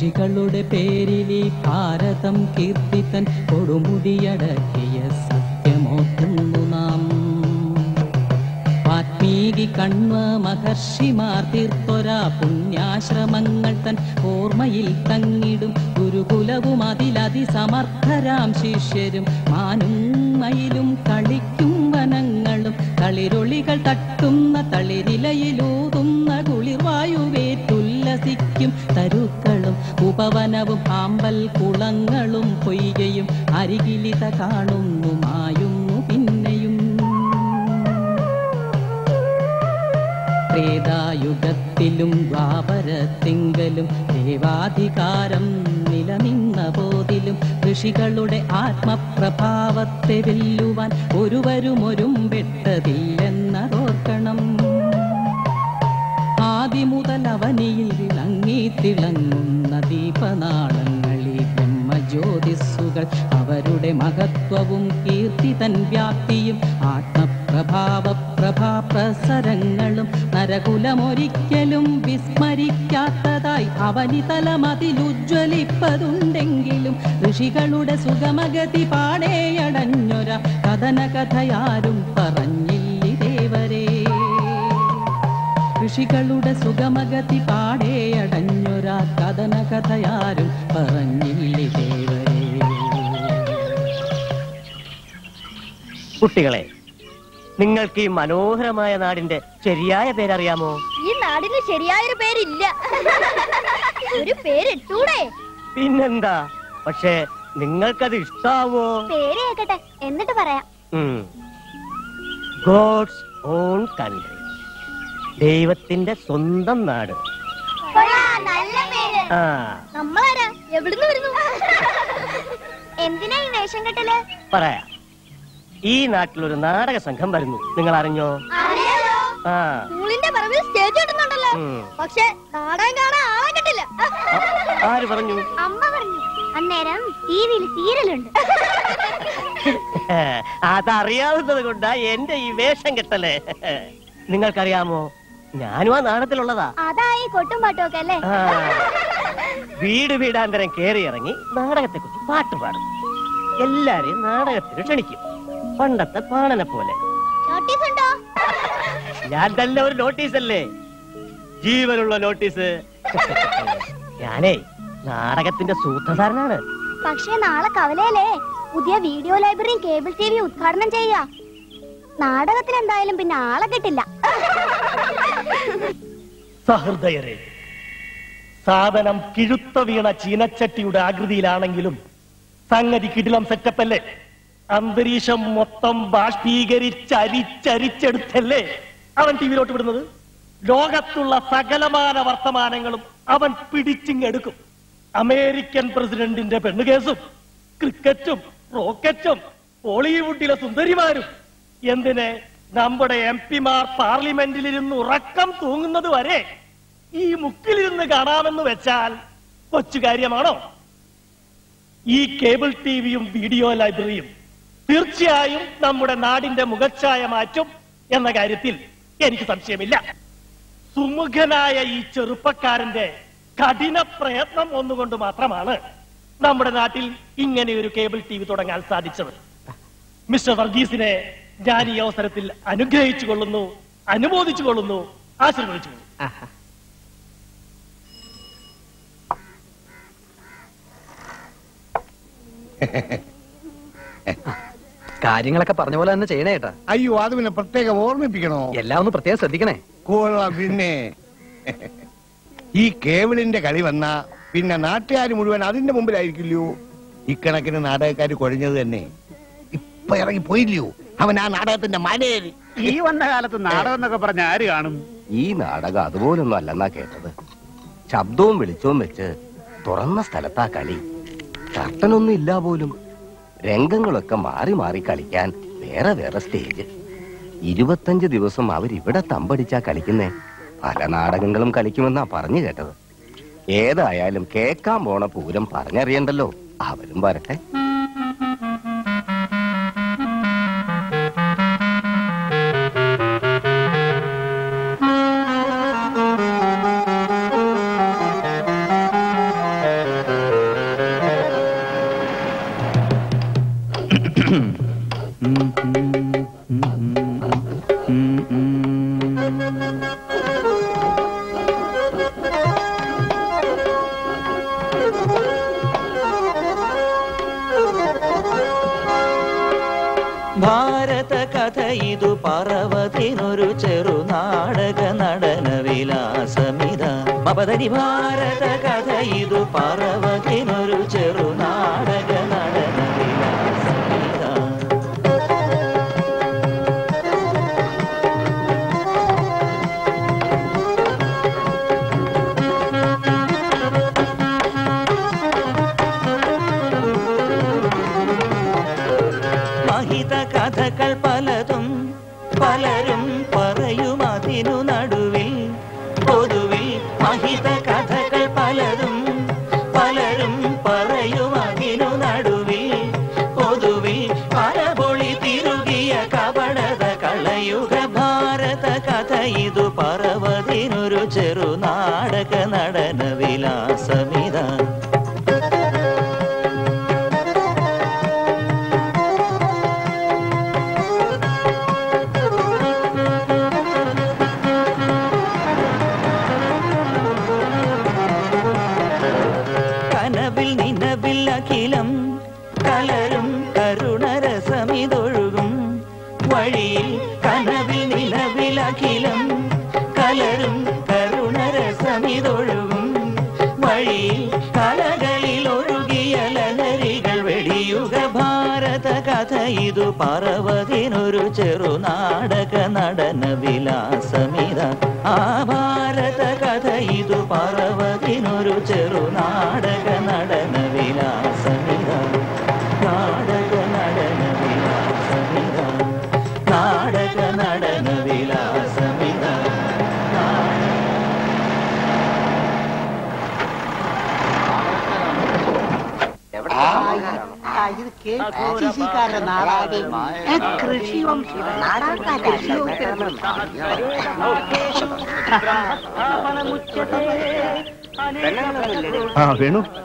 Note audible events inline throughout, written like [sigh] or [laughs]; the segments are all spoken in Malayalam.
ഋഷികളുടെ പേരിൽ ഈ ഭാരതം കീർത്തിത്തൻ കൊടുമുടിയടക്കിയ സത്യമോക്കുന്നു നാം. വാത്മീകി കണ്വ മഹർഷിമാർ തീർത്തൊരാ പുണ്യാശ്രമങ്ങൾ തൻ ഓർമ്മയിൽ തങ്ങിടും. ഗുരുകുലവും അതിലതിസമർത്ഥരാം ശിഷ്യരും മാനും മയിലും കളിക്കും വനങ്ങളും. തളിരൊളികൾ തട്ടുന്ന തളിരിലയിലൂതുന്ന ഉപവനവും പാമ്പൽ കുളങ്ങളും പൊയ്കയും അരികിലിത കാണുന്നു മായുന്നു പിന്നെയും. ത്രേതായുഗത്തിലും ദ്വാപരത്തിങ്കലും ദേവാധികാരം നിലനിന്ന പോതിലും ഋഷികളുടെ ആത്മപ്രഭാവത്തെ വെല്ലുവാൻ ഒരുവരും ഒരുമ്പെട്ടതില്ലെന്നതോർക്കണം ആദിമുതൽ അവനിയിൽ തിളങ്ങി തിളങ്ങുന്ന ദീപനാളങ്ങളി ബ്രഹ്മജ്യോതിസ്സുകൾ അവരുടെ മഹത്വവും കീർത്തി തൻ വ്യാപ്തിയും ആത്മപ്രഭാവ പ്രഭാപ്രസരങ്ങളും നരകുലമൊരിക്കലും വിസ്മരിക്കാത്തതായി അവനി തലമതിലുജ്വലിപ്പതുണ്ടെങ്കിലും ഋഷികളുടെ സുഗമഗതി പാടേയടഞ്ഞൊര കഥന കഥയാരും പറഞ്ഞില്ലി. ഋഷികളുടെ സുഗമഗതി പാടേ അടഞ്ഞൊരാ കഥന കഥയാരും പറഞ്ഞില്ലേ ദേവരേ? കുട്ടികളെ നിങ്ങൾക്ക് ഈ മനോഹരമായ നാടിന്റെ ശരിയായ പേരറിയാമോ? ഈ നാടിന് ശരിയായൊരു പേരില്ല. ഒരു പേരിട്ടൂടെ? പിന്നെന്താ? പക്ഷേ നിങ്ങൾക്കത് ഇഷ്ടാവോ? പേര് കേക്കട്ടെ എന്നിട്ട് പറയാം. God's own country. ദൈവത്തിന്റെ സ്വന്തം നാട്. ആ. നമ്മളാരാ? എവിടുന്ന് വരുന്നു? എന്തിനാ ഈ വേഷം കെട്ടൽ? പറയാ. ഈ നാട്ടിൽ ഒരു നാടക സംഘം വരുന്നു. നിങ്ങൾ അറിഞ്ഞോ ആ. സ്കൂളിന്റെ പറമ്പിൽ സ്റ്റേജ് കിട്ടുന്നുണ്ടല്ലോ. ഉം. പക്ഷെ നാടകം കാണാൻ ആളെ കിട്ടില്ല ആര് പറഞ്ഞു? അമ്മ പറഞ്ഞു. അന്നേരം ടി വിയിൽ സീരിയലുണ്ട്. [laughs] അതറിയാവുന്നത് കൊണ്ടാ എന്റെ ഈ വേഷം കെട്ടൽ. നിങ്ങൾക്കറിയാമോ? ഞാനും ആ നാടകത്തിലുള്ളതാ അതായി കൊട്ടും പാട്ടും ഒക്കെ അല്ലേ? വീട് വീടാന്തരം കേറി ഇറങ്ങി നാടകത്തെ കുറിച്ച് പാട്ട് പാടും. എല്ലാരെയും നാടകത്തിന് ക്ഷണിക്കും. പണ്ടത്തെ പാണനെ പോലെ. നോട്ടീസ് ഉണ്ടോ? ഞാൻ തന്നെ ഒരു നോട്ടീസ് അല്ലേ? ജീവനുള്ള നോട്ടീസ് ഞാനേ നാടകത്തിന്റെ സൂത്രധാരനാണ്. പക്ഷേ നാളെ കവലയല്ലേ? പുതിയ വീഡിയോ ലൈബ്രറിയും കേബിൾ ടി വി ഉദ്ഘാടനം ചെയ്യുക. നാടകത്തിൽ എന്തായാലും പിന്നെ ആളെ കിട്ടില്ല. സഹൃദയരെ സാധനം കിഴുത്ത വീണ ചീനച്ചട്ടിയുടെ ആകൃതിയിലാണെങ്കിലും സംഗതി കിടിലം സെറ്റപ്പ് അല്ലേ അന്തരീക്ഷം മൊത്തം ബാഷ്പീകരിച്ചരിച്ചരിച്ചെടുത്തല്ലേ? അവൻ ടിവിയിലോട്ട് വിടുന്നത്? ലോകത്തുള്ള സകലമാന വർത്തമാനങ്ങളും അവൻ പിടിച്ചിങ്ങെടുക്കും. അമേരിക്കൻ പ്രസിഡന്റിന്റെ പെണ്ണുകേസും ക്രിക്കറ്റും റോക്കറ്റും ബോളിവുഡിലെ സുന്ദരിമാരും എന്തിന് നമ്മുടെ എം പിമാർ പാർലമെന്റിലിരുന്ന് ഉറക്കം തൂങ്ങുന്നത് വരെ ഈ മുക്കിലിരുന്ന് കാണാമെന്ന് വെച്ചാൽ കൊച്ചു കാര്യമാണോ? ഈ കേബിൾ ടിവിയും വീഡിയോ ലൈബ്രറിയും തീർച്ചയായും നമ്മുടെ നാടിന്റെ മുഖച്ഛായ മാറ്റും എന്ന കാര്യത്തിൽ എനിക്ക് സംശയമില്ല. സുമുഖനായ ഈ ചെറുപ്പക്കാരന്റെ കഠിന പ്രയത്നം ഒന്നുകൊണ്ട് മാത്രമാണ് നമ്മുടെ നാട്ടിൽ ഇങ്ങനെ ഒരു കേബിൾ ടി വി തുടങ്ങാൻ സാധിച്ചത്. മിസ്റ്റർ വർഗീസിനെ ഞാൻ ഈ അവസരത്തിൽ അനുഗ്രഹിച്ചു കൊള്ളുന്നു അനുമോദിച്ചു കൊള്ളുന്നു ആശീർവദിച്ചു കൊള്ളുന്നു. കാര്യങ്ങളൊക്കെ പറഞ്ഞ പോലെ തന്നെ ചെയ്യണേ ഏട്ടാ. അയ്യോ അത് പിന്നെ പ്രത്യേകം ഓർമ്മിപ്പിക്കണോ? എല്ലാം ഒന്ന് പ്രത്യേകം ശ്രദ്ധിക്കണേ. കൊള്ളാം പിന്നെ. ഈ കേബിളിന്റെ കളി വന്ന പിന്നെ നാട്ടുകാർ മുഴുവൻ അതിന്റെ മുമ്പിലായിരിക്കില്ലയോ? ഇക്കണക്കിന് നാടകക്കാർ കുഴഞ്ഞത് തന്നെ. ഇപ്പൊ ഇറങ്ങി പോയില്ലയോ അവൻ ആ നാടകത്തിന്റെ മനേരി ഈ വന്ന കാലത്ത് നാടകം എന്നൊക്കെ പറഞ്ഞ ആര് കാണും? ഈ നാടകം അതുപോലൊന്നും അല്ലെന്നാ കേട്ടത്. ശബ്ദവും വെളിച്ചവും വെച്ച് തുറന്ന സ്ഥലത്താ കളി. കർട്ടനൊന്നും ഇല്ല പോലും. രംഗങ്ങളൊക്കെ മാറി മാറി കളിക്കാൻ വേറെ വേറെ സ്റ്റേജ്. ഇരുപത്തഞ്ച് ദിവസം അവരിവിടെ തമ്പടിച്ചാ കളിക്കുന്നേ. പല നാടകങ്ങളും കളിക്കുമെന്നാ പറഞ്ഞു കേട്ടത്. ഏതായാലും കേക്കാൻ പോണ പൂരം പറഞ്ഞറിയണ്ടല്ലോ. അവരും വരട്ടെ.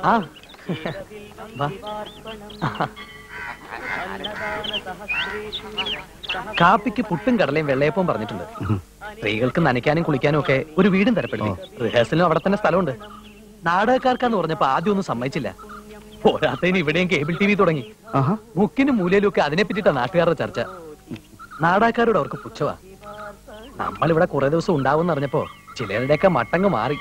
ആ. കാപ്പിക്ക് പുട്ടും കടലയും വെള്ളയപ്പവും പറഞ്ഞിട്ടുണ്ട്. സ്ത്രീകൾക്ക് നനയ്ക്കാനും കുളിക്കാനും ഒക്കെ ഒരു വീടും തരപ്പെടുത്തി റിഹേഴ്സലിനും അവിടെ തന്നെ സ്ഥലമുണ്ട്. നാടകക്കാർക്കാന്ന് പറഞ്ഞപ്പോ ആദ്യം ഒന്നും സമ്മതിച്ചില്ല. പോരാത്തതിന് ഇവിടെയും കേബിൾ ടി വി തുടങ്ങി. മുക്കിനും മൂലയിലും ഒക്കെ അതിനെ പറ്റിയിട്ടാ നാട്ടുകാരുടെ ചർച്ച. നാടകക്കാരോട് അവർക്ക് പുച്ഛവാ. നമ്മളിവിടെ കുറെ ദിവസം ഉണ്ടാവും അറിഞ്ഞപ്പോ ചിലരുടെയൊക്കെ മട്ടങ്ങ് മാറി.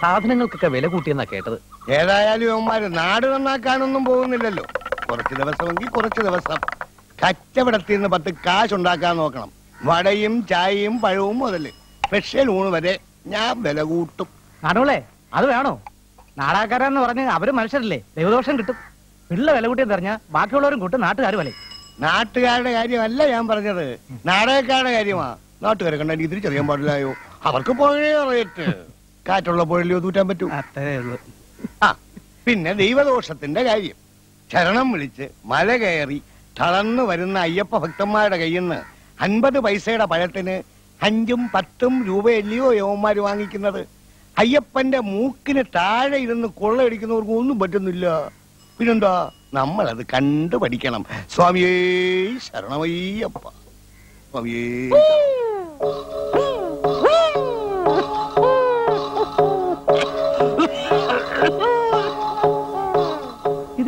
സാധനങ്ങൾക്കൊക്കെ വില കൂട്ടിയെന്നാ കേട്ടത്. ഏതായാലും ഇവന്മാര് നാട് നന്നാക്കാനൊന്നും പോകുന്നില്ലല്ലോ. കുറച്ച് ദിവസമെങ്കിൽ കുറച്ച് ദിവസം. കച്ചവടത്തിൽ നിന്ന് പത്ത് കാശ് ഉണ്ടാക്കാൻ നോക്കണം. വടയും ചായയും പഴവും മുതൽ. സ്പെഷ്യൽ ഊണ് വരെ ഞാൻ വില കൂട്ടും. നാടോളെ അത് വേണോ? നാടാക്കാരെന്ന് പറഞ്ഞ് അവർ മനുഷ്യരല്ലേ? ദൈവദോഷം കിട്ടും. പിള്ള വില കൂട്ടിയെന്ന് പറഞ്ഞാൽ ബാക്കിയുള്ളവരും കൂട്ടും നാട്ടുകാർ വലേ. നാട്ടുകാരുടെ കാര്യമല്ല ഞാൻ പറഞ്ഞത്. നാടകക്കാരുടെ കാര്യമാ. നാട്ടുകാരെ കണ്ട എനിക്ക് തിരിച്ചറിയാൻ പാടില്ലായോ? അവർക്ക് പോയേ റേറ്റ് കാറ്റുള്ള പോയല്ലോ തൂറ്റാൻ പറ്റൂ. അത്രേ ഉള്ളൂ. പിന്നെ ദൈവദോഷത്തിന്റെ കാര്യം. ശരണം വിളിച്ച് മല കയറി തളർന്നു വരുന്ന അയ്യപ്പ ഭക്തന്മാരുടെ കയ്യിൽ നിന്ന് അൻപത് പൈസയുടെ പഴത്തിന് അഞ്ചും പത്തും രൂപയല്ലയോ യവന്മാര് വാങ്ങിക്കുന്നത്? അയ്യപ്പന്റെ മൂക്കിന് താഴെ ഇരുന്ന് കൊള്ളയടിക്കുന്നവർക്ക് ഒന്നും പറ്റുന്നില്ല. പിന്നെന്താ? നമ്മളത് കണ്ടു പഠിക്കണം. സ്വാമിയേ ശരണമയ്യപ്പ. സ്വാമിയേ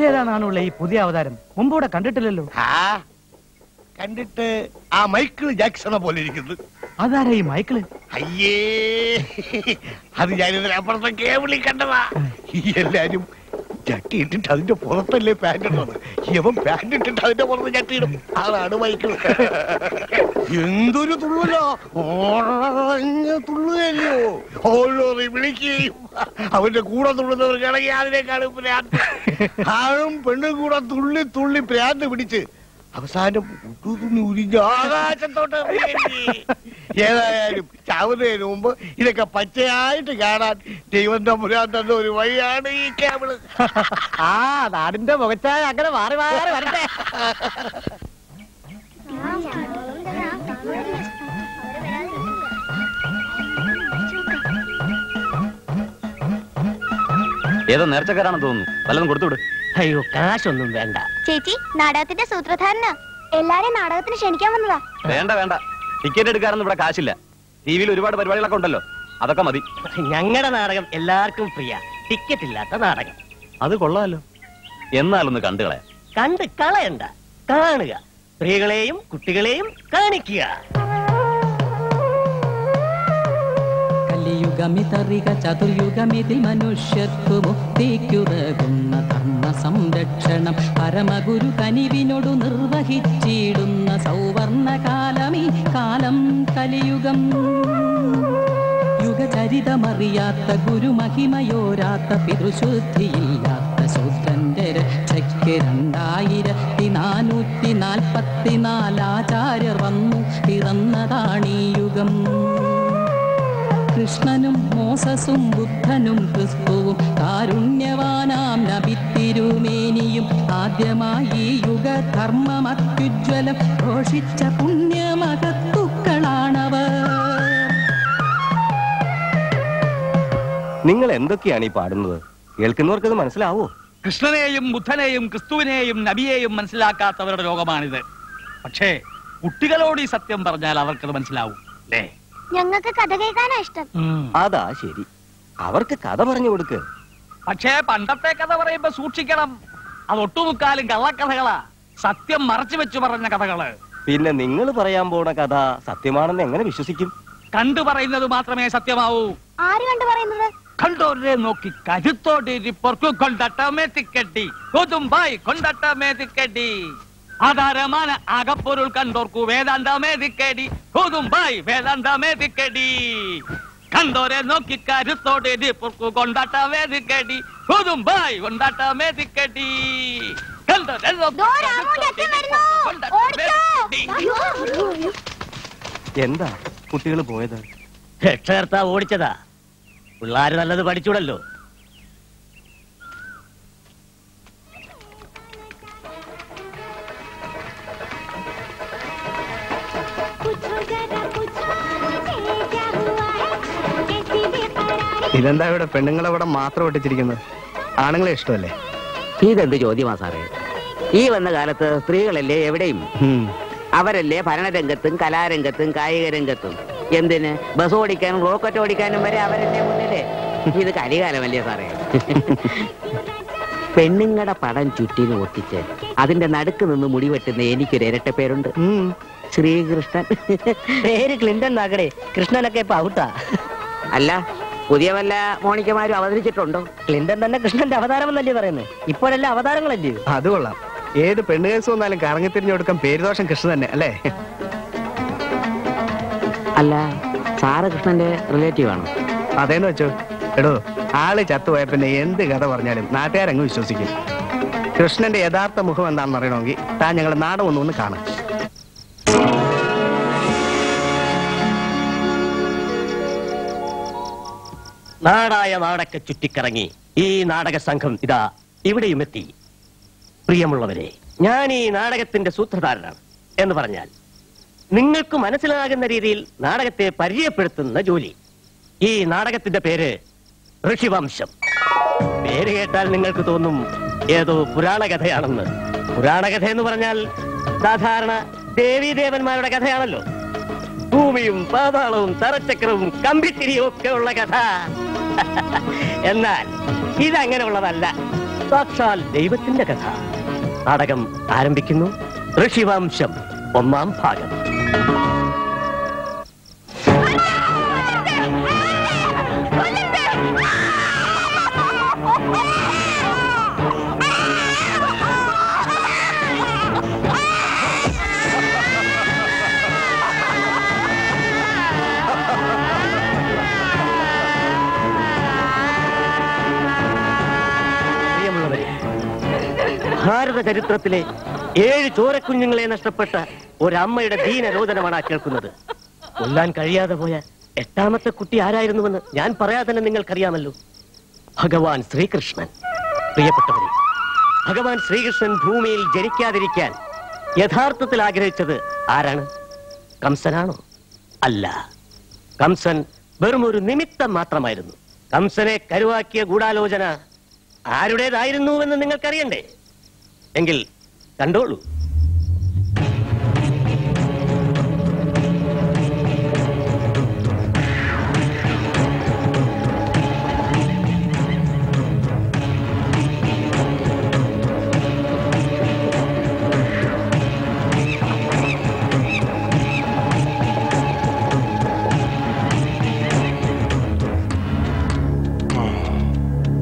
ഇതേതാണുള്ള ഈ പുതിയ അവതാരം. മുമ്പൂടെ കണ്ടിട്ടില്ലല്ലോ. കണ്ടിട്ട് ആ മൈക്കിൾ ജാക്സണെ പോലെ ഇരിക്കുന്നു. അതാരാ ഈ മൈക്കിൾ? അയ്യേ അത് ഞാനിതിനപ്പുറത്തെ കേബിളിൽ കണ്ടതാ. എല്ലാരും ചട്ടി ഇട്ടിട്ട് അതിന്റെ പുറത്തല്ലേ പാന്റ് ഇട്ടത് ഇവൻ പാന്റ് ഇട്ടിട്ട് അതിന്റെ പുറത്ത് ചട്ടി ഇടും അതാണ് മൈക്കിൾ. എന്തൊരു തുള്ളലോ വിളിക്കുകയും അവന്റെ കൂടെ തുള്ളുന്നവർക്കാണെങ്കിൽ അതിനേക്കാളും ആളും പെണ്ണും കൂടെ തുള്ളി തുള്ളി ഭ്രാന്ത് പിടിച്ച് അവസാനം ഉരിഞ്ഞ് ആകാശത്തോട്ട്. ഏതായാലും ചാവുന്നതിന് മുമ്പ് ഇതൊക്കെ പച്ചയായിട്ട് കാണാൻ ദൈവം തമ്പുരാൻ തന്ന ഒരു വഴിയാണ് ഈ കേബിൾ. ആ നാടിന്റെ മുഖച്ചായ അങ്ങനെ മാറി മാറി വരട്ടെ. ഏതോ നേർച്ചക്കാരാണെന്ന് തോന്നുന്നു. വല്ലതും കൊടുത്തുവിട്. അയ്യോ കാശൊന്നും വേണ്ട. ചേച്ചി നാടകത്തിന്റെ സൂത്രധാരന. എല്ലാരെയും നാടകത്തിന് ക്ഷണിക്കാൻ വന്നതാ. വേണ്ട വേണ്ട. ടിക്കറ്റ് എടുക്കാനൊന്നും ഇവിടെ കാശില്ല. ടി വിയിൽ ഒരുപാട് പരിപാടികളൊക്കെ ഉണ്ടല്ലോ. അതൊക്കെ മതി. ഞങ്ങളുടെ നാടകം എല്ലാവർക്കും ഫ്രീയാ. ടിക്കറ്റ് ഇല്ലാത്ത നാടകം. അത് കൊള്ളാലോ. എന്നാലൊന്ന് കണ്ടു കളയാം. കണ്ട് കളയണ്ട. കാണുക. സ്ത്രീകളെയും കുട്ടികളെയും കാണിക്കുക. കലിയുഗമിതറിക ചതുർയുഗമിതിൽ മനുഷ്യർക്കു മുക്തിക്കുതകുന്ന ധർമ്മ സംരക്ഷണം പരമഗുരു കനിവിനോടു നിർവഹിച്ചിടുന്ന സൗവർണ കാലമീ കാലം കലിയുഗം. യുഗചരിതമറിയാത്ത ഗുരുമഹിമയോരാത്ത പിതൃശുദ്ധിയില്ലാത്ത ശൂദ്രന്റെ രക്ഷയ്ക്ക് രണ്ടായിരത്തി നാനൂറ്റി നാൽപ്പത്തിനാലാചാര്യർ വന്നു പിറന്നതാണീ യുഗം. കൃഷ്ണനും മോസസും ബുദ്ധനും ക്രിസ്തുവും കാരുണ്യവാനാം നബിത്തിരുമേനിയും ആദ്യമായി യുഗധർമ്മമത്യുജ്വലം യുഗധർമ്മം അത്യുജ്വലം ഘോഷിച്ച പുണ്യമകത്തുക്കളാണവർ നിങ്ങൾ എന്തൊക്കെയാണ് ഈ പാടുന്നത്? കേൾക്കുന്നവർക്കത് മനസ്സിലാവോ? കൃഷ്ണനെയും ബുദ്ധനെയും ക്രിസ്തുവിനെയും നബിയെയും മനസ്സിലാക്കാത്തവരുടെ രോഗമാണിത്. പക്ഷേ കുട്ടികളോട് ഈ സത്യം പറഞ്ഞാൽ അവർക്കത് മനസ്സിലാവും. അല്ലേ ഞങ്ങൾക്ക് കഥ കേൾക്കാനാ ഇഷ്ടം. അതാ ശരി. അവർക്ക് കഥ പറഞ്ഞു കൊടുക്ക്. പക്ഷേ പണ്ടത്തെ കഥ പറയുമ്പോ സൂക്ഷിക്കണം. അത് ഒട്ടുമുക്കാലും കള്ളക്കഥകളാ. സത്യം മറച്ചു വെച്ചു പറഞ്ഞ കഥകൾ. പിന്നെ നിങ്ങൾ പറയാൻ പോണ കഥ സത്യമാണെന്ന് എങ്ങനെ വിശ്വസിക്കും? കണ്ടു പറയുന്നത് മാത്രമേ സത്യമാവൂ. ആര് കണ്ടു പറയുന്നത്? കണ്ടോരെ നോക്കി കരുത്തോടി പൊറക്കു കൊണ്ടട്ടമേ തിക്കട്ടി കൊതുമ്പായി കൊണ്ടട്ടമേ തിക്കട്ടി ആധാരமான അകപ്പൊരുൾ കണ്ടോർക്കു വേദാന്തമേ തിക്കടി കൊതുമ്പായി വേദാന്തമേ തിക്കടി കണ്ടോരെ നോക്കി കരുത്തോടെ പൊറക്കു കൊണ്ടട്ടമേ തിക്കടി കൊതുമ്പായി കൊണ്ടട്ടമേ തിക്കടി കണ്ടോരെ നോക്കി എന്താ കുട്ടികൾ പോയത്? രക്ഷകർത്താവ് ഓടിച്ചതാ. പിള്ളാര് നല്ലത് പഠിച്ചൂടല്ലോ. ഇതെന്താ ഇവിടെ പെണ്ണുങ്ങളെ ഇവിടെ മാത്രം ഒട്ടിച്ചിരിക്കുന്നത്? ആണുങ്ങളെ ഇഷ്ടമല്ലേ? ഇതെന്ത് ചോദ്യമാ സാറേ? ഈ വന്ന കാലത്ത് സ്ത്രീകളല്ലേ എവിടെയും? അവരല്ലേ ഭരണരംഗത്തും കലാരംഗത്തും കായിക രംഗത്തും എന്തിന്? ബസ് ഓടിക്കാനും റോക്കറ്റ് ഓടിക്കാനും വരെ അവരല്ലേ മുന്നിലേ. ഇത് കലികാലമല്ലേ സാറേ? [laughs] പെണ്ണുങ്ങളുടെ പടം ചുറ്റിന് ഒട്ടിച്ച് അതിന്റെ നടുക്ക് നിന്ന് മുടി വെട്ടുന്ന എനിക്കൊരു ഇരട്ട പേരുണ്ട്. ശ്രീകൃഷ്ണൻ. പേര് ക്ലിന്റൺ നാക്കടേ കൃഷ്ണനൊക്കെ ഇപ്പൊ ഔട്ടാ. അല്ല പുതിയ വല്ല മോണിക്കമാരും അവതരിച്ചിട്ടുണ്ടോ? ക്ലിന്റൺ തന്നെ കൃഷ്ണന്റെ അവതാരം എന്നല്ലേ പറയുന്നത് ഇപ്പോഴെല്ലാം അവതാരങ്ങളല്ലേ? അത് കൊള്ളാം. ഏത് പെണ്ണ് കേസ് വന്നാലും കറങ്ങി തിരിഞ്ഞു കൊടുക്കാൻ പേരുദോഷം കൃഷ്ണ തന്നെ അല്ലേ? അല്ല സാറ് കൃഷ്ണന്റെ റിലേറ്റീവ് ആണോ? അതേന്ന് വെച്ചോ. എടോ ആൾ ചത്തുപോയ പിന്നെ എന്ത് കഥ പറഞ്ഞാലും നാട്ടുകാരങ്ങ് വിശ്വസിക്കും. കൃഷ്ണന്റെ യഥാർത്ഥ മുഖം എന്താണെന്ന് അറിയണമെങ്കിൽ താൻ ഞങ്ങളുടെ നാടകം ഒന്ന് ഒന്ന് കാണാം. നാടായ നാടൊക്കെ ചുറ്റിക്കറങ്ങി ഈ നാടക സംഘം ഇതാ ഇവിടെയും എത്തി. പ്രിയമുള്ളവരെ ഞാൻ ഈ നാടകത്തിന്റെ സൂത്രധാരനാണ് എന്ന് പറഞ്ഞാൽ നിങ്ങൾക്ക് മനസ്സിലാകുന്ന രീതിയിൽ നാടകത്തെ പരിചയപ്പെടുത്തുന്ന ജോലി. ഈ നാടകത്തിന്റെ പേര് ഋഷിവംശം. പേര് കേട്ടാൽ നിങ്ങൾക്ക് തോന്നും ഏതോ പുരാണ കഥയാണെന്ന്. പുരാണ കഥ എന്ന് പറഞ്ഞാൽ സാധാരണ ദേവീദേവന്മാരുടെ കഥയാണല്ലോ. ഭൂമിയും പാതാളവും തറച്ചക്രവും കമ്പിത്തിരിയും ഒക്കെ ഉള്ള കഥ. എന്നാൽ ഇതങ്ങനെയുള്ളതല്ല. സാക്ഷാൽ ദൈവത്തിന്റെ കഥ. നാടകം ആരംഭിക്കുന്നു. ഋഷിവംശം ഒന്നാം ഭാഗം. ഭാരത ചരിത്രത്തിലെ ഏഴ് ചോരക്കുഞ്ഞുങ്ങളെ നഷ്ടപ്പെട്ട ഒരമ്മയുടെ ദീനരോധനമാണ് ആ കേൾക്കുന്നത്. കൊല്ലാൻ കഴിയാതെ പോയ എട്ടാമത്തെ കുട്ടി ആരായിരുന്നുവെന്ന് ഞാൻ പറയാതെ തന്നെ നിങ്ങൾക്കറിയാമല്ലോ. ഭഗവാൻ ശ്രീകൃഷ്ണൻ. പ്രിയപ്പെട്ടവരെ ഭഗവാൻ ശ്രീകൃഷ്ണൻ ഭൂമിയിൽ ജനിക്കാതിരിക്കാൻ യഥാർത്ഥത്തിൽ ആഗ്രഹിച്ചത് ആരാണ്? കംസനാണോ? അല്ല. കംസൻ വെറും ഒരു നിമിത്തം മാത്രമായിരുന്നു. കംസനെ കരുവാക്കിയ ഗൂഢാലോചന ആരുടേതായിരുന്നുവെന്ന് നിങ്ങൾക്കറിയണ്ടേ? എങ്കിൽ കണ്ടോളൂ.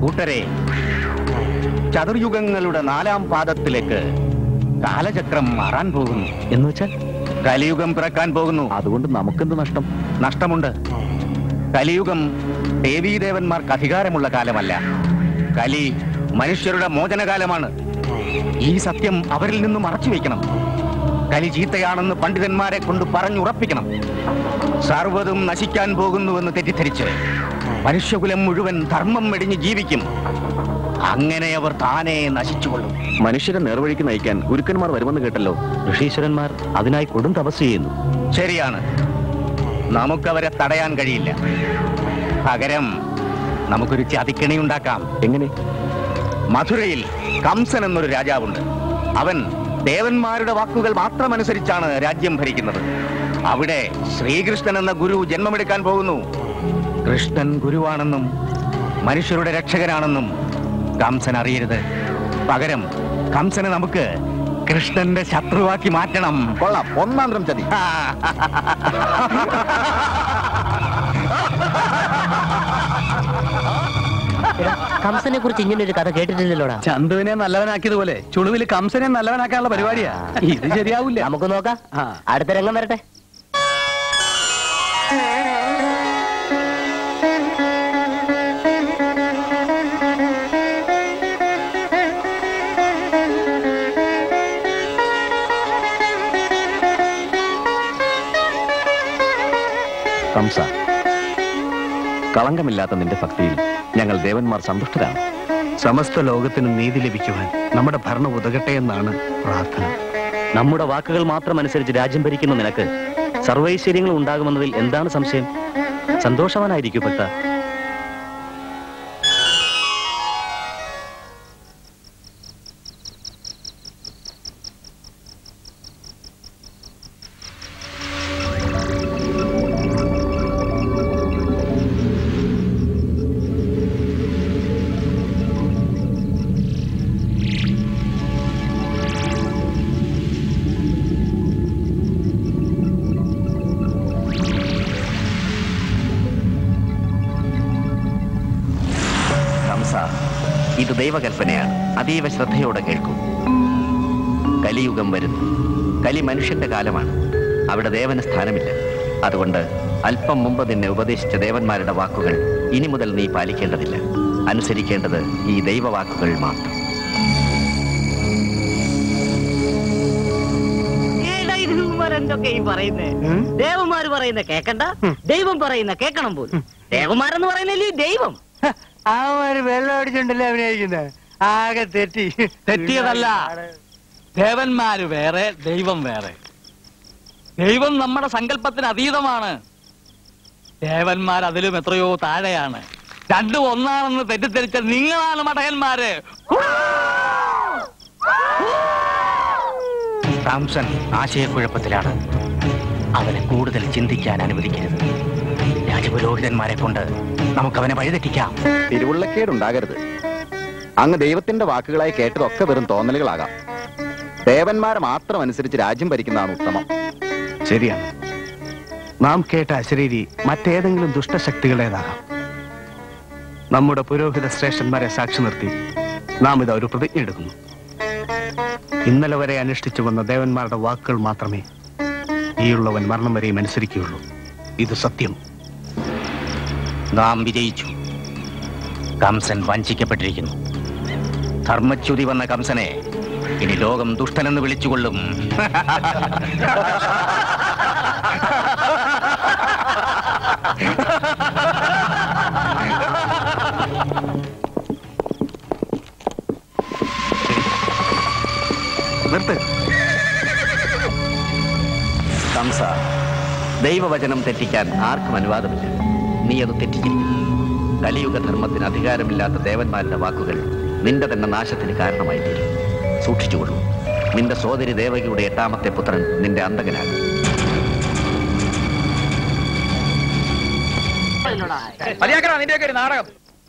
കൂട്ടരെ ചതുർയുഗങ്ങളുടെ നാലാം പാദത്തിലേക്ക് കാലചക്രം മാറാൻ പോകുന്നു. എന്ന് വെച്ചാൽ? കലിയുഗം പിറക്കാൻ പോകുന്നു. അതുകൊണ്ട് നമുക്കെന്ത് നഷ്ടം? നഷ്ടമുണ്ട്. കലിയുഗം ദേവീദേവന്മാർക്ക് അധികാരമുള്ള കാലമല്ല. കലി മനുഷ്യരുടെ മോചനകാലമാണ്. ഈ സത്യം അവരിൽ നിന്ന് മറച്ചു വയ്ക്കണം. കലി ചീത്തയാണെന്ന് പണ്ഡിതന്മാരെ കൊണ്ട് പറഞ്ഞുറപ്പിക്കണം. സർവതും നശിക്കാൻ പോകുന്നുവെന്ന് തെറ്റിദ്ധരിച്ച് മനുഷ്യകുലം മുഴുവൻ ധർമ്മം വെടിഞ്ഞ് ജീവിക്കും. അങ്ങനെ അവർ താനെ നശിച്ചുകൊള്ളും. മനുഷ്യരെ നേർവഴിക്ക് നയിക്കാൻ ഗുരുക്കന്മാർ വരുമെന്ന് കേട്ടല്ലോ. ഋഷീശ്വരന്മാർ അതിനായി കൊടും തപസ് ചെയ്യുന്നു. ശരിയാണ്. നമുക്കവരെ തടയാൻ കഴിയില്ല. പകരം നമുക്കൊരു ചതിക്കണി ഉണ്ടാക്കാം. എങ്ങനെ? മധുരയിൽ കംസൻ എന്നൊരു രാജാവുണ്ട്. അവൻ ദേവന്മാരുടെ വാക്കുകൾ മാത്രമനുസരിച്ചാണ് രാജ്യം ഭരിക്കുന്നത്. അവിടെ ശ്രീകൃഷ്ണൻ എന്ന ഗുരു ജന്മമെടുക്കാൻ പോകുന്നു. കൃഷ്ണൻ ഗുരുവാണെന്നും മനുഷ്യരുടെ രക്ഷകനാണെന്നും കംസൻ അറിയരുത്. പകരം കംസനെ നമുക്ക് കൃഷ്ണന്റെ ശത്രുവാക്കി മാറ്റണം. കൊള്ളാം. ഒന്നാന്തരം ചതി. കംസനെ കുറിച്ച് ഇങ്ങനെ ഒരു കഥ കേട്ടിട്ടില്ലല്ലോടാ? ചന്തുവിനെ നല്ലവനാക്കിയതുപോലെ ചുളുവിൽ കംസനെ നല്ലവനാക്കാനുള്ള പരിപാടിയാ. ഇത് ശരിയാവൂല. നമുക്ക് നോക്കാം. അടുത്ത രംഗം വരട്ടെ. കംസ കളങ്കമില്ലാത്ത നിന്റെ ഭക്തിയിൽ ഞങ്ങൾ ദേവന്മാർ സന്തുഷ്ടരാണ്. സമസ്ത ലോകത്തിന് നീതി ലഭിക്കുവാൻ നമ്മുടെ ഭരണം ഉതകട്ടെ എന്നാണ് പ്രാർത്ഥന. നമ്മുടെ വാക്കുകൾ മാത്രം അനുസരിച്ച് രാജ്യം ഭരിക്കുന്ന നിനക്ക് സർവൈശ്വര്യങ്ങൾ ഉണ്ടാകുമെന്നതിൽ എന്താണ് സംശയം? സന്തോഷവാനായിരിക്കും അതീവ ശ്രദ്ധയോടെ കേൾക്കൂ. കലിയുഗം വരുന്നു. കലി മനുഷ്യന്റെ കാലമാണ്. അവിടെ ദേവന് സ്ഥാനമില്ല. അതുകൊണ്ട് അല്പം മുമ്പ് നിന്നെ ഉപദേശിച്ച ദേവന്മാരുടെ വാക്കുകൾ ഇനി മുതൽ നീ പാലിക്കേണ്ടതില്ല. അനുസരിക്കേണ്ടത് ഈ ദൈവവാക്കുകൾ മാത്രം. എന്തൊക്കെയും പറയുന്നേ? ദേവന്മാര് പറയുന്ന കേക്കണ്ട. ദൈവം പറയുന്ന കേക്കണം പോലും. ദേവന്മാരെന്ന് പറയുന്നില്ലേ ഈ ദൈവം ഒരു വെള്ളം അടിച്ചിട്ടുണ്ടല്ലേ അഭിനയിക്കുന്നത് ആകെ തെറ്റി. തെറ്റിയതല്ല. ദേവന്മാര് വേറെ ദൈവം വേറെ. ദൈവം നമ്മുടെ സങ്കല്പത്തിന് അതീതമാണ്. ദേവന്മാർ അതിലും എത്രയോ താഴെയാണ്. രണ്ടും ഒന്നാണെന്ന് തെറ്റിദ്ധരിച്ച നിങ്ങളാണ് മടകന്മാര് സാംസൺ ആശയക്കുഴപ്പത്തിലാണ്. അവനെ കൂടുതൽ ചിന്തിക്കാൻ അനുവദിക്കരുത്. രാജപുരോഹിതന്മാരെ കൊണ്ട് നമുക്ക് അവനെ വഴിതെറ്റിക്കാം. തിരുവുള്ളക്കേടുണ്ടാകരുത്. അങ്ങ് ദൈവത്തിന്റെ വാക്കുകളായി കേട്ടതൊക്കെ വെറും തോന്നലുകളാകാം. ദേവന്മാരെ മാത്രം അനുസരിച്ച് രാജ്യം ഭരിക്കുന്നതാണ് ഉത്തമം. ശരിയാണ്. നാം കേട്ട അശരീരി മറ്റേതെങ്കിലും ദുഷ്ടശക്തികളുടേതാകാം. നമ്മുടെ പുരോഹിത ശ്രേഷ്ഠന്മാരെ സാക്ഷി നിർത്തി നാം ഇത് ഒരു പ്രതിജ്ഞ എടുക്കുന്നു. ഇന്നലെ വരെ അനുഷ്ഠിച്ചു വന്ന ദേവന്മാരുടെ വാക്കുകൾ മാത്രമേ ഈയുള്ളവൻ മരണം വരെയും അനുസരിക്കുകയുള്ളൂ. ഇത് സത്യം. നാം വിജയിച്ചു. കംസൻ വഞ്ചിക്കപ്പെട്ടിരിക്കുന്നു. ധർമ്മച്യുതി വന്ന കംസനെ ഇനി ലോകം ദുഷ്ടനെന്ന് വിളിച്ചുകൊള്ളും. നിർത്ത്. കംസ ദൈവവചനം തെറ്റിക്കാൻ ആർക്കും അനുവാദമില്ല. നീ അത് തെറ്റിച്ചിരിക്കുന്നു കലിയുഗ ധർമ്മത്തിന് അധികാരമില്ലാത്ത ദേവന്മാരുടെ വാക്കുകൾ നിന്റെ തന്നെ നാശത്തിന് കാരണമായി തീരും സൂക്ഷിച്ചുകൊള്ളൂ നിന്റെ സോദരി ദേവകിയുടെ എട്ടാമത്തെ പുത്രൻ നിന്റെ അന്തകനാകും മതിയാക്കണ നിന്റെയൊക്കെ ഒരു നാടകം.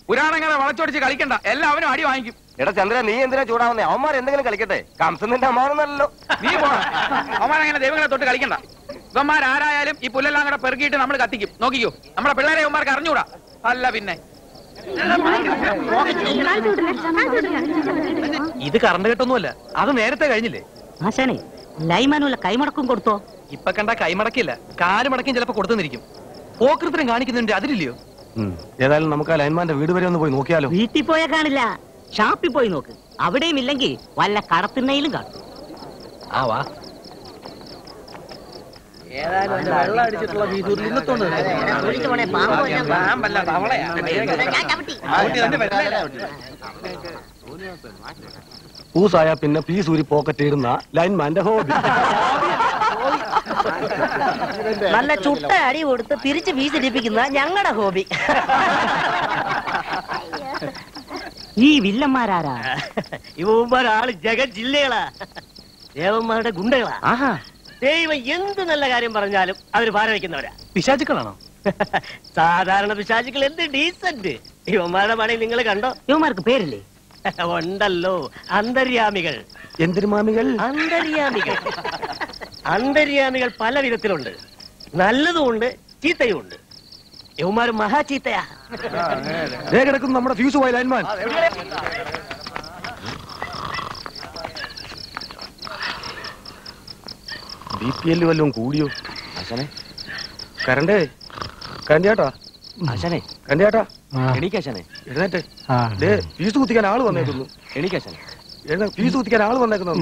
പുരാണങ്ങളെ വളച്ചൊടിച്ച് കളിക്കണ്ട. എല്ലാവരും അടി വാങ്ങിക്കും. എടാ ചന്ദ്ര നീ എന്തിനാ ചൂടാവുന്നേ? അവന്മാർ എന്തെങ്കിലും കളിക്കട്ടെ. കംസൻ നിന്റെ അമ്മാവനല്ലോ നീ പോണം അവന്മാരങ്ങനെ ദൈവങ്ങളെ തൊട്ട് കളിക്കണ്ട. ഇവന്മാരാരായാലും ഈ പുല്ലെല്ലാം കൂടെ പെറുക്കിയിട്ട് നമ്മൾ കത്തിക്കും. നോക്കിക്കോ. നമ്മുടെ പിള്ളേരെ അവന്മാർക്ക് അറിഞ്ഞൂടാ അല്ല പിന്നെ. ഇത് കറണ്ട് കെട്ടൊന്നുമല്ല. അത് നേരത്തെ കഴിഞ്ഞില്ലേ? ആശാനെ ലൈമാനുള്ള കൈമടക്കും കൊടുത്തോ? ഇപ്പൊ കണ്ട കൈമടക്കില്ല. കാലുമടക്കും ചിലപ്പോ കൊടുത്തെന്നിരിക്കും പോക്കൃത്തിനും കാണിക്കുന്നുണ്ട് അതിലില്ലയോ? ഏതായാലും നമുക്ക് ആ ലൈൻമാന്റെ വീട് വരെ ഒന്ന് പോയി നോക്കിയാലോ? വീട്ടിൽ പോയാ കാണില്ല. ഷാപ്പിൽ പോയി നോക്ക്. അവിടെയും ഇല്ലെങ്കിൽ വല്ല കടത്തിണ്ണയിലും കാണും. ആ വാ. വെള്ളം അടിച്ചിട്ടുള്ള വീതൂരിൽ ഇന്നത്തോണ്ട് പൂസായ പിന്നെ പീസൂരി പോക്കറ്റ് ഇടുന്ന ലൈൻമാന്റെ ഹോബി. നല്ല ചുട്ട അടി കൊടുത്ത് തിരിച്ച് വീസിടിപ്പിക്കുന്ന ഞങ്ങളുടെ ഹോബി. ഈ വില്ലന്മാരാരാ? ഇവന്മാരാൾ ജഗജില്ലകളാ ജില്ലകളാ. ദേവന്മാരുടെ ഗുണ്ടകളാ. ആഹാ. ദൈവം എന്ത് നല്ല കാര്യം പറഞ്ഞാലും അവർ ഭാരം വയ്ക്കുന്നവരാ. പിശാചുക്കളാണോ? [laughs] സാധാരണ പിശാചുക്കൾ എന്ത് ഡീസന്റ് ഇവന്മാരുടെ പണി നിങ്ങൾ കണ്ടോ? ഇവന്മാർക്ക് പേരില്ലേ? [laughs] ഉണ്ടല്ലോ. അന്തര്യാമികൾ. എന്തിരുമാമികൾ? അന്തര്യാമികൾ. അന്തര്യാമികൾ പല വിധത്തിലുണ്ട്. നല്ലതുമുണ്ട് ചീത്തയുമുണ്ട് യവന്മാര് മഹാ ചീത്തയാ. കിടക്കുന്നു നമ്മുടെ ഫ്യൂസ് പോയ ലൈൻമാൻ ബി പി എൽ വല്ലതും കൂടിയോ? ആശാനെ. കരണ്ടേ? കരണ്ടേട്ടാ ആശാനെ കരണ്ടേട്ടാ എണീക്കാശാനെ എഴുന്നേറ്റ്. ദേ ഫീസ് കുത്തിക്കാൻ ആൾ വന്നേക്കുന്നു. എണീക്കാശാനെ എഴുന്ന ഫീസ് കുത്തിക്കാൻ ആൾ വന്നേക്കുന്നു.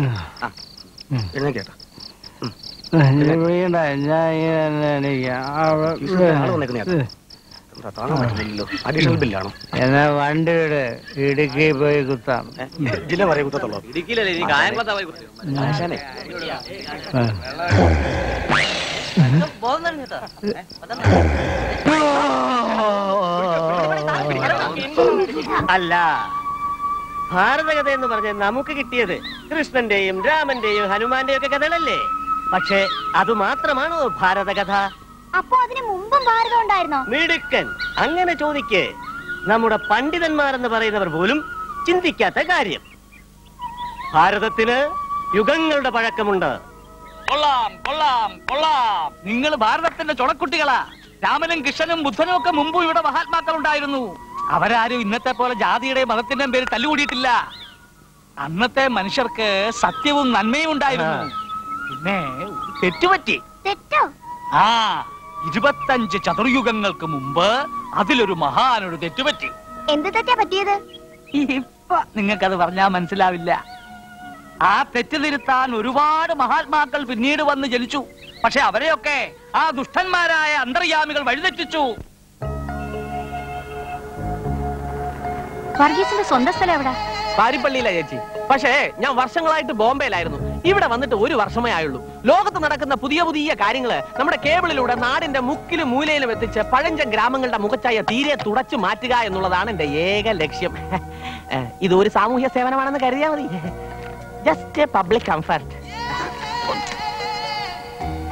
എഴുന്നേക്കേട്ടാ. ആൾ വന്നേക്കുന്നു ചേട്ടാ അഡീഷണൽ ബില്ലാണോ? എന്നാ വണ്ടിയുടെ ഇടുക്കി പോയി കുത്താം. ജില്ല കുത്തത്തുള്ളൂ? അല്ല. ഭാരതകഥ എന്ന് പറഞ്ഞ നമുക്ക് കിട്ടിയത് കൃഷ്ണന്റെയും രാമന്റെയും ഹനുമാന്റെയും ഒക്കെ കഥകളല്ലേ? പക്ഷേ അത് മാത്രമാണോ ഭാരതകഥ? അപ്പൊ അതിന് മുമ്പും ഭാരതം ഉണ്ടായിരുന്നോ? മിടുക്കൻ. അങ്ങനെ ചോദിക്കേ. നമ്മുടെ പണ്ഡിതന്മാരെന്ന് പറയുന്നവർ പോലും ചിന്തിക്കാത്ത കാര്യം. ഭാരതത്തിന് യുഗങ്ങളുടെ പഴക്കമുണ്ട്. കൊള്ളാം കൊള്ളാം കൊള്ളാം. നിങ്ങൾ ഭാരതത്തിന്റെ ചുണക്കുട്ടികളാ. രാമനും കൃഷ്ണനും ബുദ്ധനും ഒക്കെ മുമ്പ് ഇവിടെ മഹാത്മാക്കൾ ഉണ്ടായിരുന്നു അവരാരും ഇന്നത്തെ പോലെ ജാതിയുടെ മതത്തിന്റെയും പേര് തല്ലുകൂടിയിട്ടില്ല. അന്നത്തെ മനുഷ്യർക്ക് സത്യവും നന്മയും ഉണ്ടായിരുന്നു. പിന്നെ തെറ്റുപറ്റി. തെറ്റോ? ആ. ഇരുപത്തഞ്ച് ചതുർയുഗങ്ങൾക്ക് മുമ്പ് അതിലൊരു മഹാനൊരു തെറ്റുപറ്റി. എന്ത് തെറ്റാ പറ്റിയത്? ഇപ്പൊ നിങ്ങൾക്കത് പറഞ്ഞാ മനസ്സിലാവില്ല. ആ തെറ്റ് തിരുത്താൻ ഒരുപാട് മഹാത്മാക്കൾ പിന്നീട് വന്ന് ജനിച്ചു. പക്ഷെ അവരെയൊക്കെ ആ ദുഷ്ടന്മാരായ അന്തർയാമികൾ വഴിതെറ്റിച്ചു. വർഗീസിന്റെ സ്വന്തം സ്ഥലം എവിടെ? പാരിപ്പള്ളിയിലാ ചേച്ചി. പക്ഷേ ഞാൻ വർഷങ്ങളായിട്ട് ബോംബെയിലായിരുന്നു. ഇവിടെ വന്നിട്ട് ഒരു വർഷമേ ആയുള്ളൂ. ലോകത്ത് നടക്കുന്ന പുതിയ പുതിയ കാര്യങ്ങൾ നമ്മുടെ കേബിളിലൂടെ നാടിന്റെ മുക്കിലും മൂലയിലും എത്തിച്ച് പഴഞ്ചൻ ഗ്രാമങ്ങളുടെ മുഖച്ചായ തീരെ തുടച്ചു മാറ്റുക എന്നുള്ളതാണ് എന്റെ ഏക ലക്ഷ്യം. [laughs] ഇത് ഒരു സാമൂഹ്യ സേവനമാണെന്ന് കരുതിയാ മതി. ജസ്റ്റ് പബ്ലിക് കംഫർട്ട്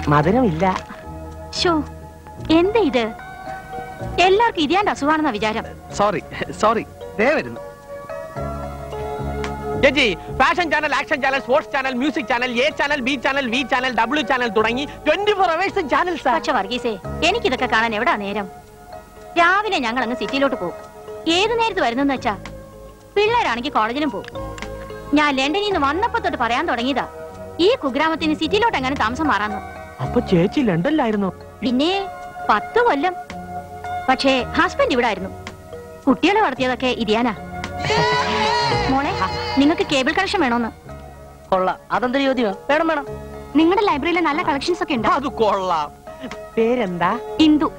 മധുരമില്ല. ഷോ എന്താ ഇത്? എല്ലാവർക്കും ഇതാണ്ട് അസുഖമാണെന്ന വിചാരം. സോറി സോറി ദേ വരുന്നു. ചേച്ചി fashion channel action channel sports channel music channel A channel B channel V channel W channel തുടങ്ങി ട്വന്റി ഫോർ അവേഴ്സ് ചാനൽസ് പക്ഷെ വർഗീസേ എനിക്കിതൊക്കെ കാണാൻ എവിടാ നേരം? രാവിലെ ഞങ്ങൾ അങ്ങ് സിറ്റിയിലോട്ട് പോകും ഏത് നേരത്ത് വരുന്നെന്ന് വെച്ചാ പിള്ളേരാണെങ്കിൽ കോളേജിലും പോകും ഞാൻ ലണ്ടനിൽ നിന്ന് വന്നപ്പോ തൊട്ട് പറയാൻ തുടങ്ങിയതാ ഈ കുഗ്രാമത്തിന് സിറ്റിയിലോട്ട് എങ്ങനെ താമസം മാറാന്നു. അപ്പൊ ചേച്ചി ലണ്ടനിലായിരുന്നു? പിന്നെ പത്ത് കൊല്ലം. പക്ഷേ ഹസ്ബൻഡ് ഇവിടെ ആയിരുന്നു കുട്ടികളെ വളർത്തിയതൊക്കെ ഇരിയാനാ. നിങ്ങൾക്ക് കേബിൾ കണക്ഷൻ വേണോന്ന്? കൊള്ളാം. അതെന്തൊരു ചോദ്യം വേണം വേണം. നിങ്ങളുടെ ലൈബ്രറിയിലെ നല്ല കളക്ഷൻസ് ഒക്കെ ഉണ്ട്? അത് കൊള്ളാം. പേരെന്താ? ഇന്ദു.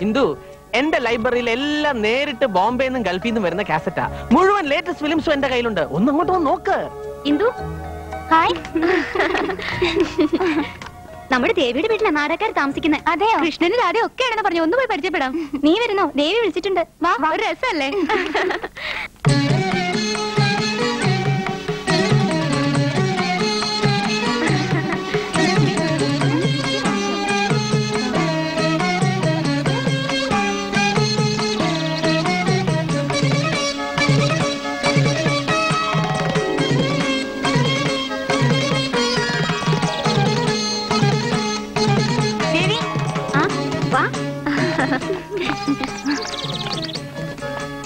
ഇന്ദു എന്റെ ലൈബ്രറിയിൽ എല്ലാം നേരിട്ട് ബോംബെ നിന്നും ഗൾഫിൽ നിന്നും വരുന്ന കാസറ്റാ. മുഴുവൻ ലേറ്റസ്റ്റ് ഫിലിംസും എന്റെ കയ്യിലുണ്ട്. ഒന്ന് അങ്ങോട്ട് വന്ന് നോക്ക്. ഇന്ദു. ഹായ്. നമ്മുടെ ദേവിയുടെ വീട്ടിലെ നാടകക്കാർ താമസിക്കുന്നത് അതെയോ? കൃഷ്ണന് രാധ ഒക്കെയാണെന്ന് പറഞ്ഞു ഒന്ന് പോയി പരിചയപ്പെടാം. നീ വരുന്നോ? ദേവി വിളിച്ചിട്ടുണ്ട്. വാ ഒരു രസമല്ലേ?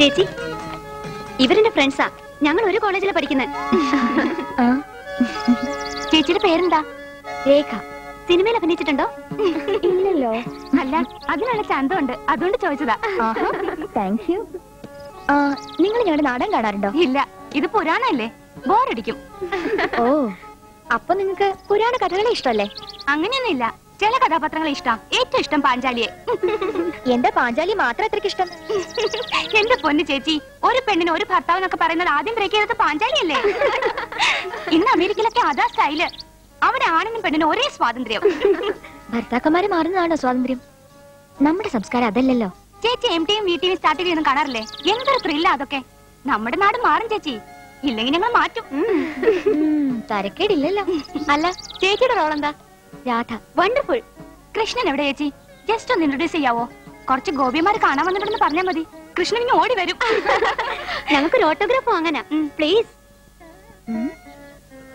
ചേച്ചി ഇവരെന്റെ ഫ്രണ്ട്സാ ഞങ്ങൾ ഒരു കോളേജിലെ പഠിക്കുന്നത് ചേച്ചിയുടെ പേരെന്താ? രേഖ. സിനിമയിൽ അഭിനയിച്ചിട്ടുണ്ടോ? ഇല്ലല്ലോ. അല്ല അതിനുള്ള ചന്തമുണ്ട്. അതുകൊണ്ട് ചോദിച്ചതാ. താങ്ക് യു നിങ്ങൾ ഞങ്ങളുടെ നാടൻ കാണാറുണ്ടോ? ഇല്ല ഇത് പുരാണല്ലേ ബോറടിക്കും. ഓ അപ്പൊ നിങ്ങക്ക് പുരാണ കഥകളെ ഇഷ്ടമല്ലേ? അങ്ങനെയൊന്നുമില്ല. ചില കഥാപാത്രങ്ങളെ ഇഷ്ടം. ഏറ്റവും ഇഷ്ടം പാഞ്ചാലിയെ. എന്റെ പാഞ്ചാലി മാത്രം അത്രയ്ക്ക് ഇഷ്ടം. എന്റെ പൊന്നു ചേച്ചി ഒരു പെണ്ണിന് ഒരു ഭർത്താവ് എന്നൊക്കെ പറയുന്നത് ആദ്യം ബ്രേക്ക് ചെയ്തത് പാഞ്ചാലിയല്ലേ? ഇന്ന് അമേരിക്കയിലൊക്കെ അതാ സ്റ്റൈൽ. അവിടെ ആണിനും പെണ്ണിനും ഒരേ സ്വാതന്ത്ര്യം. ഭർത്താക്കന്മാര് മാറുന്നതാണോ സ്വാതന്ത്ര്യം? നമ്മുടെ സംസ്കാരം അതല്ലല്ലോ. ചേച്ചി എം ടിയും വി ടിയും സ്റ്റാർട്ട് ചെയ്യുന്ന കാണാറില്ലേ? എന്തൊരു ത്രില്ല അതൊക്കെ. നമ്മുടെ നാട് മാറും ചേച്ചി. ഇല്ലെങ്കിൽ ഞങ്ങൾ മാറ്റും. തരക്കേടില്ലല്ലോ. അല്ല ചേച്ചിയുടെ റോൾ എന്താ? രാധ വണ്ടർഫുൾ കൃഷ്ണൻ എവിടെ ചേച്ചി? ജസ്റ്റ് ഒന്ന് ഇൻട്രൊഡ്യൂസ് ചെയ്യാവോ? കുറച്ച് ഗോപിമാര് കാണാൻ വന്നിട്ടുണ്ടെന്ന് പറഞ്ഞാൽ മതി. കൃഷ്ണൻ ഇനി ഓടി വരും. [laughs] ഞങ്ങൾക്കൊരു ഓട്ടോഗ്രാഫ് വാങ്ങാനാ. പ്ലീസ്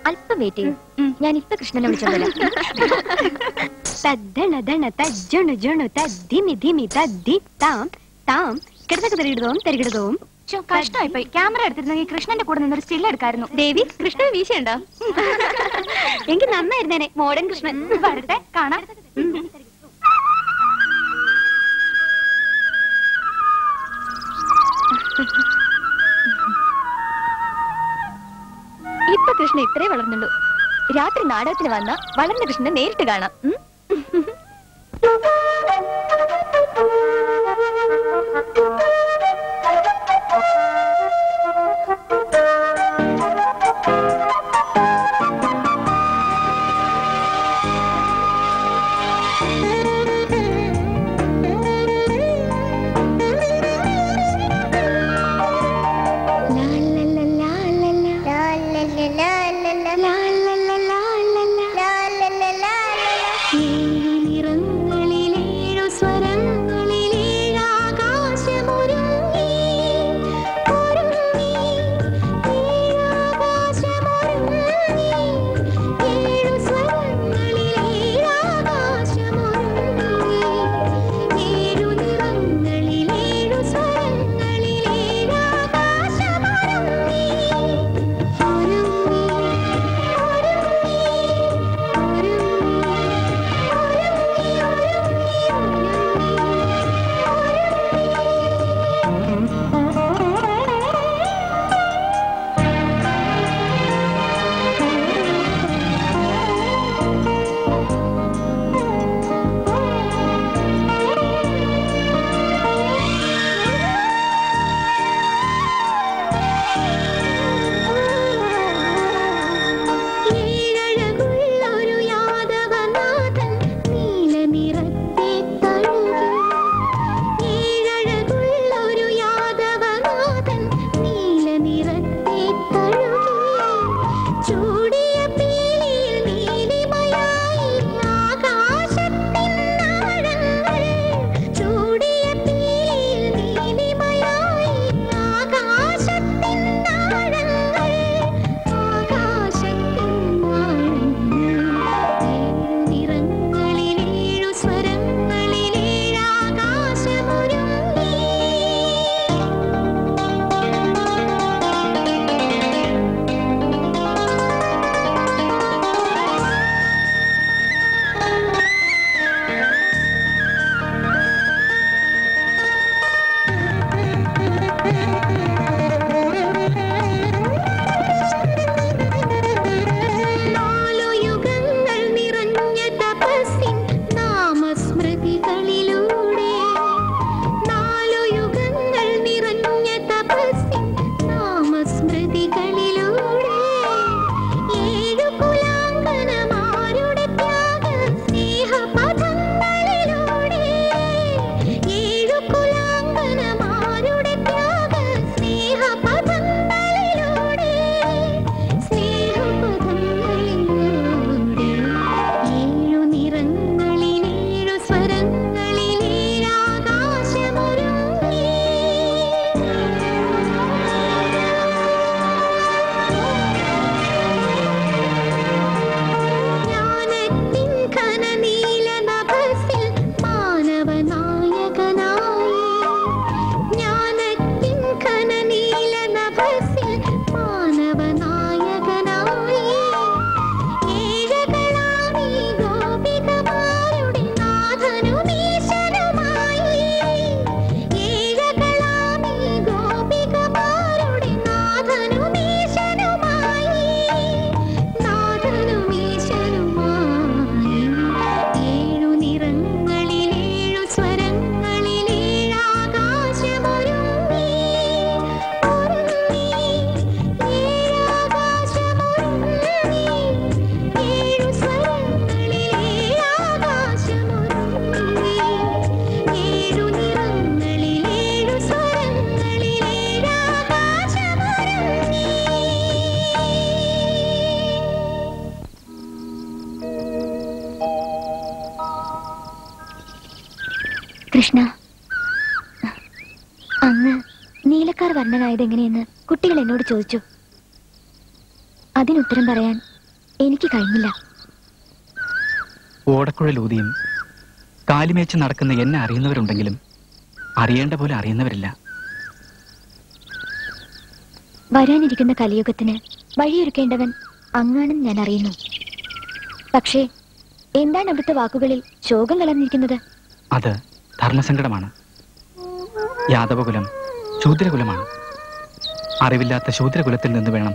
അല്പം വെയിറ്റ് ചെയ്യും. ഞാൻ ഇപ്പൊ കൃഷ്ണനെ വിളിച്ചോളാം [laughs] തദ്ദണ ദണ തജ്ജണു ജണു ധിമി താം താം കഷ്ടമായി പോയി ക്യാമറ എടുത്തിരുന്നെങ്കിൽ കൃഷ്ണന്റെ കൂടെ നിന്നൊരു സ്റ്റിൽ എടുക്കായിരുന്നു. ദേവി കൃഷ്ണൻ വീശയുണ്ടോ? എനിക്ക് നന്നായിരുന്നേനെ മോഡൻ കൃഷ്ണൻ. വരട്ടെ കാണാം. ഇപ്പൊ കൃഷ്ണൻ ഇത്രേ വളർന്നുള്ളൂ. രാത്രി നാടകത്തിന് വന്ന വളർന്ന കൃഷ്ണനെ നേരിട്ട് കാണാം. വർണനായത് എങ്ങനെയെന്ന് കുട്ടികൾ എന്നോട് ചോദിച്ചു. അതിനുത്തരം പറയാൻ എനിക്ക് കഴിഞ്ഞില്ല. ഓടക്കുഴലൂതിയും കാലിമേച്ച് നടക്കുന്ന എന്നെ അറിയുന്നവരുണ്ടെങ്കിലും അറിയേണ്ട പോലെ അറിയുന്നവരില്ല. വരാനിരിക്കുന്ന കലിയുഗത്തിന് വഴിയൊരുക്കേണ്ടവൻ അങ്ങാണെന്ന് ഞാൻ അറിയുന്നു. പക്ഷേ എന്താണ് അവിടുത്തെ വാക്കുകളിൽ ശോകം കലർന്നിരിക്കുന്നത്? അത് ധർമ്മസങ്കടമാണ്. യാദവകുലം ശൂദ്രകുലമാണ്. അറിവില്ലാത്ത ശൂദ്രകുലത്തിൽ നിന്ന് വേണം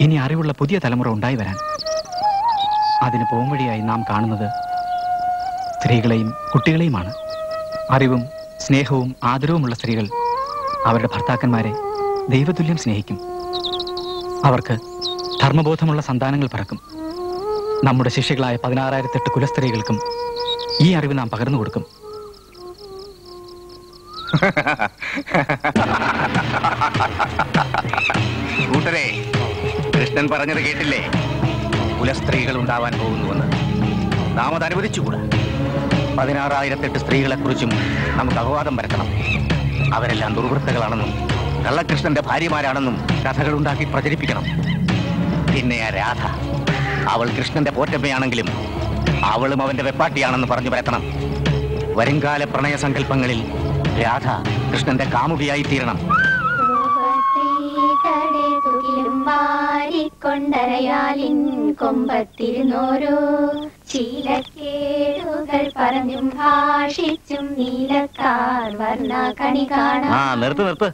ഇനി അറിവുള്ള പുതിയ തലമുറ ഉണ്ടായി വരാൻ. അതിന് പോംവഴിയായി നാം കാണുന്നത് സ്ത്രീകളെയും കുട്ടികളെയുമാണ്. അറിവും സ്നേഹവും ആദരവുമുള്ള സ്ത്രീകൾ അവരുടെ ഭർത്താക്കന്മാരെ ദൈവതുല്യം സ്നേഹിക്കും. അവർക്ക് ധർമ്മബോധമുള്ള സന്താനങ്ങൾ പറക്കും. നമ്മുടെ ശിഷ്യകളായ പതിനാറായിരത്തെട്ട് കുലസ്ത്രീകൾക്കും ഈ അറിവ് നാം പകർന്നു കൊടുക്കും. കൂട്ടരെ കൃഷ്ണൻ പറഞ്ഞത് കേട്ടില്ലേ? കുലസ്ത്രീകൾ ഉണ്ടാവാൻ പോകുന്നുവെന്ന്. നാം അത് അനുവദിച്ചുകൂടാ. പതിനാറായിരത്തെട്ട് സ്ത്രീകളെക്കുറിച്ചും നമുക്ക് അപവാദം വരക്കണം അവരെല്ലാം ദുർവൃത്തകളാണെന്നും കള്ളകൃഷ്ണന്റെ ഭാര്യമാരാണെന്നും കഥകൾ ഉണ്ടാക്കി പ്രചരിപ്പിക്കണം. പിന്നെ ആ രാധ അവൾ കൃഷ്ണന്റെ പോറ്റമ്മയാണെങ്കിലും അവളും അവന്റെ വെപ്പാട്ടിയാണെന്ന് പറഞ്ഞു പരത്തണം. വരുംകാല പ്രണയ സങ്കല്പങ്ങളിൽ രാധ കൃഷ്ണന്റെ കാമുകിയായി തീരണം. കൊണ്ടരയാലിൻ കൊമ്പത്തിരുന്നോരോ. ശീലക്കേടുകൾ പറഞ്ഞും ഭാഷിച്ചും നീലക്കാർ വർണ കണി. കാണാം ആ നിർത്ത് നിർത്ത്.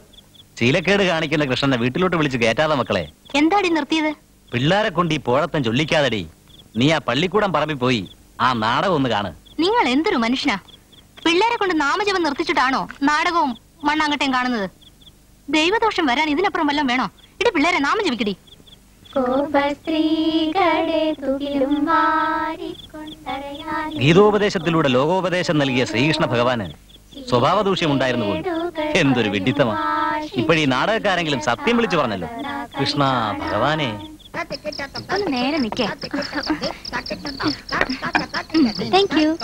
ചീലക്കേട് കാണിക്കുന്ന കൃഷ്ണനെ വീട്ടിലോട്ട് വിളിച്ച് കയറ്റാതെ മക്കളെ. എന്താടി നിർത്തിയത്? പിള്ളാരെ കൊണ്ട് ഈ പോഴത്തം ചൊല്ലിക്കാതടി. നീ ആ പള്ളിക്കൂടം പറമ്പിൽ പോയി ആ നാടകം ഒന്ന് കാണ്. നിങ്ങൾ എന്തൊരു മനുഷ്യനാ? പിള്ളേരെ കൊണ്ട് നാമജപം നിർത്തിച്ചിട്ടാണോ നാടകവും മണ്ണാങ്കട്ടയും കാണുന്നത്? ദൈവദോഷം വരാൻ ഇതിനപ്പുറം വല്ലതും വേണോ? ഇടി പിള്ളേരെ നാമം ജപിക്കടി ഗീതോപദേശത്തിലൂടെ ലോകോപദേശം നൽകിയ ശ്രീകൃഷ്ണ ഭഗവാന് സ്വഭാവ ദൂഷ്യമുണ്ടായിരുന്നു പോലും. എന്തൊരു വിഡിത്തമാ ഇപ്പോഴീ നാടകക്കാരെങ്കിലും സത്യം വിളിച്ചു പറഞ്ഞല്ലോ. കൃഷ്ണ ഭഗവാനെ. ഒന്ന് നേരെ താങ്ക് യു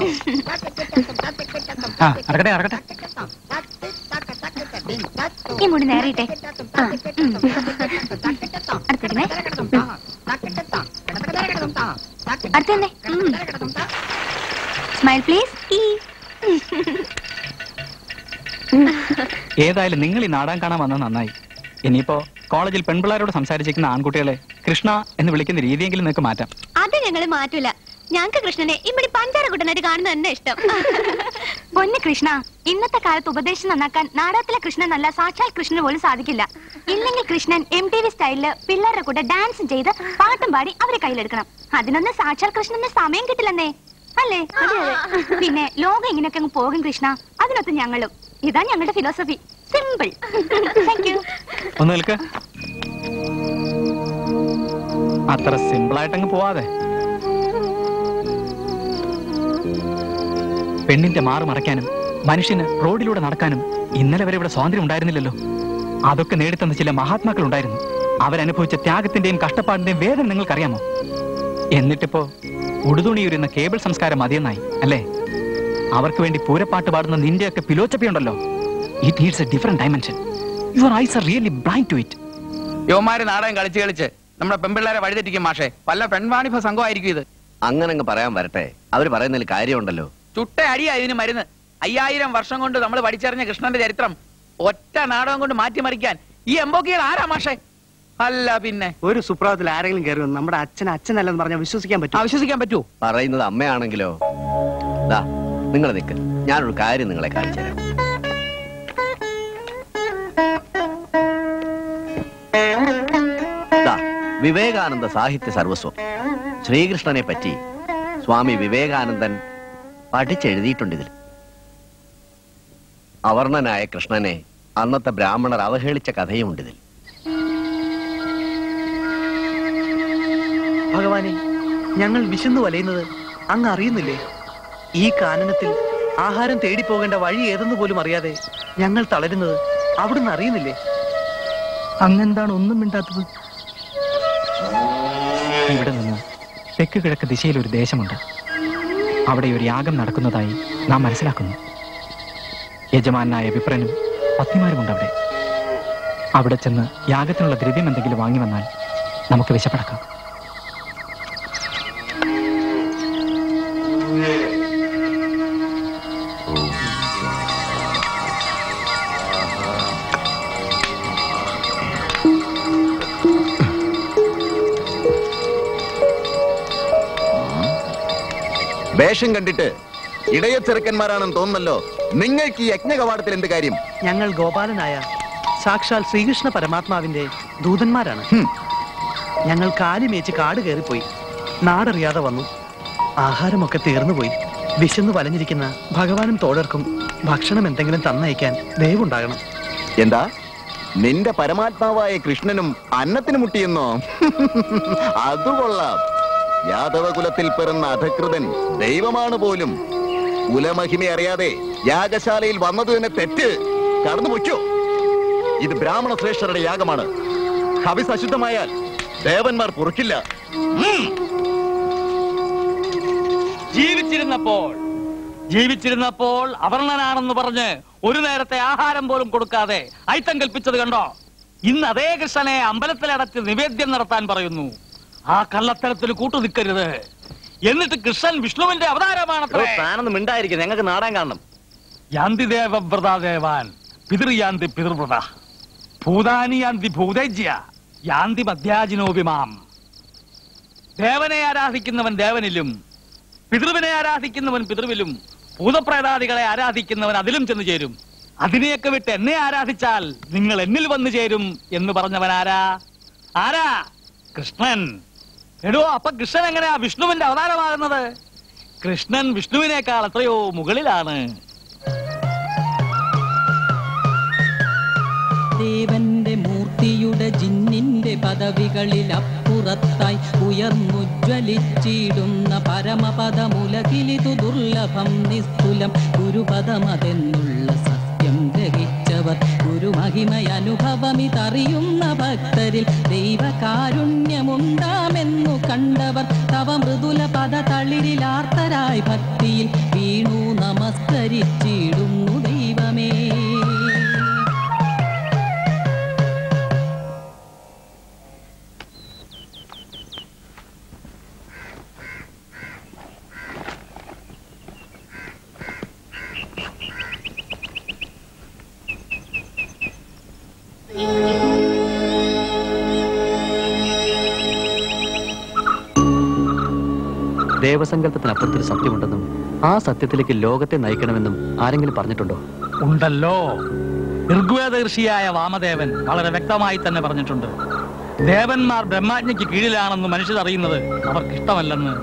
നേരിട്ടെ. അടുത്തിരുന്നേ. സ്മൈൽ പ്ലീസ് ഏതായാലും നിങ്ങൾ ഈ നാടാൻ കാണാൻ വന്നത് നന്നായി. ഇനിയിപ്പോ കോളേജിൽ പെൺപിള്ളേരോട് സംസാരിച്ചിരിക്കുന്ന ആൺകുട്ടികളെ കൃഷ്ണ എന്ന് വിളിക്കുന്ന രീതിയെങ്കിലും നിങ്ങൾക്ക് മാറ്റാം. അത് ഞങ്ങൾ മാറ്റൂല. ഞങ്ങൾക്ക് കൃഷ്ണനെ ഇമ്മടി പഞ്ചാര കുട്ടനായിട്ട് കാണുന്നത് തന്നെ ഇഷ്ടം. പൊന്നു കൃഷ്ണ ഇന്നത്തെ കാലത്ത് ഉപദേശം നന്നാക്കാൻ നാടകത്തിലെ കൃഷ്ണൻ നല്ല സാക്ഷാൽ കൃഷ്ണന് പോലും സാധിക്കില്ല. ഇല്ലെങ്കിൽ കൃഷ്ണൻ എം ടി വി സ്റ്റൈലിൽ പിള്ളേരുടെ കൂടെ ഡാൻസും ചെയ്ത് പാട്ടും പാടി അവരെ കയ്യിലെടുക്കണം. അതിനൊന്നും സാക്ഷാൽ കൃഷ്ണന് സമയം കിട്ടില്ലെന്നേ. അല്ലേ? പിന്നെ ലോകം ഇങ്ങനെയൊക്കെ അങ്ങ് പോകും കൃഷ്ണ. അതിനൊത്ത് ഞങ്ങളും. ഇതാ ഞങ്ങളുടെ ഫിലോസഫി സിമ്പിൾ. താങ്ക് യു ഒന്ന് നിൽക്ക്. അത്ര സിമ്പിളായിട്ടങ്ങ് പോവാതെ. പെണ്ണിന്റെ മാറ് മറയ്ക്കാനും മനുഷ്യന് റോഡിലൂടെ നടക്കാനും ഇന്നലെ വരെ ഇവിടെ സ്വാതന്ത്ര്യം ഉണ്ടായിരുന്നില്ലല്ലോ. അതൊക്കെ നേടിത്തന്ന ചില മഹാത്മാക്കൾ ഉണ്ടായിരുന്നു അവരനുഭവിച്ച ത്യാഗത്തിന്റെയും കഷ്ടപ്പാടിന്റെയും വേദന നിങ്ങൾക്കറിയാമോ? എന്നിട്ടിപ്പോ ഉടുതുണിയൂരുന്ന കേബിൾ സംസ്കാരം മതിയെന്നായി അല്ലേ? അവർക്ക് വേണ്ടി പൂരപ്പാട്ട് പാടുന്ന നിന്റെയൊക്കെ പിലോച്ചപ്പിയുണ്ടല്ലോ it needs a different dimension your eyes are really blind to it യുവമാര് നാടകം കളിച്ച് കളിച്ച് നമ്മുടെ പെൺപിള്ളേരെ വഴിതെറ്റിക്കും മാഷേ. വല്ല പെൺവാണിഭ സംഘമായിരിക്കും ഇത്. അങ്ങനെ പറയാൻ വരട്ടെ. അവർ പറയുന്നതിൽ കാര്യമുണ്ടല്ലോ. ചുട്ട അടിയാ ഇതിന് മരുന്ന്. അയ്യായിരം വർഷം കൊണ്ട് നമ്മൾ പഠിച്ചറിഞ്ഞ കൃഷ്ണന്റെ ചരിത്രം. ഒറ്റ നാടകം കൊണ്ട് മാറ്റിമറിക്കാൻ. ഈ എംബോക്കികൾ ആരാ മാഷേ? അല്ല പിന്നെ. ഒരു സുപ്രഭാതത്തിൽ ആരെങ്കിലും കയറി വന്ന് നമ്മുടെ അച്ഛൻ അച്ഛനല്ലെന്ന് പറഞ്ഞാൽ വിശ്വസിക്കാൻ പറ്റും വിശ്വസിക്കാൻ പറ്റൂ. പറയുന്നത് അമ്മയാണെങ്കിലോ? നിങ്ങൾ നിൽക്ക് ഞാനൊരു കാര്യം നിങ്ങളെ കാണിച്ചു തരാം വിവേകാനന്ദ സാഹിത്യ സർവസ്വം. ശ്രീകൃഷ്ണനെ പറ്റി സ്വാമി വിവേകാനന്ദൻ പഠിച്ചെഴുതിയിട്ടുണ്ട് ഇതിൽ. അവർണനായ കൃഷ്ണനെ അന്നത്തെ ബ്രാഹ്മണർ അവഹേളിച്ച കഥയുമുണ്ട് ഇതിൽ. ഭഗവാനെ ഞങ്ങൾ വിശന്നു വലയുന്നത് അങ്ങ് അറിയുന്നില്ലേ? ഈ കാനനത്തിൽ ആഹാരം തേടിപ്പോകേണ്ട വഴി ഏതെന്ന് പോലും അറിയാതെ ഞങ്ങൾ തളരുന്നത് അവിടുന്ന് അറിയുന്നില്ലേ? അങ്ങെന്താണ് ഒന്നും മിണ്ടാത്തത്? ഇവിടെ നിന്ന് തെക്ക് കിഴക്ക് ദിശയിൽ ഒരു ദേശമുണ്ട്. അവിടെ ഒരു യാഗം നടക്കുന്നതായി നാം മനസ്സിലാക്കുന്നു. യജമാനായ വിപ്രനും പത്നിമാരുമുണ്ട് അവിടെ. അവിടെ ചെന്ന് യാഗത്തിനുള്ള ദ്രവ്യം എന്തെങ്കിലും വാങ്ങി വന്നാൽ നമുക്ക് വിശപ്പടക്കാം. വേഷം കണ്ടിട്ട് ഇടയ ചെറുക്കന്മാരാണെന്ന് തോന്നുന്നല്ലോ നിങ്ങൾക്ക് ഈ യജ്ഞകവാടത്തിൽ എന്ത് കാര്യം? ഞങ്ങൾ ഗോപാലനായ സാക്ഷാൽ ശ്രീകൃഷ്ണ പരമാത്മാവിന്റെ ദൂതന്മാരാണ്. ഞങ്ങൾ കാലിമേച്ച് കാട് കയറിപ്പോയി. നാടറിയാതെ വന്നു. ആഹാരമൊക്കെ തീർന്നുപോയി വിശന്നു വലഞ്ഞിരിക്കുന്ന ഭഗവാനും തോടർക്കും ഭക്ഷണം എന്തെങ്കിലും തന്നയക്കാൻ ദയവുണ്ടാകണം. എന്താ? നിന്റെ പരമാത്മാവായ കൃഷ്ണനും അന്നത്തിന് മുട്ടിയെന്നോ? [laughs] അത് കൊള്ളാം. യാദവ കുലത്തിൽ പിറന്ന അധകൃതൻ ദൈവമാണ് പോലും. കുലമഹിമ അറിയാതെ യാഗശാലയിൽ വന്നത് തന്നെ തെറ്റ്. കടന്നു പൊയ്ക്കോ. ഇത് ബ്രാഹ്മണ ശ്രേഷ്ഠരുടെ യാഗമാണ്. ഹവിസ് സശുദ്ധമായാൽ ദേവന്മാർ പൊറുക്കില്ല. ജീവിച്ചിരുന്നപ്പോൾ ജീവിച്ചിരുന്നപ്പോൾ അവർണനാണെന്ന് പറഞ്ഞ് ഒരു നേരത്തെ ആഹാരം പോലും കൊടുക്കാതെ ഐത്തം കൽപ്പിച്ചത് കണ്ടോ? ഇന്ന് അതേ കൃഷ്ണനെ അമ്പലത്തിലടച്ച് നിവേദ്യം നടത്താൻ പറയുന്നു. ആ കള്ളത്തരത്തിൽ കൂട്ടു നിൽക്കരുത്. എന്നിട്ട് കൃഷ്ണൻ വിഷ്ണുവിന്റെ അവതാരമാണ് താനൊന്നും മിണ്ടായിരിക്കും. ഞങ്ങൾക്ക് നാടാൻ കാണണം. യാന്തി ദേവവ്രതാദേവാൻ പിതൃയാന്തി പിതൃവ്രത ഭൂതാനി യാന്തി ഭൂതേജ്യ യാന്തി മധ്യാജിനോപിമാം ദേവനെ ആരാധിക്കുന്നവൻ ദേവനിലും പിതൃവിനെ ആരാധിക്കുന്നവൻ പിതൃവിലും ഭൂതപ്രേതാദികളെ ആരാധിക്കുന്നവൻ അതിലും ചെന്നു ചേരും. അതിനെയൊക്കെ വിട്ട് എന്നെ ആരാധിച്ചാൽ നിങ്ങൾ എന്നിൽ വന്നു ചേരും എന്ന് പറഞ്ഞവൻ ആരാ ആരാ? കൃഷ്ണൻ. എടോ അപ്പൊ കൃഷ്ണൻ എങ്ങനെയാ വിഷ്ണുവിന്റെ അവതാരമാകുന്നത്? കൃഷ്ണൻ വിഷ്ണുവിനേക്കാൾ എത്രയോ മുകളിലാണ്. ദേവന്റെ മൂർത്തിയുടെ ജിന്നിന്റെ പദവികളിൽ അപ്പുറത്തായി ഉയർന്നുജ്വലിച്ചിടുന്ന പരമപദമുലകിലിതു ദുർലഭം നിസ്തുലം ഗുരുപദമതെന്നുള്ള ഗ്രഹിച്ചവർ ഗുരുമഹിമയനുഭവമിതറിയുന്ന ഭക്തരിൽ ദൈവകാരുണ്യമുണ്ടാമെന്നു കണ്ടവർ തവ മൃദുല പദ തളിരിലാർത്തരായി ഭക്തിയിൽ വീണു നമസ്കരിച്ചിടുന്നു ദൈവമേ. ദേവസങ്കല്പത്തിനപ്പുറത്തൊരു സത്യമുണ്ടെന്നും ആ സത്യത്തിലേക്ക് ലോകത്തെ നയിക്കണമെന്നും ആരെങ്കിലും പറഞ്ഞിട്ടുണ്ടോ? ഉണ്ടല്ലോ. ഋഗ്വേദ ഋഷിയായ വാമദേവൻ വളരെ വ്യക്തമായി തന്നെ പറഞ്ഞിട്ടുണ്ട്. ദേവന്മാർ ബ്രഹ്മാജ്ഞയ്ക്ക് കീഴിലാണെന്ന് മനുഷ്യർ അറിയുന്നത് അവർക്ക് ഇഷ്ടമല്ലെന്ന്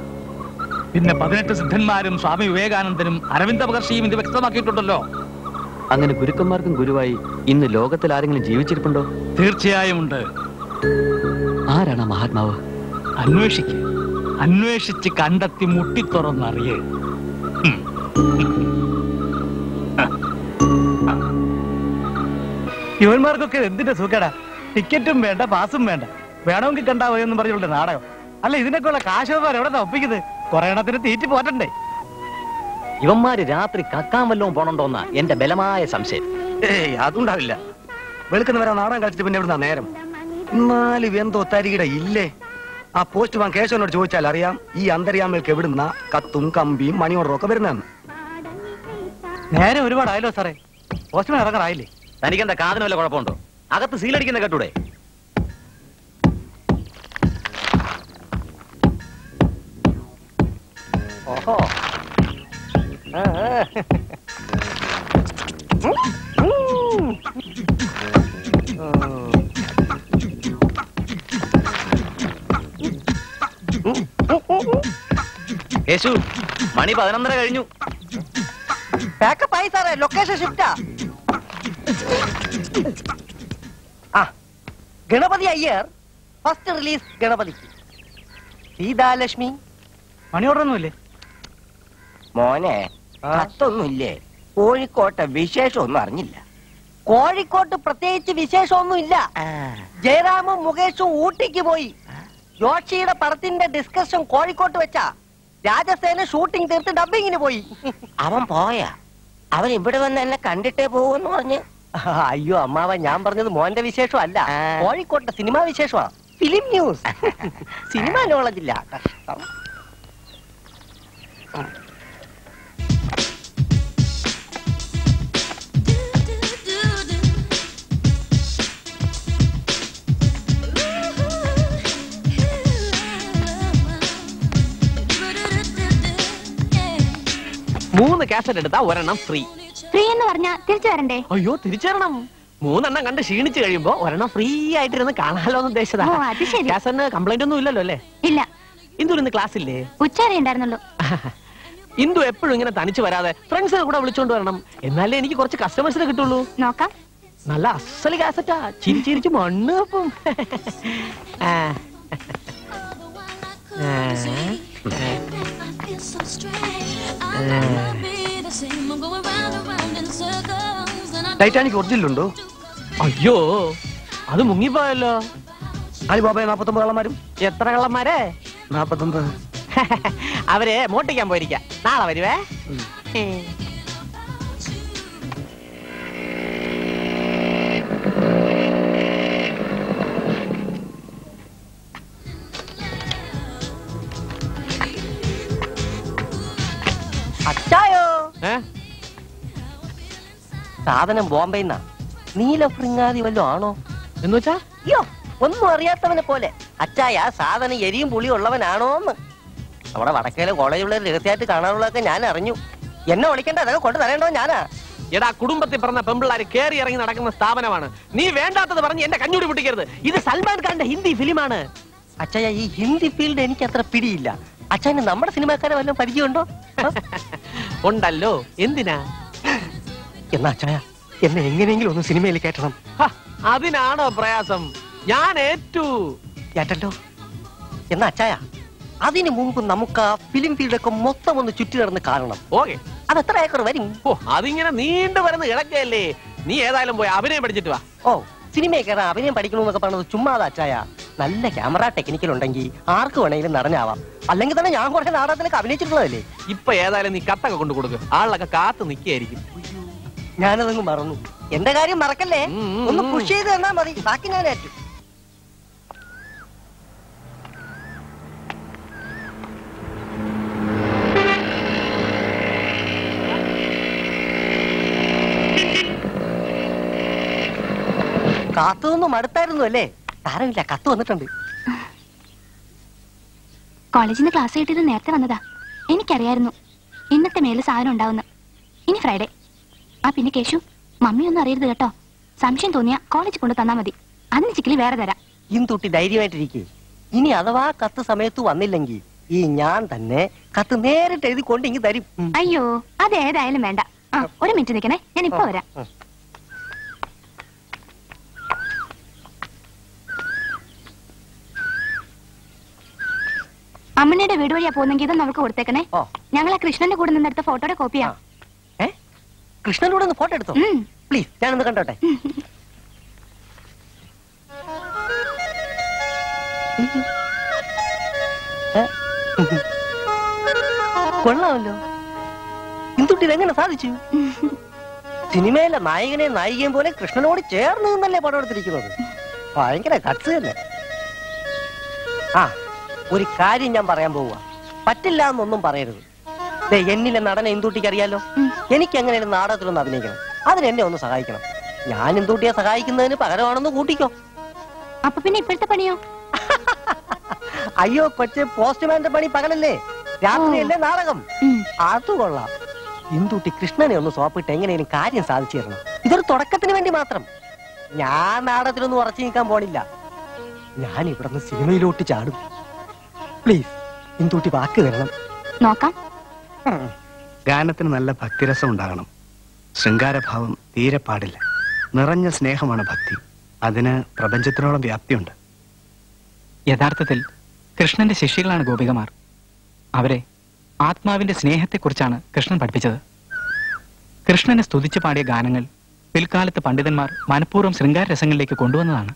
പിന്നെ പതിനെട്ട് സിദ്ധന്മാരും സ്വാമി വിവേകാനന്ദനും അരവിന്ദ മഹർഷിയും ഇത് വ്യക്തമാക്കിയിട്ടുണ്ടല്ലോ. അങ്ങനെ ഗുരുക്കന്മാർക്കും ഗുരുവായി ഇന്ന് ലോകത്തിൽ ആരെങ്കിലും ജീവിച്ചിരിപ്പുണ്ടോ? തീർച്ചയായും ഉണ്ട്. ആരാണ് മഹാത്മാവ്? അന്വേഷിക്ക്. അന്വേഷിച്ച് കണ്ടെത്തി മുട്ടിത്തുറന്നറിയേ. ഇവന്മാർക്കൊക്കെ എന്തിന്റെ സുഖടാ? ടിക്കറ്റും വേണ്ട പാസും വേണ്ട. വേണമെങ്കിൽ കണ്ടാ മതി എന്ന് പറഞ്ഞുള്ള നാടകം. അല്ല ഇതിനൊക്കെയുള്ള കാശവന്മാർ എവിടെ ഒപ്പിക്കുന്നത്? കൊറേ എണ്ണത്തിന് തീറ്റി പോറ്റണ്ടേ? ഇവന്മാര് രാത്രി കക്കാൻ വല്ലതും പോണുണ്ടോന്നാ എന്റെ ബലമായ സംശയം. ഏയ് അതുണ്ടാവില്ല. വെളുക്കുന്ന വരെ നാടൻ കളിച്ചിട്ട് പിന്നെ എവിടുന്ന നേരം? എന്നാലും എന്തോ തരികിട ഇല്ലേ? ആ പോസ്റ്റ് മാൻ കേശവനോട് ചോദിച്ചാൽ അറിയാം ഈ അന്തര്യാമകൾക്ക് എവിടുന്ന കത്തും കമ്പിയും മണിയോടും ഒക്കെ വരുന്നതെന്ന്. നേരെ ഒരുപാടായല്ലോ സാറേ. പോസ്റ്റ്മാൻ ഇറങ്ങാറായില്ലേ? തനിക്കെന്താ കാതിന് വല്ല കുഴപ്പമുണ്ടോ? അകത്ത് സീലടിക്കുന്ന കേട്ടൂടെ? ഓഹോ. യേശു മണി പതിനൊന്നര കഴിഞ്ഞു. പാക്കപ്പ് ആയി സാറേ ലൊക്കേഷൻ ഷിഫ്റ്റാ ആ. ഗണപതി അയ്യർ ഫസ്റ്റ് റിലീസ് ഗണപതിക്ക്. സീതാലക്ഷ്മി. മണി ഓർഡറൊന്നുമില്ലേ മോനെ കത്തൊന്നുമില്ലേ? കോഴിക്കോട്ടെ വിശേഷമൊന്നും അറിഞ്ഞില്ല. കോഴിക്കോട്ട് പ്രത്യേകിച്ച് വിശേഷമൊന്നും ഇല്ല ജയറാമും മുകേഷും ഊട്ടിക്ക് പോയി. ജോഷിയുടെ പടത്തിന്റെ ഡിസ്കഷൻ കോഴിക്കോട്ട് വെച്ചാ. രാജസേന ഷൂട്ടിംഗ് തീർത്ത് ഡബിങ്ങിന് പോയി. അവൻ പോയാ? അവൻ ഇവിടെ വന്ന് എന്നെ കണ്ടിട്ടേ പോകുമെന്ന് പറഞ്ഞ്? അയ്യോ അമ്മാവ ഞാൻ പറഞ്ഞത് മോന്റെ വിശേഷം അല്ല കോഴിക്കോട്ടെ സിനിമാ വിശേഷമാ ഫിലിം ന്യൂസ് സിനിമ നോളജില്ല ഇല്ല. കഷ്ടം. മൂന്ന് കാസറ്റ് എടുത്താ ഒരെണ്ണം ഫ്രീ ഫ്രീ എന്ന് പറഞ്ഞാ തിരിച്ചു വരണ്ടേ? അയ്യോ തിരിച്ചു വരണം. മൂന്നെണ്ണം കണ്ട് ക്ഷീണിച്ചു കഴിയുമ്പോ ഒരെണ്ണം ഫ്രീ ആയിട്ടിരുന്ന് കാണാലോ എന്ന് ഉദ്ദേശിച്ചതാ. ഓ, അത് ശരി. കാസറ്റിന് കംപ്ലൈന്റ് ഒന്നും ഇല്ലല്ലോ അല്ലേ? ഇല്ല. ഇന്ദു ഇന്ന് ക്ലാസ് ഇല്ലേ? ഉച്ചവരെ [laughs] ഇന്ദു എപ്പോഴും ഇങ്ങനെ തനിച്ചു വരാതെ ഫ്രണ്ട്സിനെ കൂടെ വിളിച്ചോണ്ട് വരണം. എന്നാലേ എനിക്ക് കുറച്ച് കസ്റ്റമേഴ്സിനെ കിട്ടുള്ളൂ. നോക്കാം. നല്ല അസൽ കാസറ്റാ ചിരി ചിരിച്ച് മണ്ണ് അപ്പം [laughs] ആ. ടൈറ്റാനിക് ഒറിജിനൽ ഉണ്ടോ? അയ്യോ അത് മുങ്ങിപ്പോയല്ലോ. അലിബാബയെ നാപ്പത്തൊമ്പത് കള്ളന്മാരും? എത്ര കള്ളന്മാരെ? നാപ്പത്തൊമ്പത്. [laughs] അവരെ മോട്ടിക്കാൻ പോയിരിക്കാം. നാളെ വരുവേ. സാധനം ബോംബെ നീല ഫ്രിങ്ങാതി വല്ലോ ആണോ? എന്ന് വെച്ചാ? അയ്യോ ഒന്നും അറിയാത്തവനെ പോലെ. അച്ചായ സാധനം എരിയും പുളിയും ഉള്ളവനാണോന്ന്. നമ്മുടെ വടക്കേലെ കോളേജുള്ള രഹസ്യമായിട്ട് കാണാനുള്ളതൊക്കെ ഞാൻ അറിഞ്ഞു. എന്നെ വിളിക്കണ്ട അതൊക്കെ കൊണ്ടു തരേണ്ടോ ഞാനാ? എടാ കുടുംബത്തിൽ പറഞ്ഞ പെമ്പിള്ളാര് കയറി ഇറങ്ങി നടക്കുന്ന സ്ഥാപനമാണ്. നീ വേണ്ടാത്തത് പറഞ്ഞ് എന്റെ കഞ്ഞൂടി പൊട്ടിക്കരുത്. ഇത് സൽമാൻ ഖാന്റെ ഹിന്ദി ഫിലിമാണ്. അച്ചായ ഈ ഹിന്ദി ഫീൽഡ് എനിക്ക് അത്ര പിടിയില്ല. അച്ഛന് നമ്മുടെ സിനിമാക്കാരെ വല്ലതും പരിചയമുണ്ടോ? [laughs] ഉണ്ടല്ലോ. എന്തിനാ? എന്നാ അച്ചായ എന്നെ എങ്ങനെയെങ്കിലും ഒന്ന് സിനിമയിൽ കയറ്റണം. അതിനാണോ പ്രയാസം? ഞാൻ ഏറ്റു. കേട്ടല്ലോ എന്നാ അച്ചായ അതിനു മുമ്പ് നമുക്ക് ആ ഫിലിം ഫീൽഡൊക്കെ മൊത്തം ഒന്ന് ചുറ്റി നടന്ന് കാണണം. ഓക്കെ. അത് എത്ര ഏക്കർ വരും? ഓ അതിങ്ങനെ നീണ്ടു വരുന്ന കിടക്കയല്ലേ നീ ഏതായാലും പോയി അഭിനയം പഠിച്ചിട്ട് വാ. ഓ സിനിമയിൽ കയറാൻ അഭിനയം പഠിക്കണമെന്നൊക്കെ പറഞ്ഞത് ചുമ്മാതാ അച്ചായ നല്ല ക്യാമറ ടെക്നിക്കൽ ഉണ്ടെങ്കിൽ ആർക്ക് വേണമെങ്കിലും നടനാവാം. അല്ലെങ്കിൽ തന്നെ ഞാൻ കുറച്ച് നാടകത്തിലൊക്കെ അഭിനയിച്ചിട്ടുള്ളതല്ലേ? ഇപ്പൊ ഏതായാലും നീ കത്തൊക്കെ കൊണ്ടു കൊടുക്ക് ആളൊക്കെ കാത്തു നിക്കായിരിക്കും ഞാനതങ്ങ് മറന്നു. എന്റെ കാര്യം മറക്കല്ലേ? ഒന്ന് പുഷ് ചെയ്ത് തന്നാ മതി. ബാക്കി ഞാൻ ഏറ്റു. കാത്തുനിന്നും അടുത്തായിരുന്നു അല്ലേ? താരമില്ല കത്ത് വന്നിട്ടുണ്ട്. കോളേജിൽ നിന്ന് ക്ലാസ് കിട്ടിയത് നേരത്തെ വന്നതാ. എനിക്കറിയായിരുന്നു. ഇന്നത്തെ മേലെ സാധനം ഉണ്ടാവുന്ന ഇനി ഫ്രൈഡേ ആ പിന്നെ കേശു മമ്മി ഒന്നും അറിയരുത് കേട്ടോ. സംശയം തോന്നിയ കോളേജ് കൊണ്ട് തന്നാ മതി. അതിന് ചിക്കലി വേറെ തരാം. തൊട്ടി ധൈര്യമായിട്ടിരിക്കേ. ഇനി അഥവാ കത്ത് സമയത്ത് വന്നില്ലെങ്കിൽ ഈ ഞാൻ തന്നെ കത്ത് നേരിട്ട് എഴുതി കൊണ്ട് ഇങ്ങ് തരും. അയ്യോ അത് ഏതായാലും വേണ്ട. ആ ഒരു മിനിറ്റ് നിൽക്കണേ. ഞാൻ ഇപ്പൊ വരാം. അമ്മണിയുടെ വീട് വഴിയാ പോകുന്നെങ്കിൽ ഇതൊന്നും അവൾക്ക് കൊടുത്തേക്കണേ. ഞങ്ങളെ ആ കൃഷ്ണന്റെ കൂടെ നിന്നെടുത്ത ഫോട്ടോയുടെ കൃഷ്ണനോട് ഒന്ന് ഫോട്ടോ എടുത്തോ? പ്ലീസ് ഞാനൊന്ന് കണ്ടോട്ടെ? കൊള്ളാമല്ലോ. ഇന്തുട്ടി എങ്ങനെ സാധിച്ചു? സിനിമയിലെ നായകനെ നായികയും പോലെ കൃഷ്ണനോട് ചേർന്ന് നിന്നല്ലേ പടം എടുത്തിരിക്കുന്നത്? ഭയങ്കര കട്സ് തന്നെ. ആ ഒരു കാര്യം ഞാൻ പറയാൻ പോവുക. പറ്റില്ല എന്നൊന്നും പറയരുത്. എന്നിലെ നടനെ ഇന്തുട്ടിക്ക് അറിയാലോ? എനിക്ക് എങ്ങനെയാണ് നാടകത്തിലൊന്ന് അഭിനയിക്കണം? അതിന് എന്നെ ഒന്ന് സഹായിക്കണം. ഞാൻ ഇന്തുട്ടിയെ സഹായിക്കുന്നതിന് പകരമാണെന്ന് കൂട്ടിക്കോ. അപ്പൊ പിന്നെ ഇപ്പോഴത്തെ പണിയോ? [laughs] അയ്യോ കൊച്ചു പോസ്റ്റ്മാന്റെ പണി പകലല്ലേ? രാത്രിയല്ലേ നാടകം? അത് കൊള്ളാം. ഇന്തുട്ടി കൃഷ്ണനെ ഒന്ന് സോപ്പിട്ട് എങ്ങനെയും കാര്യം സാധിച്ചു തരണം ഇതൊരു തുടക്കത്തിന് വേണ്ടി മാത്രം. ഞാൻ നാടകത്തിലൊന്നും ഉറച്ചു നീക്കാൻ പോണില്ല. ഞാൻ ഇവിടെ നിന്ന് സിനിമയിലോട്ട് ചാടും. പ്ലീസ് ഇന്തുട്ടി വാക്ക് തരണം. നോക്കാം. ഗാനത്തിന് നല്ല ഭക്തിരസം ഉണ്ടാകണം. ശൃംഗാരഭാവം തീരെ പാടില്ല. നിറഞ്ഞ സ്നേഹമാണ് ഭക്തി. അതിന് പ്രപഞ്ചത്തിനോളം വ്യാപ്തിയുണ്ട്. യഥാർത്ഥത്തിൽ കൃഷ്ണന്റെ ശിഷ്യകളാണ് ഗോപികമാർ. അവരെ ആത്മാവിന്റെ സ്നേഹത്തെക്കുറിച്ചാണ് കൃഷ്ണൻ പഠിപ്പിച്ചത്. കൃഷ്ണനെ സ്തുതിച്ചു പാടിയ ഗാനങ്ങൾ പിൽക്കാലത്ത് പണ്ഡിതന്മാർ മനഃപൂർവം ശൃംഗാര രസങ്ങളിലേക്ക് കൊണ്ടുവന്നതാണ്.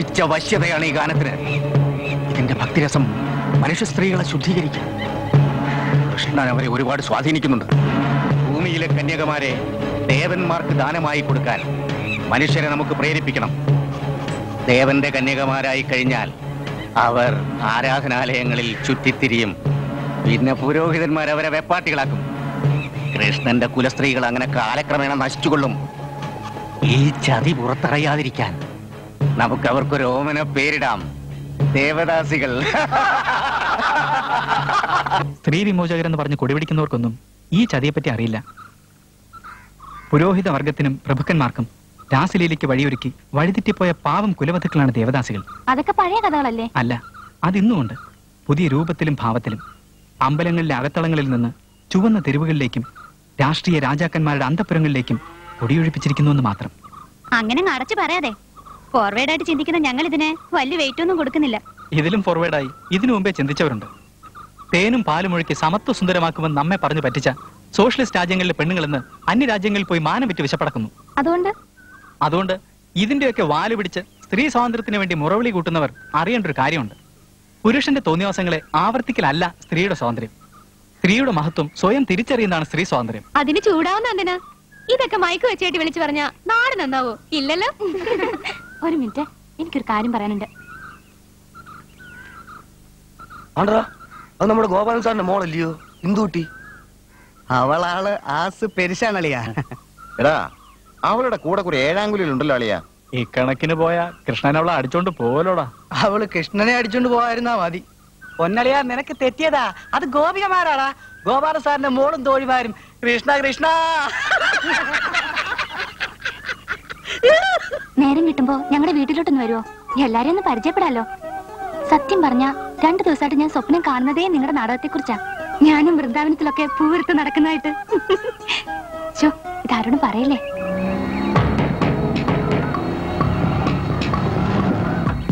നശിച്ച വശ്യതയാണ് ഈ ഗാനത്തിന്. ഇതിന്റെ ഭക്തിരസം മനുഷ്യ സ്ത്രീകളെ ശുദ്ധീകരിക്കും. കൃഷ്ണൻ അവരെ ഒരുപാട് സ്വാധീനിക്കുന്നുണ്ട്. ഭൂമിയിലെ കന്യകമാരെ ദേവന്മാർക്ക് ദാനമായി കൊടുക്കാൻ മനുഷ്യരെ നമുക്ക് പ്രേരിപ്പിക്കണം. ദേവന്റെ കന്യകമാരായി കഴിഞ്ഞാൽ അവർ ആരാധനാലയങ്ങളിൽ ചുറ്റിത്തിരിയും. പിന്നെ പുരോഹിതന്മാർ അവരെ വെപ്പാട്ടികളാക്കും. കൃഷ്ണന്റെ കുലസ്ത്രീകൾ അങ്ങനെ കാലക്രമേണ നശിച്ചുകൊള്ളും. ഈ ചതി പുറത്തറിയാതിരിക്കാൻ നമുക്ക് അവർക്കൊരു ഓമന പേരിടാം. ദേവദാസികൾ. സ്ത്രീ വിമോചകരെന്ന് പറഞ്ഞ് കൊടിപിടിക്കുന്നവർക്കൊന്നും ഈ ചതിയെപ്പറ്റി അറിയില്ല. പുരോഹിത വർഗത്തിനും പ്രഭുക്കന്മാർക്കും രാസലീലയ്ക്ക് വഴിയൊരുക്കി വഴിതെറ്റിപ്പോയ പാവം കുലവധുക്കളാണ് ദേവദാസികൾ. അതൊക്കെ പഴയ കഥകളല്ലേ? അല്ല അതിന്നുമുണ്ട്. പുതിയ രൂപത്തിലും ഭാവത്തിലും. അമ്പലങ്ങളിലെ അകത്തളങ്ങളിൽ നിന്ന് ചുവന്ന തെരുവുകളിലേക്കും രാഷ്ട്രീയ രാജാക്കന്മാരുടെ അന്തപുരങ്ങളിലേക്കും കൊടിയൊഴിപ്പിച്ചിരിക്കുന്നുവെന്ന് മാത്രം. അങ്ങനെ അടച്ചു പറയാതെ. ഫോർവേഡ് ആയിട്ട് ചിന്തിക്കുന്ന ഞങ്ങൾ ഇതിനെ വലിയ വെയിറ്റ് ഒന്നും കൊടുക്കുന്നില്ല. ഇതിലും ഫോർവേഡായി ഇതിനു മുമ്പേ ചിന്തിച്ചവരുണ്ട്. തേനും പാലും ഒഴുക്കി സമത്വ സുന്ദരമാക്കുമെന്ന് നമ്മെ പറഞ്ഞു പറ്റിച്ച സോഷ്യലിസ്റ്റ് രാജ്യങ്ങളിലെ പെണ്ണുങ്ങളെന്ന് അന്യരാജ്യങ്ങളിൽ പോയി മാനം വിറ്റ് വിശപ്പടക്കുന്നു. അതുകൊണ്ട്? അതുകൊണ്ട് ഇതിന്റെയൊക്കെ വാൽ പിടിച്ച് സ്ത്രീ സ്വാതന്ത്ര്യത്തിന് വേണ്ടി മുറവിളി കൂട്ടുന്നവർ അറിയേണ്ട ഒരു കാര്യമുണ്ട്. പുരുഷന്റെ തോന്നിവാസങ്ങളെ ആവർത്തിക്കലല്ല സ്ത്രീയുടെ സ്വാതന്ത്ര്യം. സ്ത്രീയുടെ മഹത്വം സ്വയം തിരിച്ചറിയുന്നതാണ് സ്ത്രീ സ്വാതന്ത്ര്യം. അതിന് ചൂടാവുന്ന എന്തിനാ? ഇതൊക്കെ മയക്ക് വെച്ചേട്ടി വിളിച്ചു പറഞ്ഞ നാട് നന്നാവോ? ഇല്ലല്ലോ? ഒരു മിനിറ്റ്. എനിക്കൊരു കാര്യം പറയാനുണ്ട്. ആണ്ടാ അത് നമ്മുടെ ഗോപാലൻ സാറിന്റെ മോളല്ലയോ? ഇന്ദുട്ടി അവളാൾ ആസ് പെരിശാണളിയാ എടാ അവളുടെ കൂടെ കുറെ ഏഴാങ്കുലിൽ ഉണ്ടല്ലോ അളിയാ. ഈ കണക്കിന് പോയാ കൃഷ്ണനെ അവളെ അടിച്ചോണ്ട് പോവലോടാ അവൾ കൃഷ്ണനെ അടിച്ചോണ്ട് പോവായിരുന്നാ മതി. പൊന്നളിയാ നിനക്ക് തെറ്റിയതാ. അത് ഗോപികമാരാടാ. ഗോപാല സാറിന്റെ മോളും തോഴിമാരും. കൃഷ്ണ കൃഷ്ണ. നേരം കിട്ടുമ്പോ ഞങ്ങളുടെ വീട്ടിലോട്ടൊന്ന് വരുമോ എല്ലാരെയും ഒന്ന് പരിചയപ്പെടാലോ. സത്യം പറഞ്ഞ രണ്ടു ദിവസമായിട്ട് ഞാൻ സ്വപ്നം കാണുന്നതേ നിങ്ങളുടെ നാടകത്തെ കുറിച്ചാ ഞാനും വൃന്ദാവനത്തിലൊക്കെ പൂവിരുത്ത് നടക്കുന്നതായിട്ട്. ചോ ഇതാരോടും പറയല്ലേ?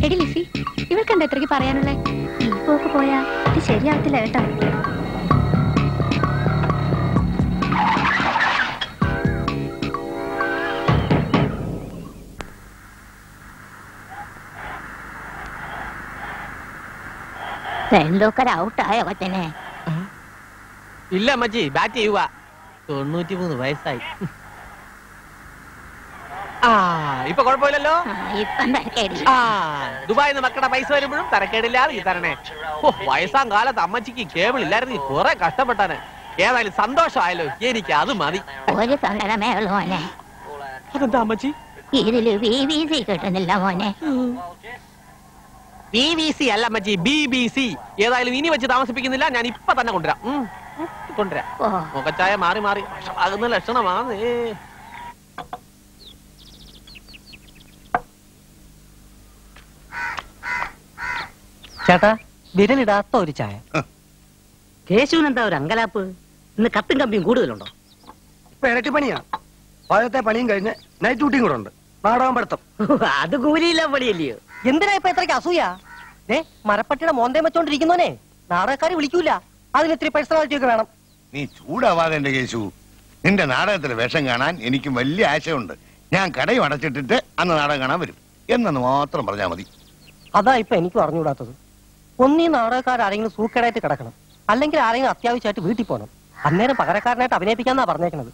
എടി ലിസി ഇവൾക്ക് എന്താ ഇത്രയ്ക്ക് പറയാനുള്ളേ? ഇപ്പോ പോയാ ഇത് ശരിയാവത്തില്ല കേട്ടോ. എന്തോക്കര ഔട്ടായോ കൊച്ചനെ? ഇല്ല അമ്മച്ചി ബാറ്റ് ചെയ്യുക തൊണ്ണൂറ്റി മൂന്ന് വയസ്സായി. ആ ഇപ്പൊ കുഴപ്പമില്ലല്ലോ? ദുബായിൽ നിന്ന് മക്കളുടെ പൈസ വരുമ്പോഴും തരക്കേടില്ലാതെ ഈ തരണേ. ഓ വയസ്സാം കാലത്ത് അമ്മച്ചിക്ക് കേബിൾ ഇല്ലായിരുന്നു കുറെ കഷ്ടപ്പെട്ടാണ് ഏതായാലും സന്തോഷമായല്ലോ എനിക്ക് അത് മതി. ഒരു സങ്കടമേ ഉള്ളു മോനെ. അതെന്താ അമ്മച്ചി? ഇതിൽ കിട്ടുന്നില്ല മോനെ. ബി ബി സി അല്ല അമ്മച്ചി ബി ബി സി. ഏതായാലും ഇനി വെച്ച് താമസിപ്പിക്കുന്നില്ല. ഞാൻ ഇപ്പൊ തന്നെ കൊണ്ടുവരാം. കൊണ്ടുവരാം. മുഖച്ചായ മാറി മാറി. ആകുന്ന ലക്ഷണമാണ്. ചേട്ടാ വിരലിടാത്ത ഒരു ചായ. കേശുവിനെന്താ ഒരു അങ്കലാപ്പ്? ഇന്ന് കത്തും കമ്പിയും കൂടുതലുണ്ടോ? ഇപ്പൊ ഇരട്ടി പണിയാ. പഴത്തെ പണിയും കഴിഞ്ഞ് നൈറ്റ് ഡ്യൂട്ടിയും കൂടെ ഉണ്ട്. നാടകം പഠിത്തം. അത് കൂലിയില്ല പണിയല്ലയോ? എന്തിനാ ഇപ്പൊ എത്രയ്ക്ക് അസൂയ? ഏ മരപ്പട്ടിയുടെ മോന്തയം വെച്ചോണ്ടിരിക്കുന്നോനെ നാടകക്കാരി വിളിക്കൂല. അതിന് ഇത്തിരി പേഴ്സണാലിറ്റി ഒക്കെ വേണം. നീ ചൂടാവാതെ എന്റെ കേശു. നിന്റെ നാടകത്തിലെ വേഷം കാണാൻ എനിക്ക് വലിയ ആശയമുണ്ട്. ഞാൻ കടയും അടച്ചിട്ടിട്ട് അന്ന് നാടകം കാണാൻ വരും. എന്നു മാത്രം പറഞ്ഞാൽ മതി. അതാ ഇപ്പൊ എനിക്ക് അറിഞ്ഞുകൂടാത്തത്. ഒന്നീ നാടകക്കാർ ആരെങ്കിലും സൂക്കേടായിട്ട് കിടക്കണം. അല്ലെങ്കിൽ ആരെങ്കിലും അത്യാവശ്യമായിട്ട് വീട്ടിൽ പോകണം. അന്നേരം പകരക്കാരനായിട്ട് അഭിനയിപ്പിക്കാന്നാ പറഞ്ഞേക്കണത്.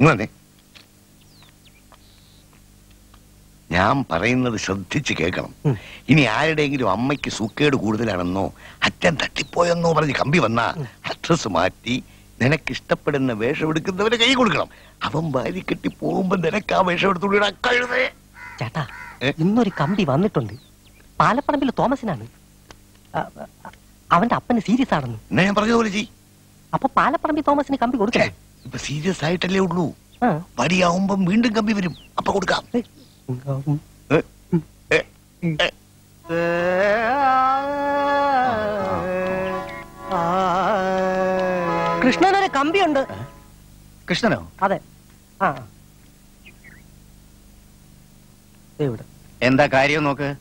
ഇങ്ങനെ ഞാൻ പറയുന്നത് ശ്രദ്ധിച്ച് കേൾക്കണം. ഇനി ആരുടെയെങ്കിലും അമ്മയ്ക്ക് സൂക്കേട് കൂടുതലാണെന്നോ അച്ഛൻ തട്ടിപ്പോയെന്നോ പറഞ്ഞ് കമ്പി വന്നാ അഡ്രസ് മാറ്റി നിനക്ക് ഇഷ്ടപ്പെടുന്ന വേഷം എടുക്കുന്നവരെ കൈ കൊടുക്കണം. അവൻ വാരി കെട്ടി പോകുമ്പോ നിനക്ക് ആ വേഷം എടുത്തുകൂടാ കഴുതേ ചേട്ടാ ഇന്നൊരു കമ്പി വന്നിട്ടുണ്ട്. പാലപ്പറമ്പിൽ തോമസിനാണ്. അവന്റെ അപ്പന് സീരിയസ് ആണെന്ന്. എന്നാ ഞാൻ പറഞ്ഞതുപോലെ ചെയ് അപ്പൊ പാലപ്പറമ്പിൽ തോമസിന് കമ്പി കൊടുക്കേ ഇപ്പൊ സീരിയസ് ആയിട്ടല്ലേ ഉള്ളൂ. വടിയാവുമ്പം വീണ്ടും കമ്പി വരും. അപ്പൊ കൊടുക്കാം? കൃഷ്ണനൊരു കമ്പിയുണ്ട്. കൃഷ്ണനോ? അതെ. ആ. ദേ ഇവിടെ. എന്താ കാര്യം നോക്ക്?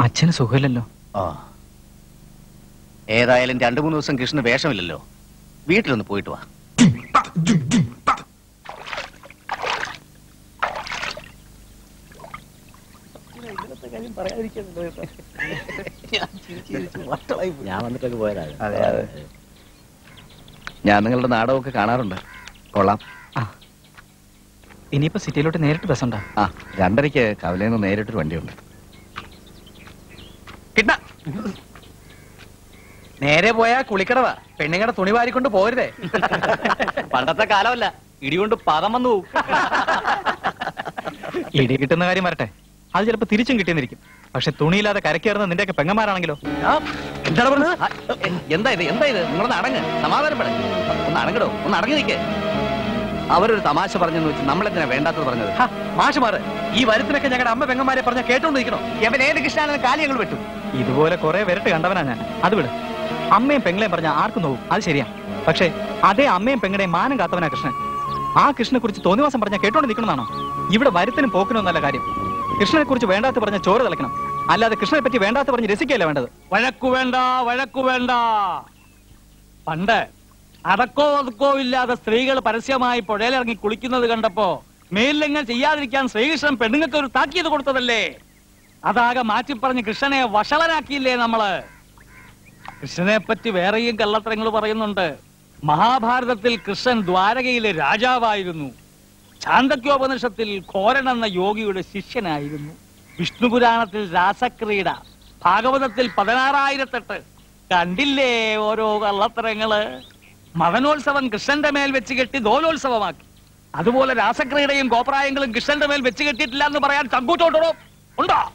അച്ഛന് സുഖമില്ലല്ലോ. ഏതായാലും രണ്ടു മൂന്ന് ദിവസം കൃഷ്ണന് വേഷമില്ലല്ലോ. വീട്ടിലൊന്ന് പോയിട്ട് വാ. ഞാൻ വന്നിട്ടൊക്കെ പോയതാണ് ഞാൻ നിങ്ങളുടെ നാടകമൊക്കെ കാണാറുണ്ട്. കൊള്ളാം. ഇനിയിപ്പോ സിറ്റിയിലോട്ട് നേരിട്ട് ബസ് ഉണ്ടോ ആ രണ്ടരയ്ക്ക് കവലയിൽ നിന്ന് നേരിട്ടൊരു വണ്ടിയുണ്ട്. കിട്ട. നേരെ പോയാ കുളിക്കടവാ. പെണ്ണുങ്ങളുടെ തുണി വാരിക്കൊണ്ട് പോരുതേ. പണ്ടത്തെ കാലമല്ല. ഇടികൊണ്ട് പദം വന്നു ഇടി കിട്ടുന്ന കാര്യം വരട്ടെ. അത് ചിലപ്പോ തിരിച്ചും കിട്ടിയെന്നിരിക്കും. പക്ഷെ തുണിയില്ലാതെ കരക്കേറുന്ന നിന്റെയൊക്കെ പെങ്ങന്മാരാണെങ്കിലോ? എന്താണ് പറഞ്ഞത്? എന്താ ഇത്? എന്താ ഇത്? നിങ്ങളൊന്ന് അടങ്ങ്. സമാധാനപ്പെട. ഒന്ന് അടങ്ങടോ. ഒന്ന് അടങ്ങി നിൽക്കേ. അവരൊരു തമാശ പറഞ്ഞെന്ന് വെച്ച് നമ്മളെന്തിനാ വേണ്ടാത്തത് പറഞ്ഞത്? മാഷുമാർ ഈ വരുത്തിനൊക്കെ ഞങ്ങളുടെ അമ്മ പെങ്ങന്മാരെ പറഞ്ഞ കേട്ടോണ്ടിരിക്കണോ? എവൻ ഏത് കൃഷ്ണാണെന്ന് കാലി ഞങ്ങൾ വെട്ടും. ഇതുപോലെ കുറെ വരട്ട് കണ്ടവനാ ഞാൻ. അത് വിട്. അമ്മയും പെങ്ങളെയും പറഞ്ഞ ആർക്കും നോവും. അത് ശരിയാ. പക്ഷേ അതേ അമ്മയും പെങ്ങളുടെയും മാനം കാത്തവനാ കൃഷ്ണൻ. ആ കൃഷ്ണനെ കുറിച്ച് തോന്നിവാസം പറഞ്ഞ കേട്ടോണ്ട് നിൽക്കണമെന്നാണോ ഇവിടെ വരുത്തിനും പോക്കിനും നല്ല കാര്യം. കൃഷ്ണനെ കുറിച്ച് വേണ്ടാത്ത പറഞ്ഞ ചോറ് തിളക്കണം. അല്ലാതെ കൃഷ്ണനെ പറ്റി വേണ്ടാത്ത പറഞ്ഞ് രസിക്കല്ല വേണ്ടത്? വഴക്കു വേണ്ട വഴക്കു വേണ്ട. പണ്ട് അടക്കോ ഒതുക്കോ ഇല്ലാതെ സ്ത്രീകൾ പരസ്യമായി പുഴയിലിറങ്ങി കുളിക്കുന്നത് കണ്ടപ്പോ മേലിലെങ്ങനെ ചെയ്യാതിരിക്കാൻ ശ്രീകൃഷ്ണൻ പെണ്ണുങ്ങൾക്ക് ഒരു താക്കീത് കൊടുത്തതല്ലേ? അതാകെ മാറ്റി പറഞ്ഞ് കൃഷ്ണനെ വഷളനാക്കിയില്ലേ നമ്മൾ? കൃഷ്ണനെ പറ്റി വേറെയും കള്ളത്തരങ്ങൾ പറയുന്നുണ്ട്. മഹാഭാരതത്തിൽ കൃഷ്ണൻ ദ്വാരകയിലെ രാജാവായിരുന്നു. ചാന്തക്യോപനിഷത്തിൽ ഘോരൻ എന്ന യോഗിയുടെ ശിഷ്യനായിരുന്നു. വിഷ്ണുപുരാണത്തിൽ രാസക്രീഡ ഭാഗവതത്തിൽ പതിനാറായിരത്തെട്ട്. കണ്ടില്ലേ ഓരോ കള്ളത്തരങ്ങൾ? മദനോത്സവം കൃഷ്ണന്റെ മേൽ വെച്ച് കെട്ടി ദോലോത്സവമാക്കി അതുപോലെ രാസക്രീഡയും കോപ്രായങ്ങളും കൃഷ്ണന്റെ മേൽ വെച്ച് കെട്ടിയിട്ടില്ല എന്ന് പറയാൻ ചങ്കൂറ്റോട്ടോ ഉണ്ടോ?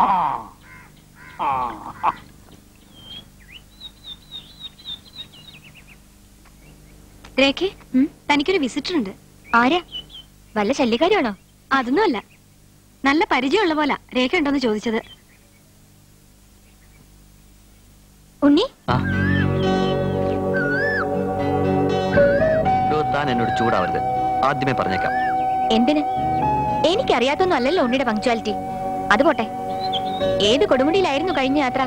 ആ. രേഖേ തനിക്കൊരു വിസിറ്റർ ഉണ്ട് ആരാ? വല്ല ശല്യക്കാരിയാണോ? അതൊന്നും അല്ല നല്ല പരിചയമുള്ള പോലെ രേഖ ഉണ്ടോന്ന് ചോദിച്ചത്. ഉണ്ണി? താൻ എന്നോട് ചൂടാവരുത്. ആദ്യമേ പറഞ്ഞേക്കാം. എന്തിന്? എനിക്കറിയാത്തൊന്നും അല്ലല്ലോ ഉണ്ണിയുടെ പങ്ക്ച്വാലിറ്റി അത് പോട്ടെ. ഏത് കൊടുമുടിയിലായിരുന്നു കഴിഞ്ഞ യാത്ര?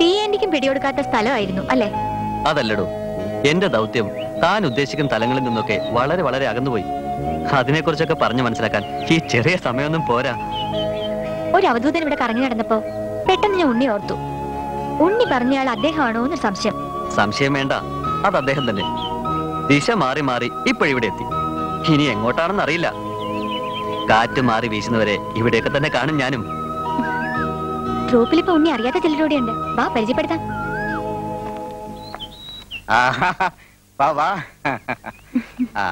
തീയേണ്ടിക്കും പിടികൊടുക്കാത്ത സ്ഥലമായിരുന്നു അല്ലേ? അതല്ലടോ. എന്റെ ദൗത്യം താൻ ഉദ്ദേശിക്കുന്ന തലങ്ങളിൽ നിന്നൊക്കെ വളരെ വളരെ അകന്നുപോയി. അതിനെക്കുറിച്ചൊക്കെ പറഞ്ഞു മനസ്സിലാക്കാൻ ഈ ചെറിയ സമയമൊന്നും പോരാ. ഒരു അവധൂതൻ ഇവിടെ കറങ്ങി നടന്നപ്പോ പെട്ടെന്ന് ഞാൻ ഉണ്ണി ഓർത്തു. ഉണ്ണി പറഞ്ഞയാൾ അദ്ദേഹമാണോ എന്ന് സംശയം. സംശയം വേണ്ട അത് അദ്ദേഹം തന്നെ. ദിശ മാറി മാറി ഇപ്പോഴിവിടെ എത്തി. ഇനി എങ്ങോട്ടാണെന്ന് അറിയില്ല. കാറ്റ് മാറി വീശുന്നവരെ ഇവിടെയൊക്കെ തന്നെ കാണും ഞാനും. ട്രൂപ്പിൽ ഇപ്പൊ ഉണ്ണി അറിയാത്ത ചിലരോടെ ഉണ്ട്. വാ പരിചയപ്പെടുത്താം. വാ വാ. ആ.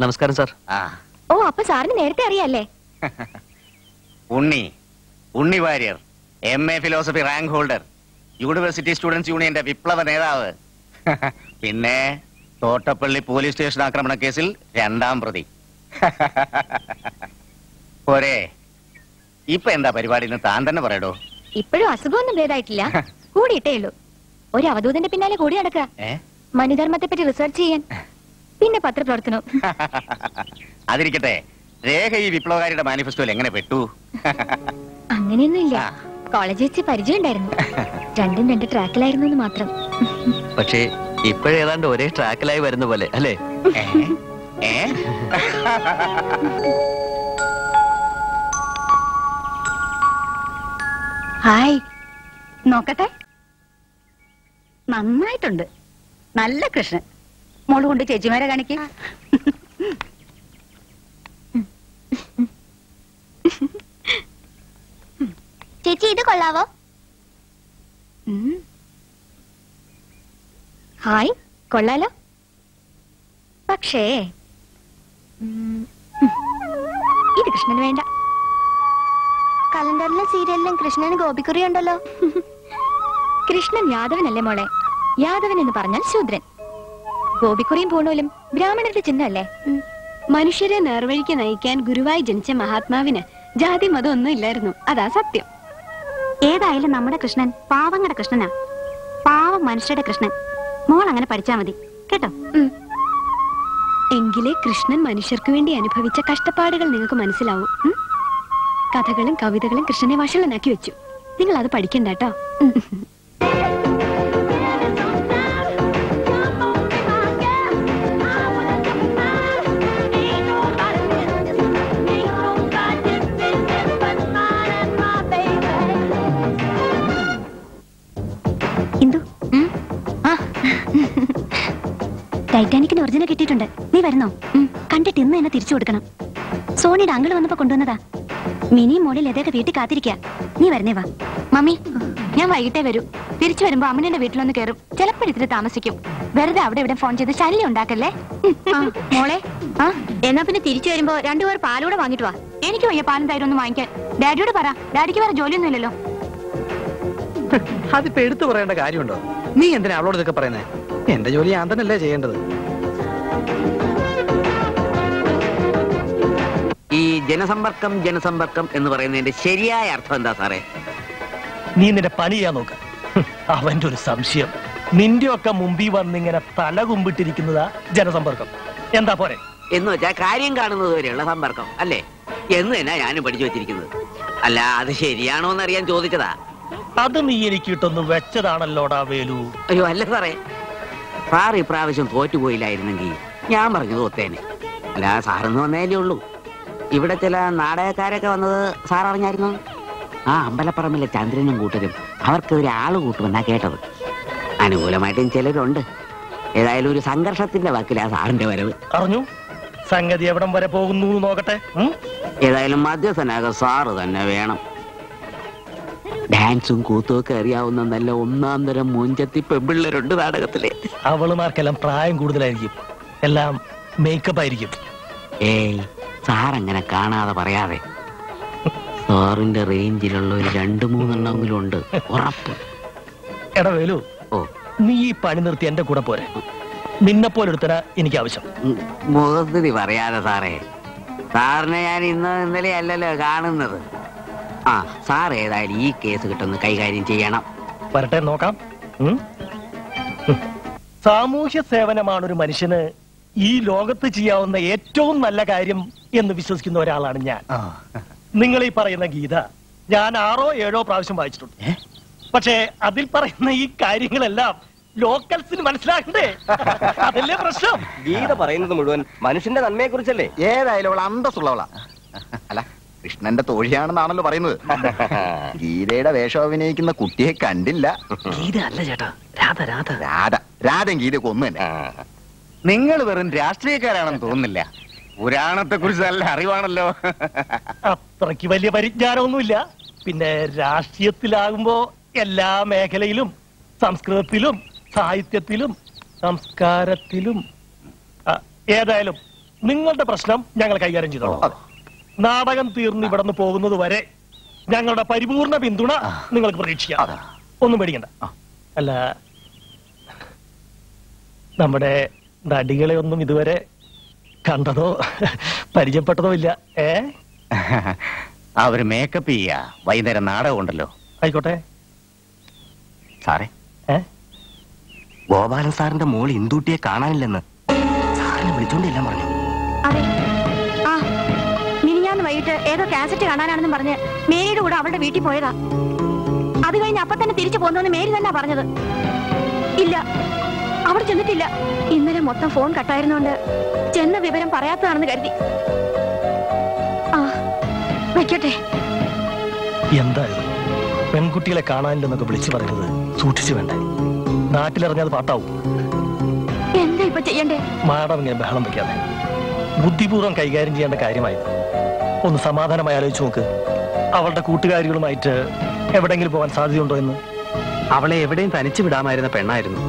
നമസ്കാരം സാർ. ആ. ഓ അപ്പൊ സാറിന് നേരത്തെ അറിയാല്ലേ? Unni. Unni Warrier. M A philosophy rank holder university students യൂണിയന്റെ വിപ്ലവ നേതാവ്. പിന്നെ തോട്ടപ്പള്ളി പോലീസ് സ്റ്റേഷൻ ആക്രമണ കേസിൽ രണ്ടാം പ്രതി. പോരെ ഇപ്പൊ എന്താ പരിപാടി എന്ന് താൻ തന്നെ പറയടോ. ഇപ്പോഴും അസുഖമൊന്നും ഭേദമായിട്ടില്ല കൂടിയിട്ടേ ഉള്ളൂ. ഒരു അവധൂതന്റെ പിന്നാലെ കൂടി നടക്കുക. മനുധർമ്മത്തെ പറ്റി റിസർച്ച് ചെയ്യാൻ. പിന്നെ പത്രപ്രവർത്തനം. അതിരിക്കട്ടെ. രേഖ ഈ വിപ്ലവകാരിയുടെ മാനിഫെസ്റ്റോയിൽ എങ്ങനെ പെട്ടു? അങ്ങനെയൊന്നും ഇല്ല കോളേജ് വെച്ച് പരിചയം ഉണ്ടായിരുന്നു രണ്ടും രണ്ട് ട്രാക്കിലായിരുന്നു എന്ന് മാത്രം. പക്ഷേ ഇപ്പോഴേതാണ്ട് ഒരേ ട്രാക്കിലായി വരുന്ന പോലെ അല്ലേ? ഏ? ഹായ്. നോക്കട്ടെ. നന്നായിട്ടുണ്ട്. നല്ല കൃഷ്ണൻ. മോൾ കൊണ്ട് ചേച്ചിമാരെ കാണിക്ക. ചേച്ചി ഇത് കൊള്ളാവോ? ഹായ്. കൊള്ളാലോ. പക്ഷേ ഇത് കൃഷ്ണന് വേണ്ട. കലണ്ടറിലും സീരിയലിലും കൃഷ്ണന് ഗോപിക്കുറി ഉണ്ടല്ലോ. കൃഷ്ണൻ യാദവനല്ലേ മോളെ? യാദവൻ എന്ന് പറഞ്ഞാൽ ശൂദ്രൻ. ഗോപിക്കുറിയും പൂണൂലും ബ്രാഹ്മണരുടെ ചിഹ്നമല്ലേ? മനുഷ്യരെ നേർവഴിക്ക് നയിക്കാൻ ഗുരുവായി ജനിച്ച മഹാത്മാവിന് ജാതി മതം ഒന്നും ഇല്ലായിരുന്നു. അതാ സത്യം. ഏതായാലും നമ്മുടെ കൃഷ്ണൻ പാവങ്ങളുടെ കൃഷ്ണനാ. പാവം മനുഷ്യരുടെ കൃഷ്ണൻ. മോൾ അങ്ങനെ പഠിച്ചാ മതി. കേട്ടോ? എങ്കിലേ കൃഷ്ണൻ മനുഷ്യർക്ക് വേണ്ടി അനുഭവിച്ച കഷ്ടപ്പാടുകൾ നിങ്ങൾക്ക് മനസ്സിലാവും? കഥകളും കവിതകളും കൃഷ്ണനെ വഷളനാക്കി വെച്ചു. നിങ്ങൾ അത് പഠിക്കണ്ട കേട്ടോ. ടൈറ്റാനിക്കിന് ഒറിജിനൽ കിട്ടിയിട്ടുണ്ട്. നീ വരുന്നോ? കണ്ടിട്ട് ഇന്ന് തന്നെ തിരിച്ചു കൊടുക്കണം. സോണിയുടെ അങ്കിൾ വന്നപ്പോ കൊണ്ടുവന്നതാ. മിനിയും മോളിൽ ലതയൊക്കെ വീട്ടിൽ കാത്തിരിക്കാ. നീ വരുന്നേ വാ. മമ്മി ഞാൻ വൈകിട്ടേ വരൂ. തിരിച്ചു വരുമ്പോ അമ്മനെ വീട്ടിലൊന്ന് കയറും ചിലപ്പോൾ ഇത്തിരി താമസിക്കും. വെറുതെ അവിടെ ഇവിടെ ഫോൺ ചെയ്ത് ശല്യം ഉണ്ടാക്കല്ലേ? മോളെ. ആ എന്നാ പിന്നെ തിരിച്ചു വരുമ്പോ രണ്ടുപേർ പാലൂടെ വാങ്ങിട്ട് വാ. എനിക്ക് വയ്യ പാലും തൈരും ഒന്നും വാങ്ങിക്കാൻ. ഡാഡിയോട് പറ. ഡാഡിക്ക് വേറെ ജോലിയൊന്നും ഇല്ലല്ലോ അതിപ്പോ എടുത്തു പറയേണ്ട കാര്യമുണ്ടോ? നീ എന്തിനാ അവളോട് ഇതൊക്കെ പറയുന്നേ? എന്റെ ജോലി ഞാൻ തന്നെയല്ലേ ചെയ്യേണ്ടത്. ജനസമ്പർക്കം ജനസമ്പർക്കം എന്ന് പറയുന്നതിന്റെ ശരിയായ അർത്ഥം എന്താ സാറേ? നീ നിന്റെ പണിയാ നോക്ക. അവന്റെ ഒരു സംശയം. നിന്റെ ഒക്കെ മുമ്പിൽ വന്നിങ്ങനെ തല കുമ്പിട്ടിരിക്കുന്നതാ ജനസമ്പർക്കം. എന്താ പോരെ? എന്ന് വെച്ചാൽ കാര്യം കാണുന്നത് വരെയുള്ള സമ്പർക്കം അല്ലേ? എന്ന് തന്നെ ഞാനും പഠിച്ചു വെച്ചിരിക്കുന്നത്. അല്ല അത് ശരിയാണോ എന്ന് അറിയാൻ ചോദിച്ചതാ. അത് നീ എനിക്കിട്ടൊന്ന് വെച്ചതാണല്ലോടാ വേലു. അയ്യോ അല്ല സാറേ. സാർ ഇപ്രാവശ്യം തോറ്റുപോയില്ലായിരുന്നെങ്കിൽ ഞാൻ പറഞ്ഞു ഒത്തേനെ. അല്ല സാറെന്ന് വന്നേലേ ഉള്ളൂ. ഇവിടെ ചില നാടകക്കാരൊക്കെ വന്നത് സാർ അറിഞ്ഞായിരുന്നു? ആ അമ്പലപ്പറമ്പിലെ ചന്ദ്രനും കൂട്ടരും. അവർക്ക് ഒരു ആൾ കൂട്ടുമെന്നാ കേട്ടത്. അനുകൂലമായിട്ടും ചിലരുണ്ട്. ഏതായാലും ഒരു സംഘർഷത്തിന്റെ വാക്കിലാ സാറിന്റെ വരവ്. അറിഞ്ഞു സംഗതി എവിടം വരെ പോകുന്നു നോക്കട്ടെ. ഏതായാലും മധ്യസ്ഥനാകെ സാറ് തന്നെ വേണം. ഡാൻസും കൂത്തും ഒക്കെ അറിയാവുന്ന നല്ല ഒന്നാം തരം മുഞ്ചത്തി പെമ്പിള്ളേരുണ്ട് നാടകത്തിൽ. അവളുമാർക്കെല്ലാം പ്രായം കൂടുതലായിരിക്കും. എല്ലാം മേക്കപ്പ് ആയിരിക്കും. ഏയ് സാർ അങ്ങനെ കാണാതെ പറയാതെ. സാറിന്റെ റേഞ്ചിലുള്ള ഒരു രണ്ട് മൂന്നെണ്ണമെങ്കിലും ഉണ്ട്. ഉറപ്പ്. എടാ വേലു ഓ. നീ ഈ പണി നിർത്തി എന്റെ കൂടെ പോരെ. നിന്നെ പോലെ എനിക്ക് ആവശ്യം മുഖസ്ഥിതി പറയാതെ സാറേ. സാറിനെ ഞാൻ ഇന്ന് ഇന്നലെ അല്ലല്ലോ കാണുന്നത്. ആ സാർ ഏതായാലും ഈ കേസ് കിട്ടുന്ന കൈകാര്യം ചെയ്യണം. വരട്ടെ നോക്കാം. സാമൂഹ്യ സേവനമാണ് ഒരു മനുഷ്യന് ഈ ലോകത്ത് ചെയ്യാവുന്ന ഏറ്റവും നല്ല കാര്യം എന്ന് വിശ്വസിക്കുന്ന ഒരാളാണ് ഞാൻ. നിങ്ങൾ ഈ പറയുന്ന ഗീത ഞാൻ ആറോ ഏഴോ പ്രാവശ്യം വായിച്ചിട്ടുണ്ട്. പക്ഷേ അതിൽ പറയുന്ന ഈ കാര്യങ്ങളെല്ലാം ലോക്കൽസിന് മനസ്സിലാക്കണ്ടേ അതല്ലേ പ്രശ്നം? ഗീത പറയുന്നത് മുഴുവൻ മനുഷ്യന്റെ നന്മയെ കുറിച്ചല്ലേ ഏതായാലും അവൾ അന്തസ്സുള്ളവളാ. അല്ല കൃഷ്ണന്റെ തോഴിയാണെന്നാണല്ലോ പറയുന്നത്. ഗീതയുടെ വേഷം അഭിനയിക്കുന്ന കുട്ടിയെ കണ്ടില്ല. ഗീത അല്ല ചേട്ടാ രാധ രാധ. രാധ രാധൻ ഗീതയൊക്കെ ഒന്ന് തന്നെ. നിങ്ങൾ വെറും രാഷ്ട്രീയക്കാരാണെന്ന് തോന്നുന്നില്ല. പുരാണത്തെ കുറിച്ച് നല്ല അറിവാണല്ലോ. അത്രയ്ക്ക് വലിയ പരിജ്ഞാനമൊന്നുമില്ല. പിന്നെ രാഷ്ട്രീയത്തിലാകുമ്പോ എല്ലാ മേഖലയിലും സംസ്കൃതത്തിലും സാഹിത്യത്തിലും സംസ്കാരത്തിലും ഏതായാലും നിങ്ങളുടെ പ്രശ്നം ഞങ്ങൾ കൈകാര്യം ചെയ്തോളാം. നാടകം തീർന്ന് ഇവിടെ നിന്ന് പോകുന്നത് വരെ ഞങ്ങളുടെ പരിപൂർണ പിന്തുണ നിങ്ങൾക്ക് പ്രതീക്ഷിക്കാം. ഒന്നും പേടിക്കണ്ട. അല്ല നമ്മുടെ നടികളെ ഒന്നും ഇതുവരെ കണ്ടതോ പരിചയപ്പെട്ടതോ ഇല്ല. ഏ? [laughs] അവർ മേക്കപ്പ് ചെയ്യാ. വൈകുന്നേരം നാടകം ഉണ്ടല്ലോ. ആയിക്കോട്ടെ. സാറേ. ഗോപാലൻ സാറിന്റെ മോൾ ഇന്ദൂട്ടിയെ കാണാനില്ലെന്ന് സാറിനെ വിളിച്ചോണ്ടെല്ലാം പറഞ്ഞു. അതെ. ആ മിനിഞ്ഞാന്ന് വൈകിട്ട് ഏതോ കാസറ്റ് കാണാനാണെന്നും പറഞ്ഞ് മേരിയുടെ കൂടെ അവളുടെ വീട്ടിൽ പോയതാ. അത് കഴിഞ്ഞ് അപ്പൊ തന്നെ തിരിച്ചു പോന്നു മേരി തന്നെ പറഞ്ഞത്. ഇല്ല അവിടെ ചെന്നിട്ടില്ല. ഇന്നലെ മൊത്തം ഫോൺ കട്ടായിരുന്നോണ്ട് ചെന്ന വിവരം പറയാത്തതാണെന്ന് കരുതി. ആ എന്താ ഇത് പെൺകുട്ടികളെ കാണാനില്ലെന്നൊക്കെ വിളിച്ചു പറയുന്നത് സൂക്ഷിച്ചു വേണ്ടേ? നാട്ടിലിറങ്ങിയത് പാട്ടാവും. എന്താ ഇപ്പൊ ചെയ്യണ്ടേ? മാഡം ഇങ്ങനെ ബഹളം വെക്കാതെ. ബുദ്ധിപൂർവം കൈകാര്യം ചെയ്യേണ്ട കാര്യമായി ഒന്ന് സമാധാനമായി ആലോചിച്ച് നോക്ക്. അവളുടെ കൂട്ടുകാരികളുമായിട്ട് എവിടെങ്കിലും പോകാൻ സാധ്യതയുണ്ടോ എന്ന്? അവളെ എവിടെയും തനിച്ചു വിടാമായിരുന്ന പെണ്ണായിരുന്നു.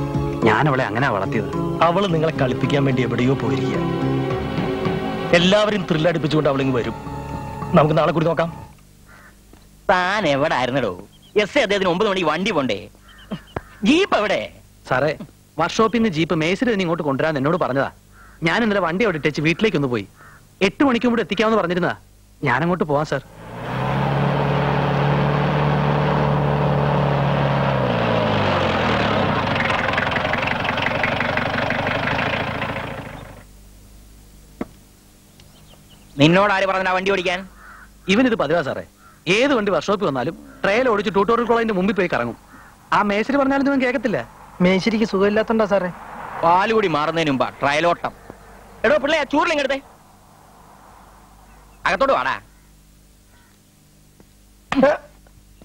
ഞാൻ അവളെ അങ്ങനെ വളർത്തിയത്. അവൾ നിങ്ങളെ കളിപ്പിക്കാൻ വേണ്ടി എവിടെയോ പോയിരിക്കുക എല്ലാവരും ത്രില്ലടിപ്പിച്ചുകൊണ്ട് അവളിങ്ങ് വരും. നമുക്ക് നാളെ കൂടി നോക്കാം. താൻ എവിടെ ആയിരുന്നടോ എസ് എ അദ്ദേഹത്തിന് ഒമ്പത് മണിക്ക് വണ്ടി പോണ്ടേ? ജീപ്പ് എവിടെ? സാറേ വർക്ക്ഷോപ്പിൽ നിന്ന് ജീപ്പ് മേസിൽ തന്നെ ഇങ്ങോട്ട് കൊണ്ടുവരാൻ എന്നോട് പറഞ്ഞതാ. ഞാൻ ഇന്നലെ വണ്ടി അവിടെ ഇട്ടേച്ച് വീട്ടിലേക്ക് ഒന്ന് പോയി. എട്ട് മണിക്കും കൂടെ എത്തിക്കാമെന്ന് പറഞ്ഞിരുന്നതാ. ഞാൻ അങ്ങോട്ട് പോവാം സാർ. നിന്നോട് ആര് പറഞ്ഞാ വണ്ടി ഓടിക്കാൻ? ഇവനിത് പതിവാ സാറേ. ഏത് വണ്ടി വർക്ക്ഷോപ്പിൽ വന്നാലും ട്രെയിൽ ഓടിച്ച് ട്യൂട്ടോറിയൽ കോളേജിന്റെ മുമ്പിൽ പോയി കറങ്ങും. ആ മേശരി പറഞ്ഞാലും ഇവൻ കേൾക്കത്തില്ല മേശരിക്ക് സുഖമില്ലാത്തണ്ടാ സാറേ. പാലുകൂടി മാറുന്നതിന് മുമ്പാ ട്രയലോട്ടം എടോ പിള്ളേ ചൂറിലിങ്ങെടുത്തേ അകത്തോട്ട് വാടാ.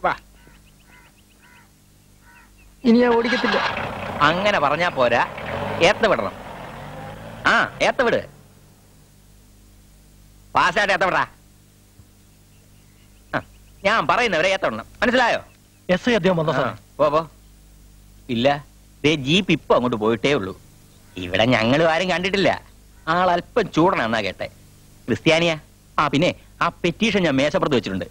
വാ. ഇനി ഞാൻ ഓടിക്കത്തില്ല. അങ്ങനെ പറഞ്ഞാ പോരാ. ഏത്ത വിടണം ആ ഏത്ത വിട് പാസ്സായിട്ട് ആ, ഞാൻ പറയുന്നവരെ ഏത്ത വിടണം മനസ്സിലായോ? എസ് ഐ അദ്ദേഹം വന്നോ സാർ പോ പോ. ഇല്ല ദേ ജീപ്പ് ഇപ്പൊ അങ്ങോട്ട് പോയിട്ടേ ഉള്ളൂ. ഇവിടെ ഞങ്ങളും ആരും കണ്ടിട്ടില്ല. ആളല്പം അല്പം ചൂടനാന്നാ കേട്ടെ. ക്രിസ്ത്യാനിയാ? ആ പിന്നെ ആ പെറ്റീഷൻ ഞാൻ മേശപ്പുറത്ത് വെച്ചിട്ടുണ്ട്.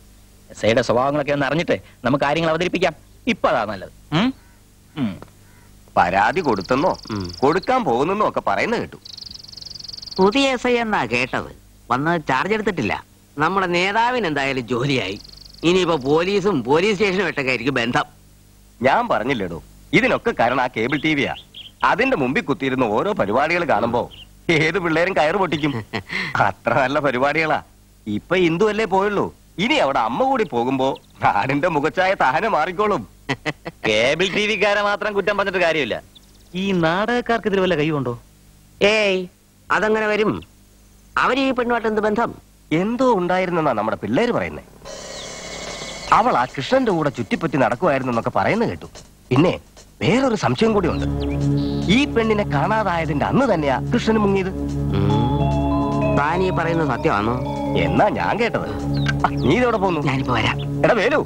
എസ് ഐയുടെ സ്വഭാവങ്ങളൊക്കെ ഒന്ന് അറിഞ്ഞിട്ട് നമുക്ക് കാര്യങ്ങൾ അവതരിപ്പിക്കാം. ഇപ്പൊ അതാ നല്ലത്. ഉം? ഉം. പരാതി കൊടുത്തെന്നോ കൊടുക്കാൻ പോകുന്നെന്നോ ഒക്കെ പറയുന്നത് കേട്ടു. പുതിയ എസ് ഐ എന്നാ കേട്ടത്? വന്ന് ചാർജ് എടുത്തിട്ടില്ല. നമ്മുടെ നേതാവിന് എന്തായാലും ജോലിയായി. ഇനിയിപ്പോ പോലീസും പോലീസ് സ്റ്റേഷനും ഇട്ടൊക്കെ ആയിരിക്കും ബന്ധം. ഞാൻ പറഞ്ഞില്ലേടോ ഇതിനൊക്കെ കാരണം ആ കേബിൾ ടി വിയാ അതിന്റെ മുമ്പിൽ കുത്തിയിരുന്ന ഓരോ പരിപാടികൾ കാണുമ്പോ ഏത് പിള്ളേരും കയറ് പൊട്ടിക്കും. [laughs] അത്ര നല്ല പരിപാടികളാ. ഇപ്പൊ ഇന്ദു അല്ലേ പോയുള്ളൂ. ഇനി അവിടെ അമ്മ കൂടി പോകുമ്പോ നാടിന്റെ മുഖച്ചായ താനെ മാറിക്കോളും. [laughs] കേബിൾ ടി വിക്കാരെ മാത്രം കുറ്റം പറഞ്ഞിട്ട് കാര്യമില്ല. ഈ നാടകക്കാർക്ക് ഇതിൽ വല്ല കൈ കൈയുണ്ടോ ഏയ് അതങ്ങനെ വരും. അവർ ഈ പെണ്ണുമായിട്ട് എന്ത് ബന്ധം? എന്തോ ഉണ്ടായിരുന്നെന്നാ നമ്മുടെ പിള്ളേര് പറയുന്നേ. അവൾ ആ കൃഷ്ണന്റെ കൂടെ ചുറ്റിപ്പറ്റി നടക്കുമായിരുന്നു എന്നൊക്കെ പറയുന്നു കേട്ടു. പിന്നെ വേറൊരു സംശയം കൂടി ഉണ്ട്. ഈ പെണ്ണിനെ കാണാതായതിന്റെ അന്ന് തന്നെയാ കൃഷ്ണന് മുങ്ങിയത്. താൻ ഈ പറയുന്നത് സത്യമാണോ? എന്നാ ഞാൻ കേട്ടത്. നീ ഇതോടെ പോന്നു? ഞാനിപ്പോ വരാം. എടാ വേലു.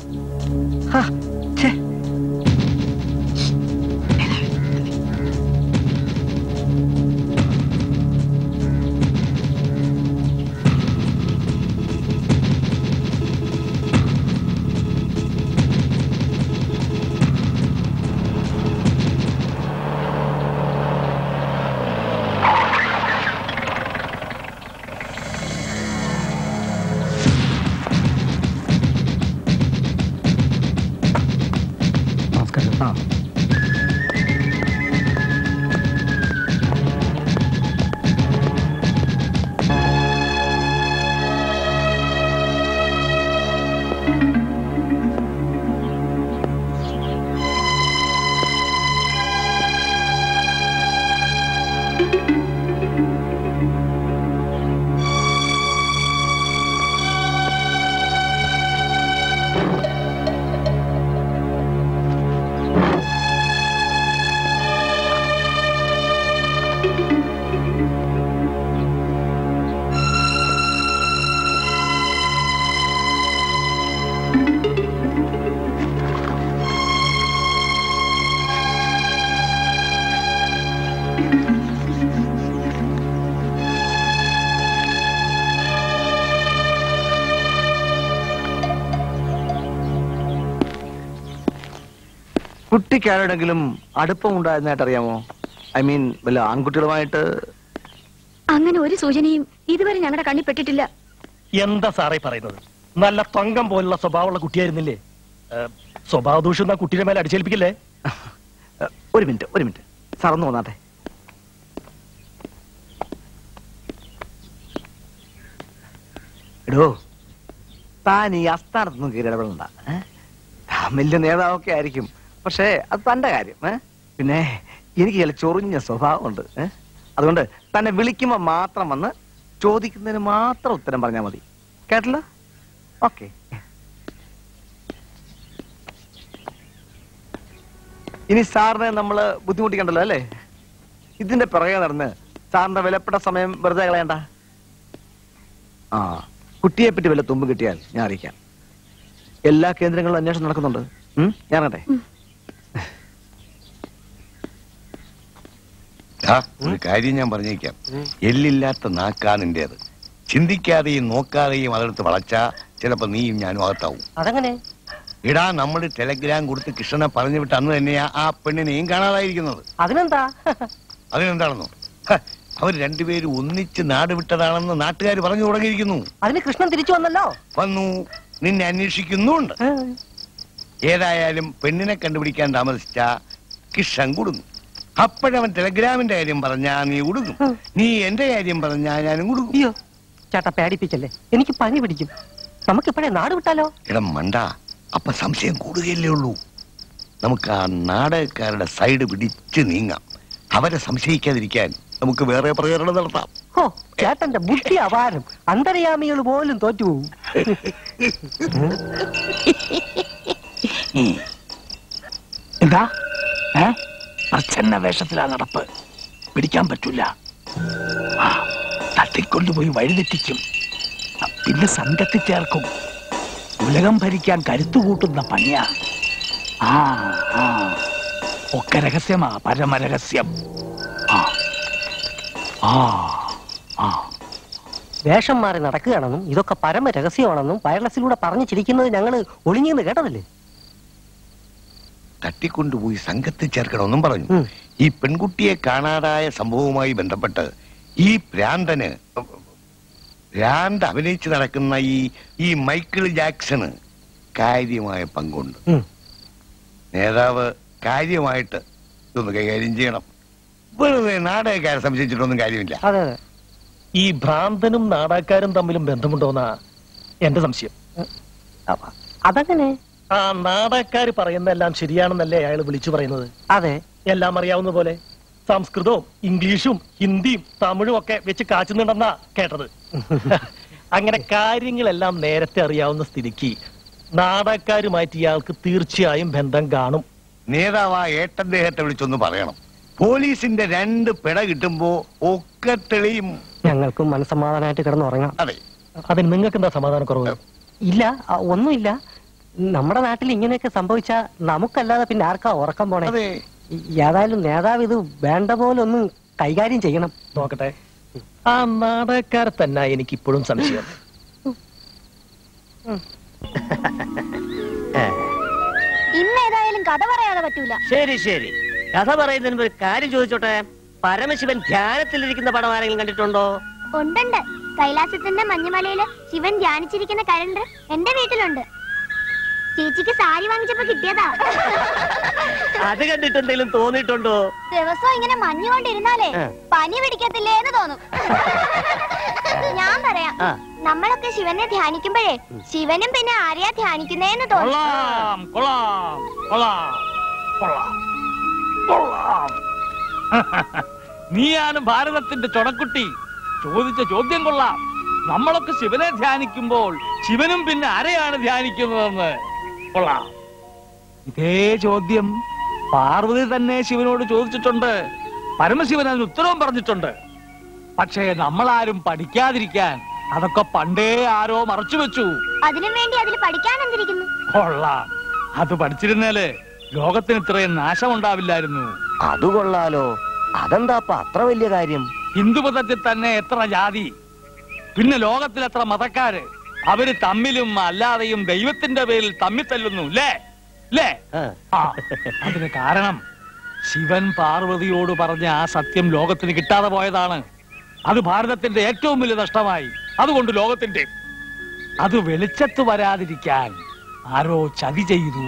കുട്ടിക്ക് ആരോടെങ്കിലും അടുപ്പം ഉണ്ടായിരുന്നായിട്ട് അറിയാമോ? ഐ മീൻ വല്ല ആൺകുട്ടികളുമായിട്ട്? അങ്ങനെ ഒരു സൂചനയും ഇതുവരെ ഞങ്ങളുടെ കണ്ണിൽ പെട്ടിട്ടില്ല. എന്താ സാറേ പറയുന്നത്? നല്ല തങ്കം പോലുള്ള സ്വഭാവമുള്ള കുട്ടിയായിരുന്നില്ലേ? സ്വഭാവ ദൂഷ്യം കുട്ടിയുടെ മേലെ അടിച്ചേൽപ്പിക്കില്ലേ? ഒരു മിനിറ്റ് ഒരു മിനിറ്റ്. സാർ ഒന്ന് വന്നാട്ടെ. എടോ താൻ ഈ അസ്ഥാനത്തൊന്നും കയറി ഇടപെടണ്ട. ഏ? താൻ വലിയ നേതാവൊക്കെ ആയിരിക്കും. പക്ഷേ അത് തന്റെ കാര്യം പിന്നെ എനിക്ക് ചില ചൊറിഞ്ഞ സ്വഭാവമുണ്ട് അതുകൊണ്ട് തന്നെ വിളിക്കുമ്പോ മാത്രം വന്ന് ചോദിക്കുന്നതിന് മാത്രം ഉത്തരം പറഞ്ഞാൽ മതി. കേട്ടല്ലോ? ഓക്കെ. ഇനി സാറിനെ നമ്മൾ ബുദ്ധിമുട്ടിക്കണ്ടല്ലോ അല്ലേ? ഇതിന്റെ പിറകെ നടന്ന് സാറിന്റെ വിലപ്പെട്ട സമയം വെറുതെ കളയണ്ട. ആ കുട്ടിയെ പറ്റി വല്ല തുമ്പ് കിട്ടിയാൽ ഞാൻ അറിയിക്കാം. എല്ലാ കേന്ദ്രങ്ങളിലും അന്വേഷണം നടക്കുന്നുണ്ട്. ഞാൻ ഒരു കാര്യം ഞാൻ പറഞ്ഞേക്കാം. എല്ലില്ലാത്ത നാക്കാ നിന്റേത് ചിന്തിക്കാതെയും നോക്കാതെയും അതെടുത്ത് വളച്ചാ ചിലപ്പോ നീയും ഞാനും അകത്താവും. അതങ്ങനെ? ഇടാ നമ്മൾ ടെലഗ്രാം കൊടുത്ത് കൃഷ്ണനെ പറഞ്ഞു വിട്ട് അന്ന് തന്നെയാ ആ പെണ്ണിനെയും കാണാതായിരിക്കുന്നത്. അതിനെന്താ? അതിനെന്താണെന്നോ? അവർ അവർ രണ്ടുപേരും ഒന്നിച്ച് നാട് വിട്ടതാണെന്ന് നാട്ടുകാർ പറഞ്ഞു തുടങ്ങിയിരിക്കുന്നു. അതിന് കൃഷ്ണൻ തിരിച്ചു വന്നല്ലോ? വന്നു. നിന്നെ അന്വേഷിക്കുന്നുണ്ട്. ഏതായാലും പെണ്ണിനെ കണ്ടുപിടിക്കാൻ താമസിച്ച കിഷൻ കുടുങ്ങും അപ്പോഴവൻ ടെലഗ്രാമിന്റെ കാര്യം പറഞ്ഞാ നീ ഉടുക്കും. നീ എന്റെ കാര്യം പറഞ്ഞാ ഞാനും ഉടുങ്ങും അയ്യോ ചേട്ടാ പേടിപ്പിക്കല്ലേ എനിക്ക് പനി പിടിക്കും. നമുക്കിപ്പോഴേ നാട് വിട്ടാലോ? ഇടം മണ്ട അപ്പൊ സംശയം കൂടുകയല്ലേ ഉള്ളൂ. നമുക്ക് ആ നാടകക്കാരുടെ സൈഡ് പിടിച്ച് നീങ്ങാം. അവരെ സംശയിക്കാതിരിക്കാൻ നമുക്ക് വേറെ പ്രചരണം നടത്താം. ഹോ ചേട്ടന്റെ ബുദ്ധി അപാരം. അന്തര്യാമികൾ പോലും തോറ്റുപോകും. എന്താ? ഏ? പ്രച്ഛന്ന വേഷത്തിലാ നടപ്പ്. പിടിക്കാൻ പറ്റൂല. തട്ടിക്കൊണ്ടുപോയി വഴിതെറ്റിക്കും പിന്നെ സംഘത്തിൽ ചേർക്കും. ഉലകം ഭരിക്കാൻ കരുത്തു കൂട്ടുന്ന പണിയാ. ആ ഒക്കെ രഹസ്യമാ പരമരഹസ്യം വേഷം മാറി നടക്കുകയാണെന്നും ഇതൊക്കെ പരമ രഹസ്യമാണെന്നും വയർലെസ്സിലൂടെ പറഞ്ഞു ചിരിക്കുന്നത് ഞങ്ങൾ ഒളിഞ്ഞെന്ന് കേട്ടതല്ലേ? തട്ടിക്കൊണ്ടുപോയി സംഘത്തിൽ ചേർക്കണമെന്നും പറഞ്ഞു. ഈ പെൺകുട്ടിയെ കാണാതായ സംഭവവുമായി ബന്ധപ്പെട്ട് ഈ ഭ്രാന്തന് ഭ്രാന്ത് അഭിനയിച്ച് നടക്കുന്ന ഈ ഈ മൈക്കിൾ ജാക്സണ് കാര്യമായ പങ്കുണ്ട്. നേതാവ് കാര്യമായിട്ട് ഇതൊന്ന് കൈകാര്യം ചെയ്യണം. വെറുതെ നാടകക്കാരെ സംശയിച്ചിട്ടൊന്നും കാര്യമില്ല. അതെ അതെ. ഈ ഭ്രാന്തനും നാടാക്കാരും തമ്മിലും ബന്ധമുണ്ടോന്നാ എന്റെ സംശയം. അതങ്ങനെ? ആ നാടകക്കാര് പറയുന്ന എല്ലാം ശരിയാണെന്നല്ലേ അയാൾ വിളിച്ചു പറയുന്നത്? അതെ. എല്ലാം അറിയാവുന്ന പോലെ സംസ്കൃതവും ഇംഗ്ലീഷും ഹിന്ദിയും തമിഴും ഒക്കെ വെച്ച് കാച്ചുന്നുണ്ടെന്നാ കേട്ടത്. അങ്ങനെ കാര്യങ്ങളെല്ലാം നേരത്തെ അറിയാവുന്ന സ്ഥിതിക്ക് നാടകക്കാരുമായിട്ട് ഇയാൾക്ക് തീർച്ചയായും ബന്ധം കാണും. നേതാവ് ആ ഏട്ടദ്ദേഹത്തെ വിളിച്ചൊന്ന് പറയണം. പോലീസിന്റെ രണ്ട് പിട കിട്ടുമ്പോ ഒക്കെ തെളിയും. ഞങ്ങൾക്കും മനസ്സമാധാനമായിട്ട് കിടന്നുറങ്ങാം. അതെ. അതിന് നിങ്ങൾക്ക് എന്താ സമാധാനക്കുറവ് ഇല്ല ഒന്നുമില്ല. നമ്മുടെ നാട്ടിൽ ഇങ്ങനെയൊക്കെ സംഭവിച്ച നമുക്കല്ലാതെ പിന്നെ ആർക്കാ ഉറക്കം പോണേ? ഏതായാലും നേതാവ് ഇത് വേണ്ട പോലെ ഒന്ന് കൈകാര്യം ചെയ്യണം. നോക്കട്ടെ. ആ നാടകക്കാരെ തന്നെ എനിക്ക് ഇപ്പോഴും സംശയം. ഇന്ന് ഏതായാലും കഥ പറയാതെ പറ്റൂല. ശരി ശരി. കഥ പറയുന്നതിന് ഒരു കാര്യം ചോദിച്ചോട്ടെ? പരമശിവൻ ധ്യാനത്തിലിരിക്കുന്ന പടം ആരെങ്കിലും കണ്ടിട്ടുണ്ടോ? ഉണ്ടുണ്ട്. കൈലാസത്തിന്റെ മഞ്ഞുമലയിൽ ശിവൻ ധ്യാനിച്ചിരിക്കുന്ന കലണ്ടർ എന്റെ വീട്ടിലുണ്ട്. ചേച്ചിക്ക് സാരി വാങ്ങിച്ചപ്പോ കിട്ടിയതാ. അത് കണ്ടിട്ട് എന്തെങ്കിലും തോന്നിയിട്ടുണ്ടോ? ദിവസം ഇങ്ങനെ മഞ്ഞുകൊണ്ടിരുന്നാലേ പനി പിടിക്കത്തില്ലേ എന്ന് തോന്നും. ഞാൻ പറയാം. നമ്മളൊക്കെ ശിവനെ ധ്യാനിക്കുമ്പോഴേ ശിവനും പിന്നെ ആരെയാ ധ്യാനിക്കുന്നേന്ന് തോന്നും. കൊള്ളാം കൊള്ളാം കൊള്ളാം കൊള്ളാം കൊള്ളാം. [laughs] നീയാണ് ഭാരതത്തിന്റെ ചൊടക്കുട്ടി ചോദിച്ച ചോദ്യം കൊള്ളാം. നമ്മളൊക്കെ ശിവനെ ധ്യാനിക്കുമ്പോൾ ശിവനും പിന്നെ ആരെയാണ് ധ്യാനിക്കുന്നതെന്ന്? കൊള്ളാം. ഇതേ ചോദ്യം പാർവതി തന്നെ ശിവനോട് ചോദിച്ചിട്ടുണ്ട്. പരമശിവൻ അതിന് ഉത്തരവും പറഞ്ഞിട്ടുണ്ട്. പക്ഷേ നമ്മളാരും പഠിക്കാതിരിക്കാൻ അതൊക്കെ പണ്ടേ ആരോ മറച്ചു വെച്ചു. അതിനു വേണ്ടി അതിൽ പഠിക്കാൻ എന്തിരിക്കുന്നു? കൊള്ളാം. അത് പഠിച്ചിരുന്നേൽ ലോകത്തിന് ഇത്രയും നാശം ഉണ്ടാവില്ലായിരുന്നു അത് കൊള്ളാലോ. അതെന്താപ്പ അത്ര വലിയ കാര്യം? ഹിന്ദുമതത്തിൽ തന്നെ എത്ര ജാതി പിന്നെ ലോകത്തിൽ എത്ര മതക്കാര് അവർ തമ്മിലും അല്ലാതെയും ദൈവത്തിന്റെ പേരിൽ തമ്മിൽ തല്ലുന്നു അല്ലേ അല്ലേ ആ. അതിന് കാരണം ശിവൻ പാർവതിയോട് പറഞ്ഞ ആ സത്യം ലോകത്തിന് കിട്ടാതെ പോയതാണ്. അത് ഭാരതത്തിന്റെ ഏറ്റവും വലിയ നഷ്ടമായി. അതുകൊണ്ട് ലോകത്തിന്റെ. അത് വെളിച്ചത്ത് വരാതിരിക്കാൻ ആരോ ചതി ചെയ്തു.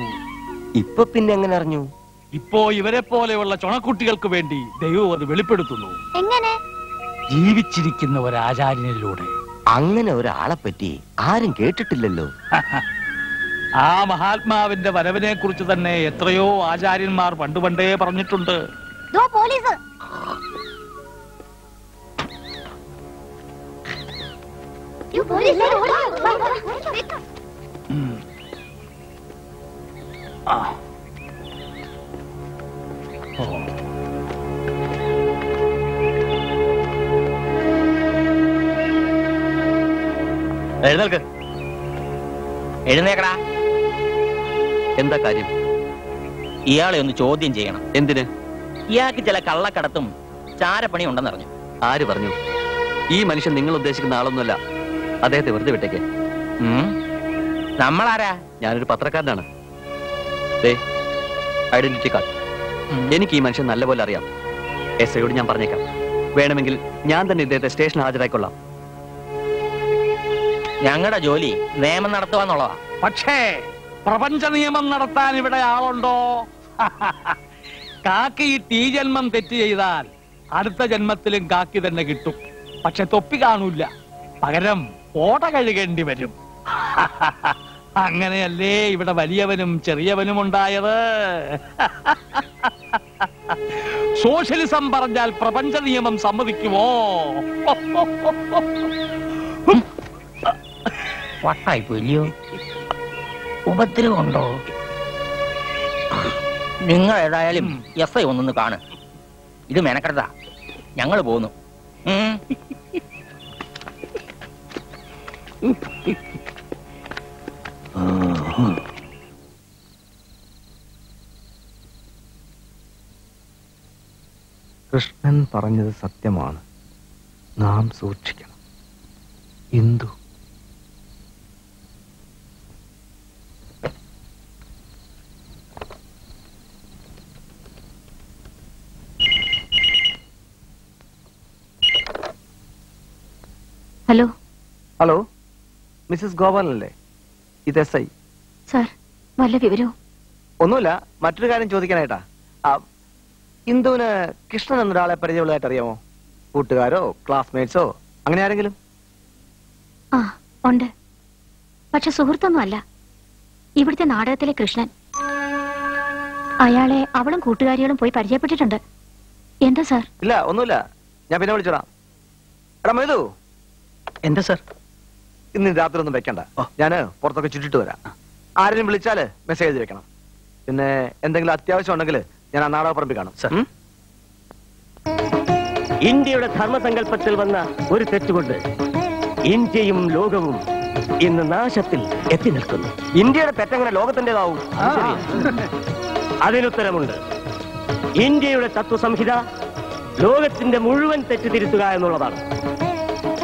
ഇപ്പൊ പിന്നെ എങ്ങനെ അറിഞ്ഞു? ഇപ്പോ ഇവരെ പോലെയുള്ള ചുണക്കുട്ടികൾക്ക് വേണ്ടി ദൈവം അത് വെളിപ്പെടുത്തുന്നു. എങ്ങനെ? ജീവിച്ചിരിക്കുന്ന ഒരു ആചാര്യനിലൂടെ അങ്ങനെ ഒരാളെ പറ്റി ആരും കേട്ടിട്ടില്ലല്ലോ. [laughs] ആ മഹാത്മാവിന്റെ വരവിനെ കുറിച്ച് തന്നെ എത്രയോ ആചാര്യന്മാർ പണ്ട് പണ്ടേ പറഞ്ഞിട്ടുണ്ട്. ദോ പോലീസ്. പോലീസ്. എഴുന്നേൽക്ക്. എഴുന്നേക്കടാ. എന്താ കാര്യം? ഇയാളെ ഒന്ന് ചോദ്യം ചെയ്യണം. എന്തിന്? ഇയാൾക്ക് ചില കള്ളക്കടത്തും ചാരപ്പണി ഉണ്ടെന്നറിഞ്ഞു ആര് പറഞ്ഞു? ഈ മനുഷ്യൻ നിങ്ങൾ ഉദ്ദേശിക്കുന്ന ആളൊന്നുമല്ല. അദ്ദേഹത്തെ വെറുതെ വിട്ടേക്ക്. നമ്മളാരാ? ഞാനൊരു പത്രക്കാരനാണ്. Identity card. എനിക്ക് ഈ മനുഷ്യൻ നല്ലപോലെ അറിയാം. എസ് ഐയോട് ഞാൻ പറഞ്ഞേക്കാം. വേണമെങ്കിൽ ഞാൻ തന്നെ ഇദ്ദേഹത്തെ സ്റ്റേഷൻ ഹാജരായിക്കൊള്ളാം ഞങ്ങളുടെ ജോലി നിയമം നടത്തുക പക്ഷേ പ്രപഞ്ച നിയമം നടത്താൻ ഇവിടെ ആളുണ്ടോ? [laughs] കാക്കി ഈ ജന്മം തെറ്റ് ചെയ്താൽ അടുത്ത ജന്മത്തിലും കാക്കി തന്നെ കിട്ടും. പക്ഷെ തൊപ്പി കാണൂല പകരം ഓട കഴുകേണ്ടി വരും. [laughs] അങ്ങനെയല്ലേ ഇവിടെ വലിയവനും ചെറിയവനും ഉണ്ടായത്? [laughs] സോഷ്യലിസം പറഞ്ഞാൽ പ്രപഞ്ച നിയമം സമ്മതിക്കുമോ? വട്ടായി പോയില്ലയോ ഉപദ്രവമുണ്ടോ? നിങ്ങൾ ഏതായാലും എസ് ഐ ഒന്നൊന്ന് കാണ്. ഇത് മെനക്കെടുതാ ഞങ്ങൾ പോന്നു. കൃഷ്ണൻ പറഞ്ഞത് സത്യമാണ്. നാം സൂക്ഷിക്കണം. ഇന്ദു. ഹലോ. ഹലോ. മിസ്സസ് ഗോപാലല്ലേ ഇത് എസ് ഐ. സാർ വല്ല വിവരവും ഒന്നുമില്ല മറ്റൊരു കാര്യം ചോദിക്കാനായിട്ടാ. ഇന്ദുവിന് കൃഷ്ണൻ എന്നൊരാളെ പരിചയമുള്ളതായിട്ട് അറിയാമോ? കൂട്ടുകാരോ ക്ലാസ്മേറ്റ്സോ അങ്ങനെ ആരെങ്കിലും? ആ ഉണ്ട്. പക്ഷെ സുഹൃത്തൊന്നും അല്ല. ഇവിടുത്തെ നാടകത്തിലെ കൃഷ്ണൻ. അയാളെ അവളും കൂട്ടുകാരികളും പോയി പരിചയപ്പെട്ടിട്ടുണ്ട്. എന്താ സാർ? ഇല്ല ഒന്നുമില്ല. ഞാൻ പിന്നെ വിളിച്ചോളാം. എടാ മൈതു എന്താ സാർ? ഇന്ന് രാത്രി ഒന്നും വെക്കണ്ട ഞാൻ പുറത്തൊക്കെ ചുറ്റിട്ട് വരാം. ആരെങ്കിലും വിളിച്ചാൽ മെസ്സേജ് എഴുതി വെക്കണം. പിന്നെ എന്തെങ്കിലും അത്യാവശ്യം ഉണ്ടെങ്കിൽ ഞാൻ ആ നാടകപ്പറമ്പിൽ കാണും. സാർ. ഇന്ത്യയുടെ ധർമ്മസങ്കല്പത്തിൽ വന്ന ഒരു തെറ്റുകൊണ്ട് ഇന്ത്യയും ലോകവും ഇന്ന് നാശത്തിൽ എത്തി നിൽക്കുന്നു. ഇന്ത്യയുടെ തെറ്റങ്ങനെ ലോകത്തിന്റെതാവും. അതിനുത്തരമുണ്ട്. ഇന്ത്യയുടെ തത്വസംഹിത ലോകത്തിന്റെ മുഴുവൻ തെറ്റ് തിരുത്തുക എന്നുള്ളതാണ്.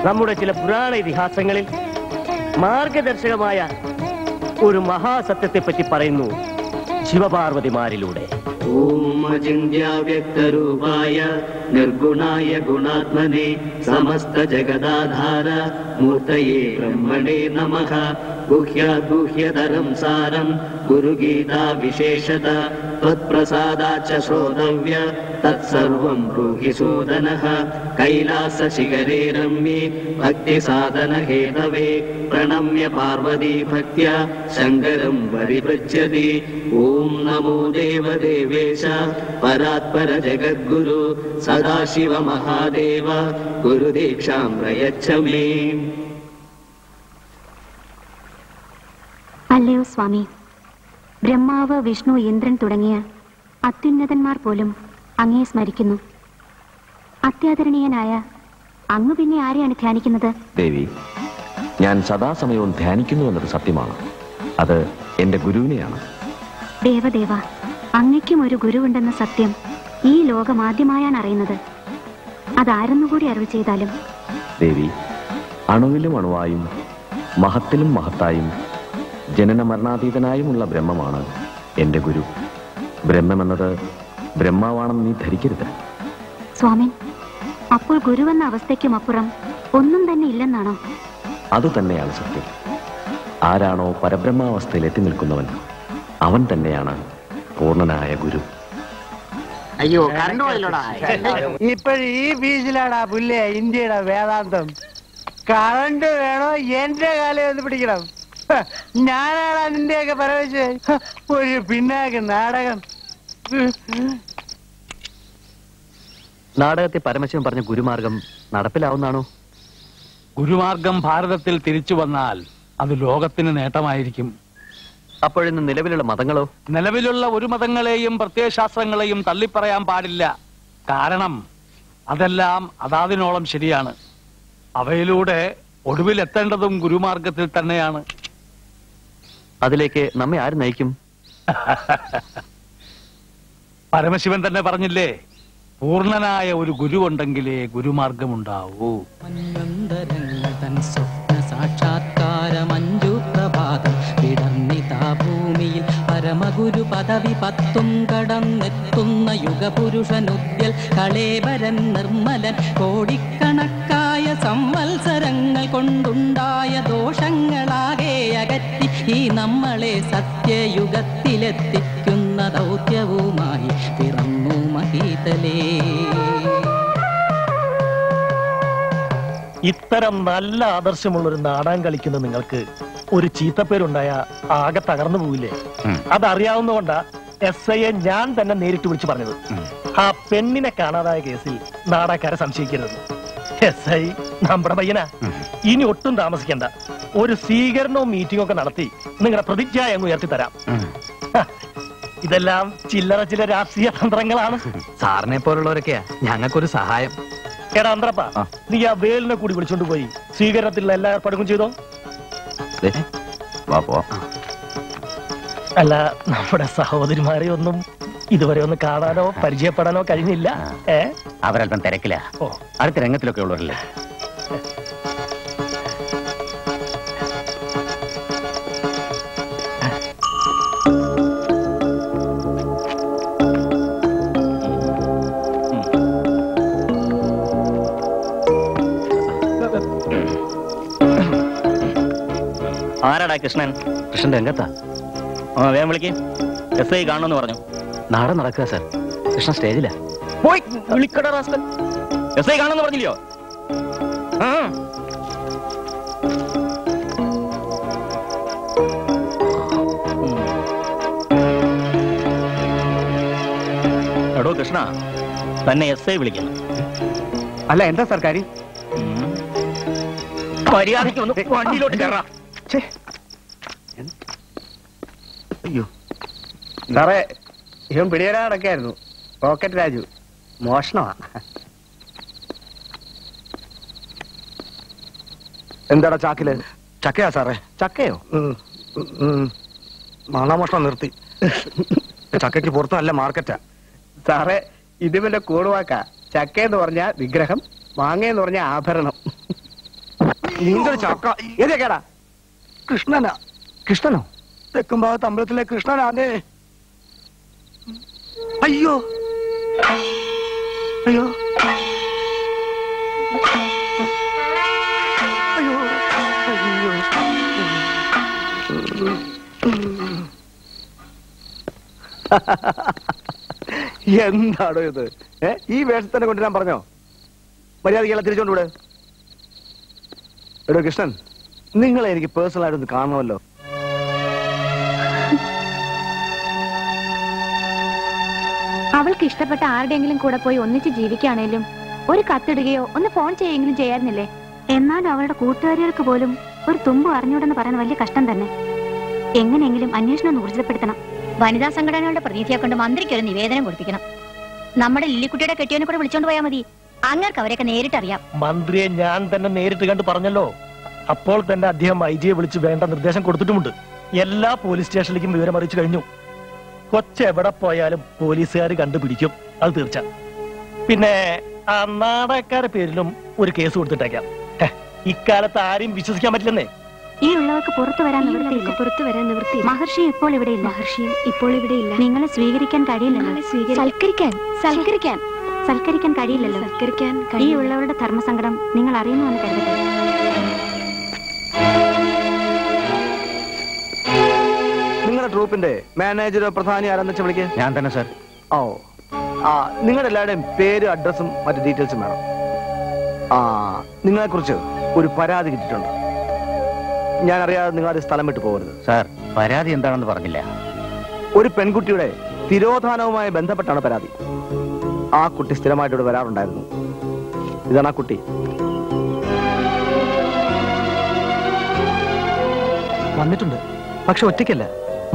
നമ്മുടെ ചില പുരാണ ഇതിഹാസങ്ങളിൽ മാർഗദർശകമായ ഒരു മഹാസത്യത്തെ പറ്റി പറയുന്നു ശിവപാർവതിമാരിലൂടെ. ഓമചിന്യാവ്യക്തരൂപായ നിർഗുണായ ഗുണാത്മനെ സമസ്ത ജഗദാധാര മൂർത്തയേ ബ്രഹ്മണേ നമഃ. गुह्याद्गुह्यदलम् सारम् गुरुगीता विशेषत त्वत्प्रसादाच्च श्रोधव्य तत्सर्वम् सूदनः कैलासशिखरे रम्ये भक्तिसाधनहेतवे प्रणम्य पार्वती भक्त्या शङ्करम् परिपृच्छति ॐ नमो देवदेवेश परात्पर जगद्गुरु सदाशिवमहादेव महादेव प्रयच्छ मे അല്ലയോ സ്വാമി. ബ്രഹ്മാവ് വിഷ്ണു ഇന്ദ്രൻ തുടങ്ങിയ അത്യുന്നതന്മാർ പോലും അങ്ങയെ സ്മരിക്കുന്നു. അത്യാദരണീയനായ അങ്ങ് പിന്നെ ആരെയാണ് ധ്യാനിക്കുന്നത്? ദേവി ഞാൻ സദാസമയവും ധ്യാനിക്കുന്നു എന്നത് സത്യമാണ്. അത് എന്റെ ഗുരുവിനെയാണ്. ദേവദേവ അങ്ങയ്ക്കും ഒരു ഗുരുവുണ്ടെന്ന സത്യം ഈ ലോകം ആദ്യമായാണ് അറിയുന്നത്. അതാരെന്നുകൂടി അറിവ് ചെയ്താലും? ദേവി അണുവിലും അണുവായും മഹത്തിലും മഹത്തായും ജനന മരണാതീതനായുമുള്ള ബ്രഹ്മമാണ് എന്റെ ഗുരു. ബ്രഹ്മമെന്നത് ബ്രഹ്മാവാണെന്ന് നീ ധരിക്കരുത്. സ്വാമി അപ്പോൾ ഗുരുവെന്ന അവസ്ഥയ്ക്കും അപ്പുറം ഒന്നും തന്നെ ഇല്ലെന്നാണോ? അത് തന്നെയാണ് സത്യം. ആരാണോ പരബ്രഹ്മാവസ്ഥയിൽ എത്തി നിൽക്കുന്നവൻ അവൻ തന്നെയാണ് പൂർണനായ ഗുരു. അയ്യോ ഇപ്പോഴീ പോയല്ലോടാ. [laughs] ഇപ്പോഴും ഈ ബീച്ചിലാടാ പുല്ലേ ഇന്ത്യയുടെ വേദാന്തം. കറണ്ട് വേണോ എന്റെ കാലം ഒന്ന് പിടിക്കണം. ഹ, ഞാനാടാ നിന്റെയൊക്കെ പരവശേ ഒരു പിന്നാക്ക് നാടകം. നാടകത്തെ പരമശിവൻ പറഞ്ഞ ഗുരുമാർഗം നടപ്പിലാവുന്നാണോ? ഗുരുമാർഗം ഭാരതത്തിൽ തിരിച്ചു വന്നാൽ അത് ലോകത്തിന് നേട്ടമായിരിക്കും. അപ്പോഴിന്ന് നിലവിലുള്ള മതങ്ങളോ? നിലവിലുള്ള ഒരു മതങ്ങളെയും പ്രത്യയശാസ്ത്രങ്ങളെയും തള്ളിപ്പറയാൻ പാടില്ല. കാരണം അതെല്ലാം അതാതിനോളം ശരിയാണ്. അവയിലൂടെ ഒടുവിലെത്തേണ്ടതും ഗുരുമാർഗത്തിൽ തന്നെയാണ്. അതിലേക്ക് നമ്മെ ആര് നയിക്കും? [laughs] പരമശിവൻ തന്നെ പറഞ്ഞില്ലേ പൂർണനായ ഒരു ഗുരു ഉണ്ടെങ്കിലേ ഗുരുമാർഗമുണ്ടാവൂ തൻ സ്വപ്ന സാക്ഷാത്കാരമഞ്ജു പ്രഭാതം വിടർന്നിതാ ഭൂമിയിൽ പരമഗുരു പദവി പത്തും കടന്നെത്തുന്ന യുഗപുരുഷനുദ്യൽ കളേവരൻ നിർമ്മലൻ കോടിക്കണക്കായ സംവത്സരങ്ങൾ കൊണ്ടുണ്ടായ ദോഷങ്ങളാകെ അകറ്റി ഈ നമ്മളെ സത്യയുഗത്തിലെത്തിക്കുന്ന ദൗത്യവുമായി പിറന്നു മഹീതലേ. ഇത്തരം നല്ല ആദർശമുള്ള ഒരു നാടകം കളിക്കുന്ന നിങ്ങൾക്ക് ഒരു ചീത്തപ്പേരുണ്ടായ ആകെ തകർന്നു പോവില്ലേ? അതറിയാവുന്നതുകൊണ്ടാ എസ് ഐയെ ഞാൻ തന്നെ നേരിട്ട് വിളിച്ചു പറഞ്ഞത്. ആ പെണ്ണിനെ കാണാതായ കേസിൽ നാടാക്കാരെ സംശയിക്കരുത്. എസ് ഐ നമ്മുടെ പയ്യനാ. ഇനി ഒട്ടും താമസിക്കണ്ട. ഒരു സ്വീകരണവും മീറ്റിംഗ് ഒക്കെ നടത്തി നിങ്ങളുടെ പ്രതിജ്ഞ അങ്ങ് ഉയർത്തി തരാം ഇതെല്ലാം ചില്ലറ ചില രാഷ്ട്രീയ തന്ത്രങ്ങളാണ്. സാറിനെ പോലുള്ളവരൊക്കെയാ ഞങ്ങൾക്കൊരു സഹായം. എടാ അന്ത്രപ്പ നീ ആ വേലിനെ കൂടി വിളിച്ചോണ്ട് പോയി. സ്വീകരണത്തിലുള്ള എല്ലാ ഏർപ്പാടും ചെയ്തോ? അല്ല നമ്മുടെ സഹോദരിമാരെ ഒന്നും ഇതുവരെ ഒന്ന് കാണാനോ പരിചയപ്പെടാനോ കഴിഞ്ഞില്ല. ഏ? അവരല്പം തിരക്കില്ല ഓ. അടുത്ത രംഗത്തിലൊക്കെ ഉള്ളവരല്ലേ? ആരാടാ കൃഷ്ണൻ? കൃഷ്ണൻ രംഗത്താ. ആ വേഗം വിളിക്കും. എസ് ഐ കാണുമെന്ന് പറഞ്ഞു. നാടകം നടക്കുക സർ. കൃഷ്ണ സ്റ്റേജിലാ. പോയി വിളിക്കടാ റാസ്കൽ. എസ് ഐ കാണണമെന്ന് പറഞ്ഞില്ലയോ? ആ. എടോ കൃഷ്ണ. തന്നെ എസ് ഐ വിളിക്കുന്നു. അല്ല എന്താ സാർ കാര്യം? മര്യാദയ്ക്ക് ഒന്ന് വണ്ടിയിലോട്ട് കയറാ. അയ്യോ. സാറേ ഇവൻ പിടിയേരാ അടക്കായിരുന്നു പോക്കറ്റ് രാജു മോഷണമാ. എന്താടാ ചാക്കിൽ? ചക്കയാ സാറേ? ചക്കയോ? മാങ്ങാമോഷണം നിർത്തി. ചക്കയ്ക്ക് പുറത്ത് നല്ല മാർക്കറ്റാ. സാറേ ഇതിവന്റെ കൂടുവാക്ക. ചക്ക എന്ന് പറഞ്ഞ വിഗ്രഹം മാങ്ങ എന്ന് പറഞ്ഞ ആഭരണം. നീന്തൊരു ചക്ക ഏതൊക്കെയാടാ കൃഷ്ണനാ. കൃഷ്ണനോ? തെക്കുംഭാഗത്ത് അമ്പലത്തിലെ കൃഷ്ണനാന്നേ. അയ്യോ. അയ്യോ. അയ്യോ. അയ്യോ. എന്താണോ ഇത്? ഏ ഈ വേഷത്തിനെ ഞാൻ പറഞ്ഞോ? മര്യാദയ്ക്ക് തിരിച്ചോണ്ട് എടോ കൃഷ്ണൻ നിങ്ങളെ എനിക്ക് പേഴ്സണൽ ആയിട്ടൊന്ന് കാണണമല്ലോ. അവൾക്ക് ഇഷ്ടപ്പെട്ട ആരുടെയെങ്കിലും കൂടെ പോയി ഒന്നിച്ച് ജീവിക്കുകയാണേലും ഒരു കത്തിടുകയോ ഒന്ന് ഫോൺ ചെയ്യുകയെങ്കിലും ചെയ്യാറുന്നില്ലേ? എന്നാലും അവളുടെ കൂട്ടുകാരികൾക്ക് പോലും ഒരു തുമ്പ് അറിഞ്ഞൂടെന്ന് പറയാൻ വലിയ കഷ്ടം തന്നെ. എങ്ങനെയെങ്കിലും അന്വേഷണം ഒന്ന് ഊർജിതപ്പെടുത്തണം വനിതാ സംഘടനകളുടെ പ്രതിനിധിയെ കൊണ്ട് മന്ത്രിക്ക് ഒരു നിവേദനം കൊടുപ്പിക്കണം. നമ്മുടെ ലില്ലിക്കുട്ടിയുടെ കെട്ടിയനെ കൂടെ വിളിച്ചോണ്ട് പോയാൽ മതി. അങ്ങർക്ക് അവരെയൊക്കെ നേരിട്ട് അറിയാം മന്ത്രിയെ ഞാൻ തന്നെ നേരിട്ട് കണ്ട് പറഞ്ഞല്ലോ. അപ്പോൾ തന്നെ അദ്ദേഹം ഐ ജിയെ വിളിച്ച് വേണ്ട നിർദ്ദേശം കൊടുത്തിട്ടുമുണ്ട്. എല്ലാ പോലീസ് സ്റ്റേഷനിലേക്കും വിവരം അറിയിച്ചു കഴിഞ്ഞു. കൊച്ചെവിടെ പോയാലും പോലീസുകാർ കണ്ടുപിടിക്കും. അത് തീർച്ച. പിന്നെ ആ നാടകക്കാരുടെ പേരിലും ഒരു കേസ് കൊടുത്തിട്ടേക്കാം. ഇക്കാലത്ത് ആരെയും വിശ്വസിക്കാൻ പറ്റില്ലെന്നേ. ഈ ഉള്ളവർക്ക് പുറത്തു വരാൻ നിവൃത്തിയില്ല. പുറത്തു വരാൻ നിവൃത്തി മഹർഷി ഇപ്പോൾ ഇവിടെ ഇല്ല മഹർഷിയും ഇപ്പോൾ ഇവിടെ ഇല്ല നിങ്ങളെ സ്വീകരിക്കാൻ കഴിയില്ലല്ലോ. സൽക്കരിക്കാൻ. സൽക്കരിക്കാൻ. സൽക്കരിക്കാൻ കഴിയില്ലല്ലോ. സൽക്കരിക്കാൻ ഈ ഉള്ളവരുടെ ധർമ്മസങ്കടം നിങ്ങൾ അറിയുന്നുവെന്ന് കരുതട്ടെ. നിങ്ങളുടെ ട്രൂപ്പിന്റെ മാനേജറോ പ്രധാനി ആരാന്ന് വെച്ചാൽ വിളിക്കുക ഞാൻ തന്നെ സാർ. ഓ ആ നിങ്ങളുടെ എല്ലാവരുടെയും പേരും അഡ്രസ്സും മറ്റു ഡീറ്റെയിൽസും വേണം. ആ നിങ്ങളെ കുറിച്ച് ഒരു പരാതി കിട്ടിയിട്ടുണ്ട്. ഞാൻ അറിയാതെ നിങ്ങൾ അത് സ്ഥലം വിട്ടു പോകരുത്. സാർ പരാതി എന്താണെന്ന് പറഞ്ഞില്ല. ഒരു പെൺകുട്ടിയുടെ തിരോധാനവുമായി ബന്ധപ്പെട്ടാണ് പരാതി. ആ കുട്ടി സ്ഥിരമായിട്ട് ഇവിടെ വരാറുണ്ടായിരുന്നു. ഇതാണ് ആ കുട്ടി. വന്നിട്ടുണ്ട്. പക്ഷെ ഒറ്റയ്ക്കല്ല.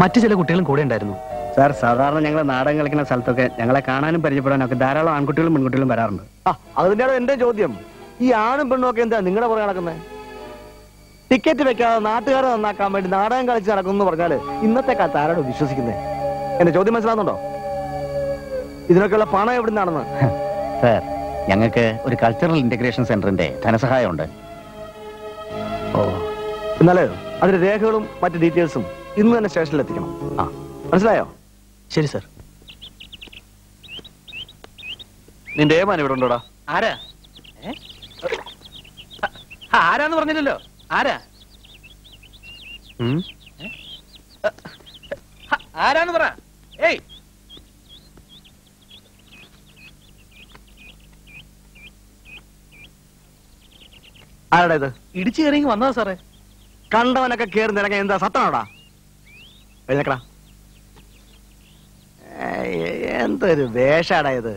മറ്റു ചില കുട്ടികളും കൂടെ ഉണ്ടായിരുന്നു. സാർ സാധാരണ ഞങ്ങൾ നാടകം കളിക്കുന്ന സ്ഥലത്തൊക്കെ ഞങ്ങളെ കാണാനും പരിചയപ്പെടാനൊക്കെ ധാരാളം ആൺകുട്ടികളും പെൺകുട്ടികളും വരാറുണ്ട്. ആ അത് എന്റെ ചോദ്യം. ഈ ആണും പെണ്ണും ഒക്കെ എന്താ നിങ്ങളുടെ പുറകെ നടക്കുന്നത് ടിക്കറ്റ് വെക്കാതെ നാട്ടുകാരെ നന്നാക്കാൻ വേണ്ടി നാടകം കളിച്ച് നടക്കുന്നു പറഞ്ഞാൽ ഇന്നത്തെ കാലത്ത് ആരോട് വിശ്വസിക്കുന്നത് എന്റെ ചോദ്യം മനസ്സിലാകുന്നുണ്ടോ ഇതിനൊക്കെയുള്ള പണം എവിടെ നിന്നാണെന്ന് സാർ ഞങ്ങൾക്ക് ഒരു കൾച്ചറൽ ഇന്റഗ്രേഷൻ സെന്ററിന്റെ ധനസഹായമുണ്ട്. ഓ. എന്നാലേ അതിന്റെ രേഖകളും മറ്റു ഡീറ്റെയിൽസും ഇന്ന് തന്നെ സ്റ്റേഷനിൽ എത്തിക്കണം ആ മനസ്സിലായോ? ശരി സർ. നിന്റെ ഏമാൻ ഇവിടെ ഉണ്ടോടാ? ആരാ? ആ, ആരാന്ന് പറഞ്ഞില്ലല്ലോ. ആരാ? ഹ, ആരാന്ന് പറ. ഏയ്. ആരുടെ ഇത്? ഇടിച്ചു കയറി വന്നതാ സാറേ. കണ്ടവനൊക്കെ കേറി നിരങ്ങ എന്താ സത്തമാണോടാ എഴുന്നേക്കടാ എന്തൊരു വേഷാടാ ഇത്.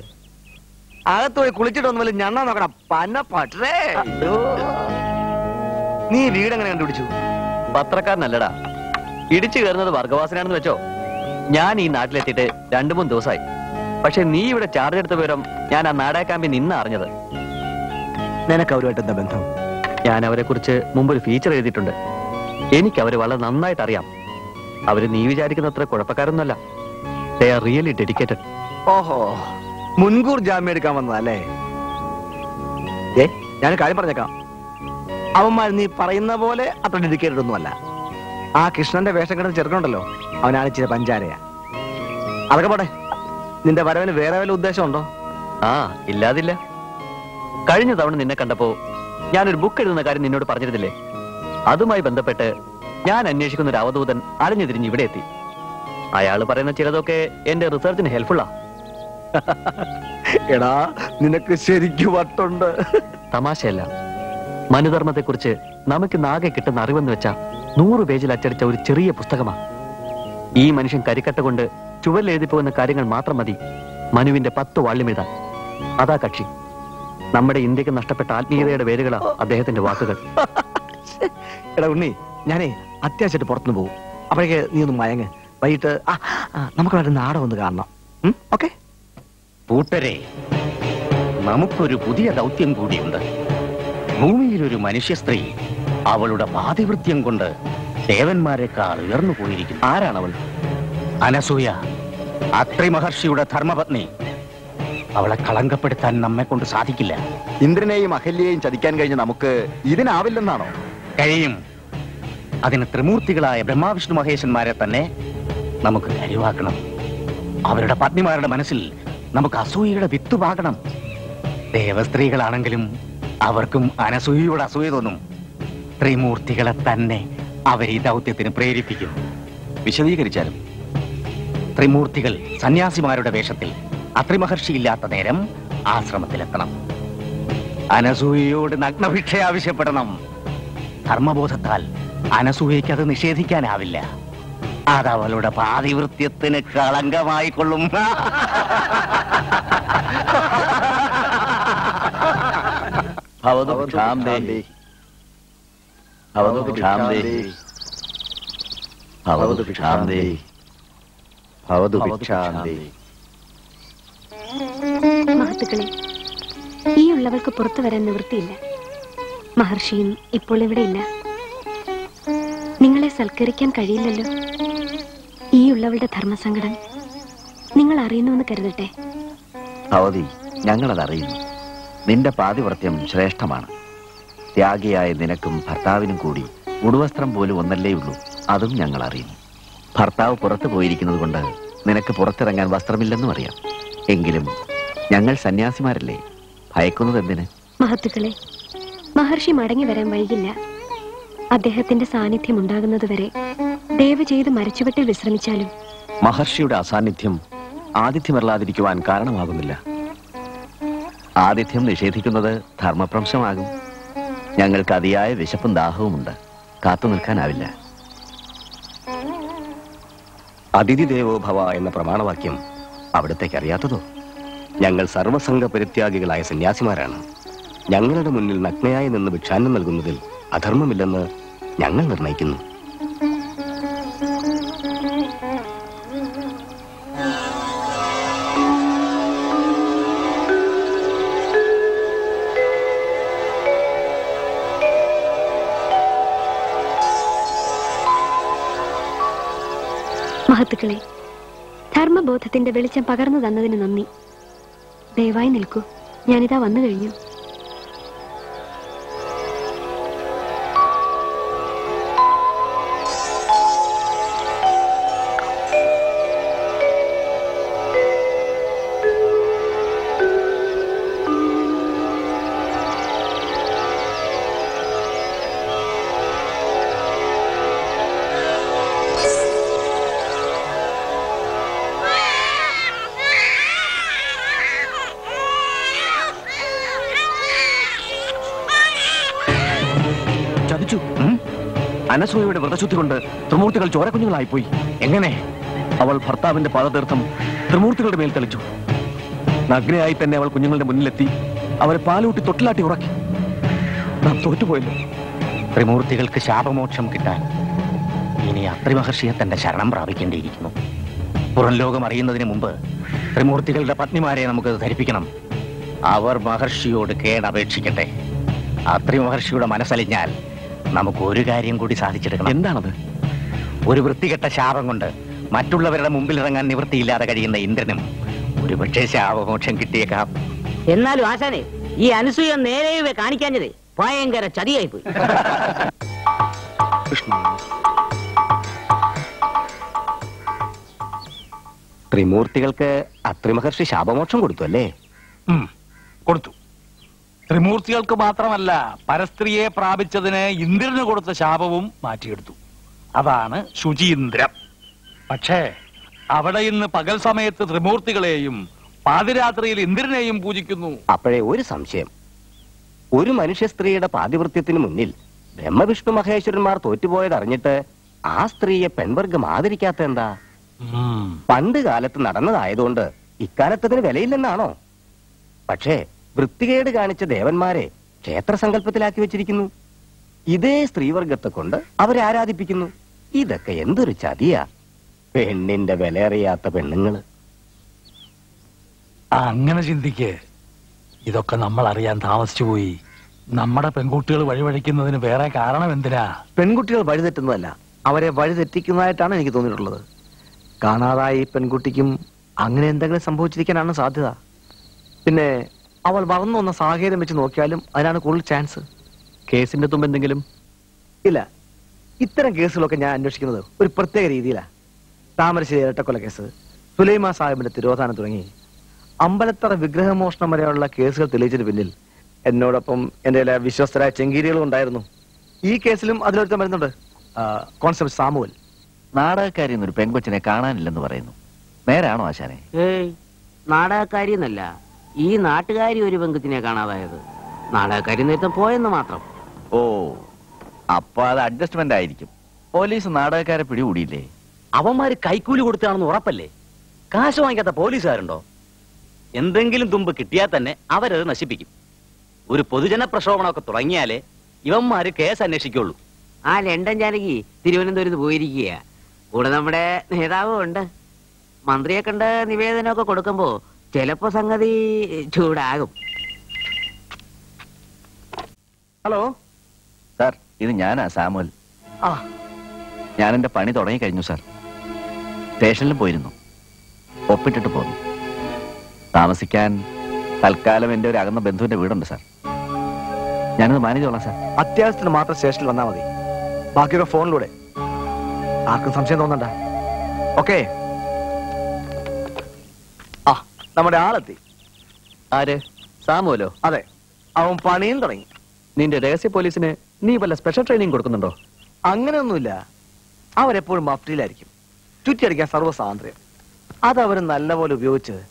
അകത്ത് പോയി കുളിച്ചിട്ട് വന്ന പോലെ ഞണ്ണ നോക്കടാ. പന്ന പട്ടേ നീ വീടെങ്ങനെ വീട് എങ്ങനെ കണ്ടുപിടിച്ചു? പത്രക്കാരനല്ലടാ. ഇടിച്ചു കയറുന്നത് വർഗവാസനാണെന്ന് വെച്ചോ. ഞാൻ ഈ നാട്ടിലെത്തിയിട്ട് രണ്ടു മൂന്ന് ദിവസമായി. പക്ഷെ നീ ഇവിടെ ചാർജ് എടുത്ത വിവരം ഞാൻ ആ നാടക ക്യാമ്പിൽ നിന്ന് അറിഞ്ഞത്. നിനക്ക് അവരുമായിട്ട് എന്താ ബന്ധം? ഞാൻ അവരെ കുറിച്ച് മുമ്പ് ഒരു ഫീച്ചർ എഴുതിയിട്ടുണ്ട്. എനിക്ക് അവരെ വളരെ നന്നായിട്ട് അറിയാം അവർ നീ വിചാരിക്കുന്ന അത്ര കുഴപ്പക്കാരൊന്നുമല്ല. ദേ ആർ റിയലി ഡെഡിക്കേറ്റഡ് ഓഹോ മുൻകൂർ ജാമ്യം എടുക്കാൻ വന്നതല്ലേ? ഏ ഞാൻ കാര്യം പറഞ്ഞേക്കാം. അവന്മാർ നീ പറയുന്ന പോലെ അത്ര ഡെഡിക്കേറ്റഡ് ഒന്നുമല്ല. ആ കൃഷ്ണന്റെ വേഷം കിടന്ന് ചെറുക്കണ്ടല്ലോ അവനാണ് ഇച്ചിരി പഞ്ചാരയാ. അതൊക്കെ പോട്ടെ നിന്റെ വരവിന് വേറെ വല്ല ഉദ്ദേശമുണ്ടോ? ആ ഇല്ലാതില്ല. കഴിഞ്ഞ തവണ നിന്നെ കണ്ടപ്പോ ഞാനൊരു ബുക്ക് എഴുതുന്ന കാര്യം നിന്നോട് പറഞ്ഞിരുന്നില്ലേ? അതുമായി ബന്ധപ്പെട്ട് ഞാൻ അന്വേഷിക്കുന്ന ഒരു അവധൂതൻ അലഞ്ഞു തിരിഞ്ഞ് ഇവിടെ എത്തി. അയാൾ പറയുന്ന ചിലതൊക്കെ എന്റെ റിസർച്ചിന് ഹെൽപ്ഫുള്ളാ എടാ നിനക്ക് ശരിക്കും വട്ടുണ്ട്. തമാശയല്ല. മനുധർമ്മത്തെക്കുറിച്ച് നമുക്ക് നാകെ കിട്ടുന്ന അറിവെന്ന് വെച്ചാ നൂറ് പേജിൽ അച്ചടിച്ച ഒരു ചെറിയ പുസ്തകമാ. ഈ മനുഷ്യൻ കരിക്കട്ട കൊണ്ട് ചുവരിൽ എഴുതി പോകുന്ന കാര്യങ്ങൾ മാത്രം മതി. മനുവിന്റെ പത്ത് വാള്യം എഴുതാൻ. അതാ കക്ഷി. നമ്മുടെ ഇന്ത്യയ്ക്ക് നഷ്ടപ്പെട്ട ആത്മീയതയുടെ വേരുകളാ അദ്ദേഹത്തിന്റെ വാക്കുകൾ. എടാ ഉണ്ണി ഞാനേ അത്യാവശ്യമായിട്ട് പുറത്തുനിന്ന് പോകും. അപ്പോഴേക്ക് നീ ഒന്ന് മയങ്ങ്. വൈകിട്ട് ആ നമുക്ക് വേണ്ട നാടകം ഒന്ന് കാണണം. ഓക്കെ? കൂട്ടരെ നമുക്കൊരു പുതിയ ദൗത്യം കൂടിയുണ്ട്. ഭൂമിയിലൊരു മനുഷ്യ സ്ത്രീ അവളുടെ പാതിവൃത്യം കൊണ്ട് ദേവന്മാരെക്കാൾ ഉയർന്നു പോയിരിക്കുന്നു. ആരാണവൾ? അനസൂയ അത്രി മഹർഷിയുടെ ധർമ്മപത്നി. അവളെ കളങ്കപ്പെടുത്താൻ നമ്മെ കൊണ്ട് സാധിക്കില്ല. ഇന്ദ്രനെയും അഹല്യയെയും ചതിക്കാൻ കഴിഞ്ഞ് നമുക്ക് ഇതിനാവില്ലെന്നാണോ? കഴിയും. അതിന് ത്രിമൂർത്തികളായ ബ്രഹ്മാവിഷ്ണു മഹേശന്മാരെ തന്നെ നമുക്ക് കരുവാക്കണം അവരുടെ പത്നിമാരുടെ മനസ്സിൽ നമുക്ക് അസൂയയുടെ വിത്ത് പാകണം ദേവസ്ത്രീകളാണെങ്കിലും അവർക്കും അനസൂയയോട് അസൂയ തോന്നും. ത്രിമൂർത്തികളെ തന്നെ അവർ ഈ ദൗത്യത്തിന് പ്രേരിപ്പിക്കും. വിശദീകരിച്ചാലും. ത്രിമൂർത്തികൾ സന്യാസിമാരുടെ വേഷത്തിൽ അത്രിമഹർഷിയില്ലാത്ത നേരം ആശ്രമത്തിലെത്തണം. അനസൂയയോട് നഗ്നഭിക്ഷ ആവശ്യപ്പെടണം. ധർമ്മബോധത്താൽ അനസൂയയ്ക്ക് അത് നിഷേധിക്കാനാവില്ല. അത് അവളുടെ പാതിവൃത്യത്തിന് കളങ്കമായിക്കൊള്ളും. മഹത്തുക്കളെ ഈ ഉള്ളവർക്ക് പുറത്തു വരാൻ നിവൃത്തിയില്ല. മഹർഷിയും ഇപ്പോൾ ഇവിടെ നിങ്ങളെ സൽക്കരിക്കാൻ കഴിയില്ലല്ലോ. ഈ ഉള്ളവളുടെ ധർമ്മസങ്കടം നിങ്ങൾ അറിയുന്നുവെന്ന് കരുതട്ടെ. ഭവതി ഞങ്ങളത് അറിയുന്നു. നിന്റെ പാതിവൃത്യം ശ്രേഷ്ഠമാണ്. ത്യാഗിയായ നിനക്കും ഭർത്താവിനും കൂടി ഉടുവസ്ത്രം പോലും ഒന്നല്ലേ ഉള്ളൂ അതും ഞങ്ങൾ അറിയുന്നു. ഭർത്താവ് പുറത്തു പോയിരിക്കുന്നത് കൊണ്ട് നിനക്ക് പുറത്തിറങ്ങാൻ വസ്ത്രമില്ലെന്നും അറിയാം. എങ്കിലും ഞങ്ങൾ സന്യാസിമാരല്ലേ? ഭയക്കുന്നത് എന്തിന്? മഹത്തുക്കളെ മഹർഷി മടങ്ങി വരാൻ വൈകില്ല. അദ്ദേഹത്തിന്റെ സാന്നിധ്യം ഉണ്ടാകുന്നതുവരെ ദയവ് ചെയ്ത് മരച്ചുവട്ടിൽ വിശ്രമിച്ചാലും. മഹർഷിയുടെ അസാന്നിധ്യം ആതിഥ്യമല്ലാതിരിക്കുവാൻ കാരണമാകുന്നില്ല. ആതിഥ്യം നിഷേധിക്കുന്നത് ധർമ്മപ്രംശമാകും ഞങ്ങൾക്ക് അതിയായ വിശപ്പും ദാഹവുമുണ്ട്. കാത്തു നിൽക്കാനാവില്ല. അതിഥി ദേവോ ഭവ എന്ന പ്രമാണവാക്യം അവിടത്തേക്ക് അറിയാത്തതോ? ഞങ്ങൾ സർവസംഘ പരിത്യാഗികളായ സന്യാസിമാരാണ്. ഞങ്ങളുടെ മുന്നിൽ നഗ്നയായി നിന്ന് ഭിക്ഷാന്നം നൽകുന്നതിൽ അധർമ്മമില്ലെന്ന് ഞങ്ങൾ നിർണയിക്കുന്നു. മഹത്തുക്കളെ ധർമ്മബോധത്തിന്റെ വെളിച്ചം പകർന്നു തന്നതിന് നന്ദി. ദയവായി നിൽക്കൂ. ഞാനിതാ വന്നു കഴിഞ്ഞു. അനസൂയയുടെ വ്രതശുദ്ധി കൊണ്ട് ത്രിമൂർത്തികൾ ചോരക്കുഞ്ഞുങ്ങളായിപ്പോയി. എങ്ങനെ? അവൾ ഭർത്താവിന്റെ പാദതീർത്ഥം ത്രിമൂർത്തികളുടെ മേൽ തെളിച്ചു. നഗ്നയായി തന്നെ അവൾ കുഞ്ഞുങ്ങളുടെ മുന്നിലെത്തി അവരെ പാലൂട്ടി തൊട്ടിലാട്ടി ഉറക്കി. നാം തോറ്റുപോയല്ലോ. ത്രിമൂർത്തികൾക്ക് ശാപമോക്ഷം കിട്ടാൻ ഇനി അത്രി മഹർഷിയെ തന്റെ ശരണം പ്രാപിക്കേണ്ടിയിരിക്കുന്നു. പുറം ലോകം അറിയുന്നതിന് മുമ്പ് ത്രിമൂർത്തികളുടെ പത്നിമാരെ നമുക്ക് ധരിപ്പിക്കണം. അവർ മഹർഷിയോട് കേടപേക്ഷിക്കട്ടെ. അത്രി മഹർഷിയുടെ മനസ്സലിഞ്ഞാൽ നമുക്ക് ഒരു കാര്യം കൂടി സാധിച്ചെടുക്കണം. എന്താണത്? ഒരു വൃത്തികെട്ട ശാപം കൊണ്ട് മറ്റുള്ളവരുടെ മുമ്പിൽ ഇറങ്ങാൻ നിവൃത്തിയില്ലാതെ കഴിയുന്ന ഇന്ദ്രനും ഒരുപക്ഷെ ശാപമോക്ഷം കിട്ടിയേക്കാം. എന്നാലും ആശാനെ ഈ അനുസൂയ നേരെ കാണിക്കാഞ്ഞത് ഭയങ്കര ചതിയായി പോയി ത്രിമൂർത്തികൾക്ക് അത്രിമഹർഷി ശാപമോക്ഷം കൊടുത്തു അല്ലേ? കൊടുത്തു. ത്രിമൂർത്തികൾക്ക് മാത്രമല്ല പരസ്ത്രീയെ പ്രാപിച്ചതിന് ഇന്ദ്രന് കൊടുത്ത ശാപവും മാറ്റിയെടുത്തു. അതാണ് ശുചീന്ദ്രം പക്ഷേ അവിടെ ഇന്ന് പകൽ സമയത്ത് ത്രിമൂർത്തികളെയും പാതിരാത്രിയിൽ ഇന്ദ്രനെയും പൂജിക്കുന്നു. അപ്പോഴേ ഒരു സംശയം. ഒരു മനുഷ്യ സ്ത്രീയുടെ പാതിവൃത്യത്തിന് മുന്നിൽ ബ്രഹ്മവിഷ്ണു മഹേശ്വരന്മാർ തോറ്റുപോയത് അറിഞ്ഞിട്ട് ആ സ്ത്രീയെ പെൺവർഗം ആദരിക്കാത്ത എന്താ? പണ്ട് കാലത്ത് നടന്നതായതുകൊണ്ട് ഇക്കാലത്തതിന് വിലയില്ലെന്നാണോ? പക്ഷേ വൃത്തികേട് കാണിച്ച ദേവന്മാരെ ക്ഷേത്ര സങ്കല്പത്തിലാക്കി വെച്ചിരിക്കുന്നു. ഇതേ സ്ത്രീവർഗത്തെ കൊണ്ട് അവരെ ആരാധിപ്പിക്കുന്നു. ഇതൊക്കെ എന്തൊരു ചതിയാ. പെണ്ണിന്റെ വിലയറിയാത്ത പെണ്ണുങ്ങൾ. അങ്ങനെ ചിന്തിക്ക്. ഇതൊക്കെ നമ്മൾ അറിയാൻ താമസിച്ചു പോയി. നമ്മുടെ പെൺകുട്ടികൾ വഴിവഴിക്കുന്നതിന് വേറെ കാരണം എന്തിനാ? പെൺകുട്ടികൾ വഴിതെറ്റുന്നതല്ല. അവരെ വഴിതെറ്റിക്കുന്നതായിട്ടാണ് എനിക്ക് തോന്നിയിട്ടുള്ളത്. കാണാതായ ഈ പെൺകുട്ടിക്കും അങ്ങനെ എന്തെങ്കിലും സംഭവിച്ചിരിക്കാനാണ് സാധ്യത. പിന്നെ അവൾ വളർന്നു വന്ന സാഹചര്യം വെച്ച് നോക്കിയാലും അതിനാണ് കൂടുതൽ ചാൻസ് കേസിന്റെ തുമ്പ് എന്തെങ്കിലും? ഇല്ല. ഇത്തരം കേസുകളൊക്കെ ഞാൻ അന്വേഷിക്കുന്നത് ഒരു പ്രത്യേക രീതിയിലാണ് താമരശ്ശേരി ഇരട്ടക്കൊല കേസ് സുലൈമാ സാഹിബിന്റെ തിരോധാനം തുടങ്ങി. അമ്പലത്തറ വിഗ്രഹമോഷണം വരെയുള്ള കേസുകൾ തെളിയിച്ചതിന് പിന്നിൽ എന്നോടൊപ്പം എന്റെ ചില വിശ്വസ്തരായ ചെങ്കീരികളും ഉണ്ടായിരുന്നു. ഈ കേസിലും അതിലൊരുത്തം വരുന്നുണ്ട്. Constable Samuel. നാടകക്കാരി എന്നൊരു പെൺകൊച്ചിനെ കാണാനില്ലെന്ന് പറയുന്നു. നേരാണോ ആശാനെ? ഏയ് നാടകക്കാരി എന്നല്ല ഈ നാട്ടുകാരി ഒരു പെങ്കുത്തിനെ കാണാതായത്. നാടകക്കാരി നേരത്തെ പോയെന്ന് മാത്രം. ഓ അപ്പൊ അത് അഡ്ജസ്റ്റ്മെന്റ് ആയിരിക്കും. പോലീസ് നാടകക്കാരെ പിടികൂടിയില്ലേ? അവന്മാര് കൈക്കൂലി കൊടുത്താണെന്ന് ഉറപ്പല്ലേ? കാശ് വാങ്ങിക്കാത്ത പോലീസുകാരുണ്ടോ? എന്തെങ്കിലും തുമ്പ് കിട്ടിയാൽ തന്നെ അവരത് നശിപ്പിക്കും. ഒരു പൊതുജന പ്രക്ഷോഭണമൊക്കെ തുടങ്ങിയാലേ ഇവന്മാര് കേസ് അന്വേഷിക്കുള്ളൂ. ആ ലണ്ടൻ ജാനകി തിരുവനന്തപുരത്ത് പോയിരിക്കുക കൂടെ നമ്മുടെ നേതാവും ഉണ്ട്. മന്ത്രിയെ കണ്ട് നിവേദനമൊക്കെ കൊടുക്കുമ്പോ ചിലപ്പോ സംഗതി ചൂടാകും. ഹലോ? സാർ ഇത് ഞാനാ സാമുവൽ. ആ. ഞാൻ എന്റെ പണി തുടങ്ങി കഴിഞ്ഞു സാർ. സ്റ്റേഷനിലും പോയിരുന്നു. ഒപ്പിട്ടിട്ട് പോന്നു. താമസിക്കാൻ തൽക്കാലം എന്റെ ഒരു അകന്ന ബന്ധുവിന്റെ വീടുണ്ട് സാർ. ഞാനത് മാനേജ് കൊള്ളാം സാർ. അത്യാവശ്യത്തിന് മാത്രം സ്റ്റേഷനിൽ വന്നാൽ മതി. ബാക്കിയൊക്കെ ഫോണിലൂടെ. ആർക്കും സംശയം തോന്നണ്ട. ഓക്കെ. നമ്മുടെ ആളെത്തി. ആര്? സാമുലോ അതെ. അവൻ പണിയും തുടങ്ങി. നിന്റെ രഹസ്യ പോലീസിന് നീ വല്ല സ്പെഷ്യൽ ട്രെയിനിങ് കൊടുക്കുന്നുണ്ടോ? അങ്ങനെയൊന്നുമില്ല. അവരെപ്പോഴും മഫ്റ്റിയിലായിരിക്കും ചുറ്റിയടിക്കാൻ സർവസ്വാതന്ത്ര്യം. അത് അവർ നല്ലപോലെ ഉപയോഗിച്ച്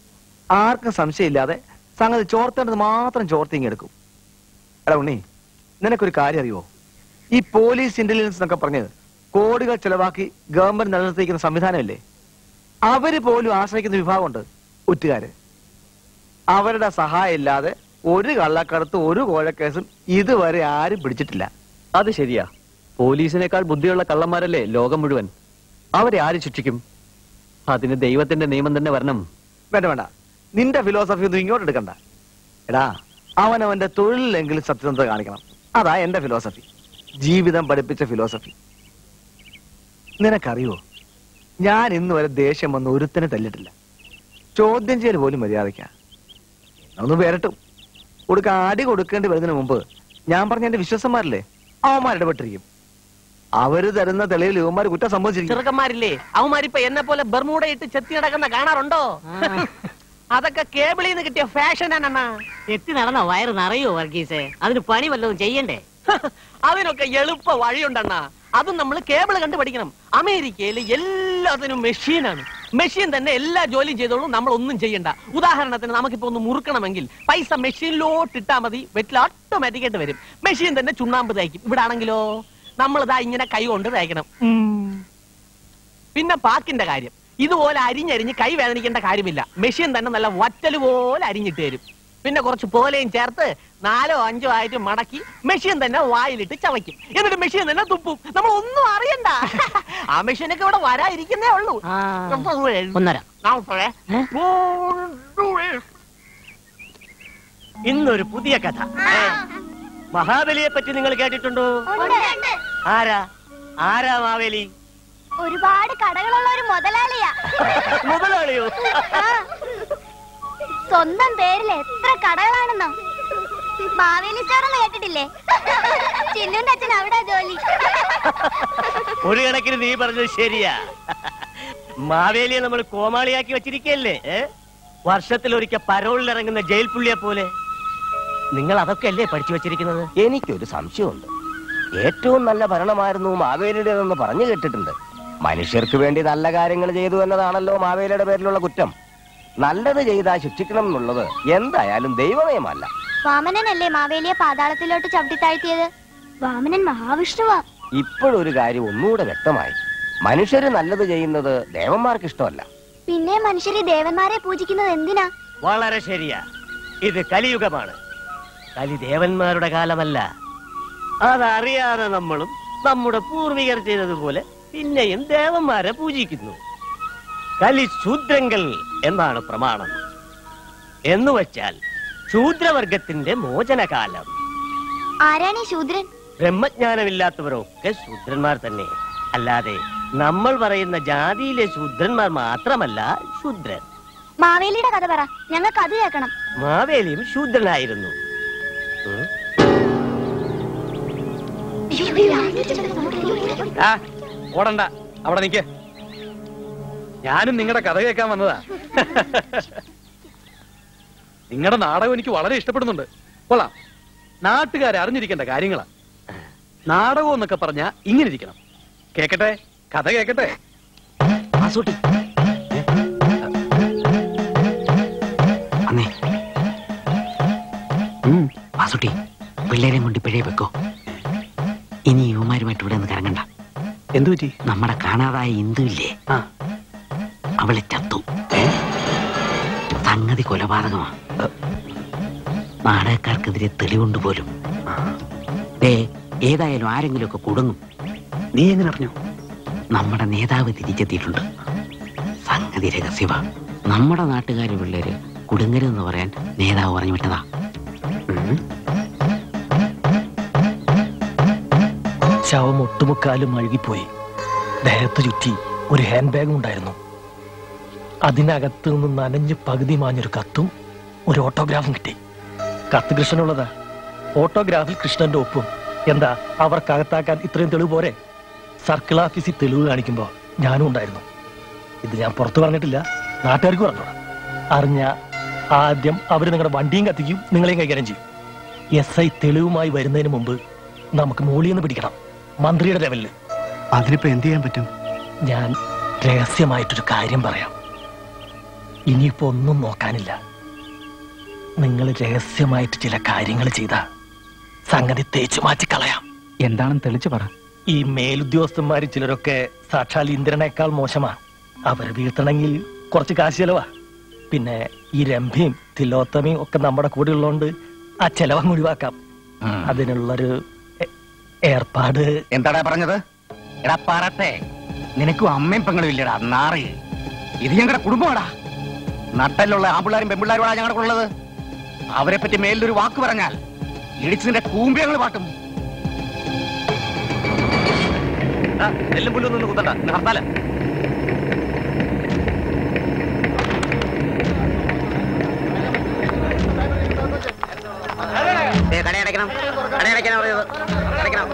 ആർക്കും സംശയമില്ലാതെ സംഗതി ചോർത്തേണ്ടത് മാത്രം ചോർത്തിങ് എടുക്കും. എടാ ഉണ്ണി നിനക്കൊരു കാര്യം അറിയുമോ ഈ പോലീസ് ഇന്റലിജൻസ് എന്നൊക്കെ പറഞ്ഞ് കോടികൾ ചെലവാക്കി ഗവൺമെന്റ് നിലനിർത്തിയിരിക്കുന്ന സംവിധാനമില്ലേ? അവർ പോലും ആശ്രയിക്കുന്ന വിഭാഗമുണ്ട്. ഒറ്റുകാര് അവരുടെ സഹായം ഇല്ലാതെ ഒരു കള്ളക്കടത്ത് ഒരു കോഴക്കേസും ഇതുവരെ ആരും പിടിച്ചിട്ടില്ല. അത് ശരിയാ. പോലീസിനേക്കാൾ ബുദ്ധിയുള്ള കള്ളന്മാരല്ലേ ലോകം മുഴുവൻ? അവരെ ആര് ശിക്ഷിക്കും? അതിന് ദൈവത്തിന്റെ നിയമം തന്നെ വരണം. വേണ്ട വേണ്ട. നിന്റെ ഫിലോസഫി ഒന്നും ഇങ്ങോട്ട് എടുക്കണ്ട. എടാ അവനവന്റെ തൊഴിലിലെങ്കിലും സത്യസന്ധത കാണിക്കണം. അതാ എന്റെ ഫിലോസഫി ജീവിതം പഠിപ്പിച്ച ഫിലോസഫി നിനക്കറിയോ ഞാൻ ഇന്നുവരെ ദേഷ്യം വന്ന് ഒരുത്തനെ തല്ലിട്ടില്ല ചോദ്യം ചെയ്യൽ പോലും മര്യാദയ്ക്ക. ഒന്ന് വരട്ടും. കൊടുക്ക അടി കൊടുക്കേണ്ടി വരുന്നതിന് മുമ്പ് ഞാൻ പറഞ്ഞ എന്റെ വിശ്വസന്മാരല്ലേ? അവന്മാർ ഇടപെട്ടിരിക്കും. അവർ തരുന്ന തെളിവിൽ ഇവന്മാർ കുറ്റം സംഭവിച്ചിരിക്കും ചെറുക്കന്മാരില്ലേ? അവന്മാരിപ്പോ എന്നെ പോലെ ബർമൂട ഇട്ട് ചെത്തി നടക്കുന്ന കാണാറുണ്ടോ? അതൊക്കെ കേബിളിൽ നിന്ന് കിട്ടിയ ഫാഷനാണ് അണ്ണാ എത്തി നടന്ന? വയറ് നിറയോ വർഗീസേ? അതിന് പണി വല്ലതും ചെയ്യണ്ടേ? അതിനൊക്കെ എളുപ്പ വഴിയുണ്ടണ്ണാ. അതും നമ്മൾ കേബിൾ കണ്ടുപഠിക്കണം. അമേരിക്കയിൽ എല്ലാത്തിനും മെഷീനാണ്. മെഷീൻ തന്നെ എല്ലാ ജോലിയും ചെയ്തോളും നമ്മൾ ഒന്നും ചെയ്യണ്ട. ഉദാഹരണത്തിന് നമുക്കിപ്പോ ഒന്ന് മുറുക്കണമെങ്കിൽ പൈസ മെഷീനിലോട്ട് ഇട്ടാൽ മതി വെറ്റിൽ ഓട്ടോമാറ്റിക് ആയിട്ട് വരും. മെഷീൻ തന്നെ ചുണ്ണാമ്പ് തയ്ക്കും ഇവിടെ ആണെങ്കിലോ നമ്മൾ ഇതാ ഇങ്ങനെ കൈ കൊണ്ട് തയ്ക്കണം പിന്നെ പാക്കിന്റെ കാര്യം. ഇതുപോലെ അരിഞ്ഞരിഞ്ഞ് കൈ വേദനിക്കേണ്ട കാര്യമില്ല. മെഷീൻ തന്നെ നല്ല വറ്റൽ പോലെ അരിഞ്ഞിട്ട് തരും. പിന്നെ കുറച്ച് പോലെയും ചേർത്ത് നാലോ അഞ്ചോ ആയിട്ട് മടക്കി മെഷീൻ തന്നെ വായിലിട്ട് ചവയ്ക്കും. എന്നിട്ട് മെഷീൻ തന്നെ തുപ്പും. നമ്മൾ ഒന്നും അറിയണ്ട. ആ മെഷീനൊക്കെ ഇവിടെ വരാതിരിക്കുന്നേ ഉള്ളൂ. ഒന്നര. ഇന്നൊരു പുതിയ കഥ. മഹാബലിയെ പറ്റി നിങ്ങൾ കേട്ടിട്ടുണ്ടോ? ആരാ? ആരാ മാവേലി? ഒരുപാട് കടകളുള്ള ഒരു മുതലാളിയാ. മുതലാളിയോ. സ്വന്തം പേരിൽ എത്ര കടകളാണെന്നോ. മാവേലി സ്റ്റോറെന്ന് കേട്ടിട്ടില്ലേ? ചിന്നുന്റെ അച്ഛൻ അവിടെ ജോലി. ഒരു കണക്കിന് നീ പറഞ്ഞത് ശരിയാ. മാവേലിയെ നമ്മൾ കോമാളിയാക്കി വെച്ചിരിക്കല്ലേ വർഷത്തിൽ ഒരിക്കൽ പരോളിൽ ഇറങ്ങുന്ന ജയിൽ പുള്ളിയെ പോലെ. നിങ്ങൾ അതൊക്കെ അല്ലേ പഠിച്ചു വെച്ചിരിക്കുന്നത്? എനിക്കൊരു സംശയമുണ്ട്. ഏറ്റവും നല്ല ഭരണമായിരുന്നു മാവേലിയുടേതെന്ന് പറഞ്ഞു കേട്ടിട്ടുണ്ട്. മനുഷ്യർക്ക് വേണ്ടി നല്ല കാര്യങ്ങൾ ചെയ്തു എന്നതാണല്ലോ മാവേലിയുടെ പേരിലുള്ള കുറ്റം. നല്ലത് ചെയ്താൽ ശിക്ഷിക്കണം എന്നുള്ളത് എന്തായാലും ദൈവമയമല്ല വാമനനല്ലേ മാവേലിയെ പാതാളത്തിലോട്ട് ചവിട്ടി താഴ്ത്തിയത് വാമനൻ മഹാവിഷ്ണുവാ. ഇപ്പോഴൊരു കാര്യം ഒന്നുകൂടെ വ്യക്തമായി. മനുഷ്യര് നല്ലത് ചെയ്യുന്നത് ദേവന്മാർക്ക് ഇഷ്ടമല്ല പിന്നെ മനുഷ്യര് ദേവന്മാരെ പൂജിക്കുന്നത് എന്തിനാ? വളരെ ശരിയാ. ഇത് കലിയുഗമാണ്. കലി ദേവന്മാരുടെ കാലമല്ല. അതറിയാതെ നമ്മളും നമ്മുടെ പൂർവികർ ചെയ്തതുപോലെ പിന്നെയും ദേവന്മാരെ പൂജിക്കുന്നു. കലി ശൂദ്രങ്ങൾ എന്നാണ് പ്രമാണം. എന്നുവച്ചാൽ ശൂദ്രവർഗത്തിന്റെ മോചനകാലം. ആരാണീ ശൂദ്രൻ? ബ്രഹ്മജ്ഞാനമില്ലാത്തവരൊക്കെ ശൂദ്രന്മാർ തന്നെ. അല്ലാതെ നമ്മൾ പറയുന്ന ജാതിയിലെ ശൂദ്രന്മാർ മാത്രമല്ല ശൂദ്രൻ. മാവേലിയുടെ കഥ പറ. ഞങ്ങൾക്ക് അത് കേൾക്കണം. മാവേലിയും ശൂദ്രനായിരുന്നു. ഉം. ആ ഓടണ്ട. അവിടെ നിക്ക്. ഞാനും നിങ്ങളുടെ കഥ കേൾക്കാൻ വന്നതാ. നിങ്ങളുടെ നാടകം എനിക്ക് വളരെ ഇഷ്ടപ്പെടുന്നുണ്ട്. കൊള്ളാം. നാട്ടുകാരെ അറിഞ്ഞിരിക്കേണ്ട കാര്യങ്ങളാ. നാടകം എന്നൊക്കെ പറഞ്ഞാ ഇങ്ങനെ ഇരിക്കണം. കേക്കട്ടെ? കഥ കേക്കട്ടെ? അന്നേ വാസുട്ടി പിള്ളേരെ കൊണ്ട് പിഴേ വെക്കോ. ഇനി യുവമാരുമായിട്ട് ഇവിടെ നിന്ന് കറങ്ങണ്ട. എന്തുപറ്റി? നമ്മുടെ കാണാതായ ഇന്ദു ഇല്ലേ അവളെ ചത്തു. സംഗതി കൊലപാതകമാണ് നാടകക്കാർക്കെതിരെ തെളിവുണ്ട് പോലും. ഏതായാലും ആരെങ്കിലും ഒക്കെ കുടുങ്ങും. നീ എങ്ങനെ അറിഞ്ഞു? നമ്മുടെ നേതാവ് തിരിച്ചെത്തിയിട്ടുണ്ട്. സംഗതി രഹസ്യവ നമ്മുടെ നാട്ടുകാര് പിള്ളേര് കുടുങ്ങരുതെന്ന് പറയാൻ നേതാവ് പറഞ്ഞു വിട്ടതാ. ശവം ഒട്ടുമുക്കാലും അഴുകിപ്പോയി. ദേഹത്ത് ചുറ്റി ഒരു ഹാൻഡ് ബാഗും ഉണ്ടായിരുന്നു. അതിനകത്ത് നിന്ന് നനഞ്ഞ് പകുതി മാഞ്ഞൊരു കത്തും ഒരു ഓട്ടോഗ്രാഫും കിട്ടി. കത്ത് കൃഷ്ണനുള്ളതാ. ഓട്ടോഗ്രാഫിൽ കൃഷ്ണന്റെ ഒപ്പും. എന്താ അവർക്കകത്താക്കാൻ ഇത്രയും തെളിവ് പോരെ? സർക്കിൾ ഓഫീസിൽ തെളിവ് കാണിക്കുമ്പോൾ ഞാനും ഉണ്ടായിരുന്നു. ഇത് ഞാൻ പുറത്തു പറഞ്ഞിട്ടില്ല നാട്ടുകാർക്ക് പറഞ്ഞോളാം. അറിഞ്ഞ ആദ്യം അവർ നിങ്ങളുടെ വണ്ടിയും കത്തിക്കും നിങ്ങളെയും കൈകാര്യം ചെയ്യും. എസ് ഐ തെളിവുമായി വരുന്നതിന് മുമ്പ് നമുക്ക് മൂളിയെന്ന് പിടിക്കണം മന്ത്രിയുടെ ലെവലിൽ അതിനിപ്പോ എന്ത് ചെയ്യാൻ പറ്റും? ഞാൻ രഹസ്യമായിട്ടൊരു കാര്യം പറയാം. ഇനിയിപ്പോ ഒന്നും നോക്കാനില്ല. നിങ്ങൾ രഹസ്യമായിട്ട് ചില കാര്യങ്ങൾ ചെയ്ത. സംഗതി തേച്ചു മാറ്റി കളയാം. എന്താണെന്ന് തെളിച്ചു പറ. ഈ മേലുദ്യോഗസ്ഥന്മാര് ചിലരൊക്കെ സാക്ഷാൽ ഇന്ദ്രനേക്കാൾ മോശമാ. അവർ വീഴ്ത്തണമെങ്കിൽ കുറച്ച് കാശ് ചെലവാ. പിന്നെ ഈ രംഭയും തിലോത്തമയും ഒക്കെ നമ്മുടെ കൂടെ ഉള്ളതുകൊണ്ട് ആ ചെലവങ്ങ് ഒഴിവാക്കാം. അതിനുള്ളൊരു ഏർപ്പാട്. എന്താടാ പറഞ്ഞത്? എടാ പറട്ടെ നിനക്കും അമ്മയും പെങ്ങളും ഇല്ലടാ നാറി ഇത് ഞങ്ങളുടെ കുടുംബമാടാ. നട്ടലുള്ള ആമ്പിള്ളാരും പെമ്പിള്ളാരുമാണ് ഉള്ളത്? അവരെ പറ്റി മേലിലൊരു വാക്ക് പറഞ്ഞാൽ ഇടിച്ചതിന്റെ കൂമ്പി ഞങ്ങൾ പാട്ടും എല്ലും പുല്ലും നിന്ന് കുത്തണ്ട ഇന്ന് ഹർത്താല. കടയടയ്ക്കണം. കടയടയ്ക്കണം പറയുന്നത് അടയ്ക്കണം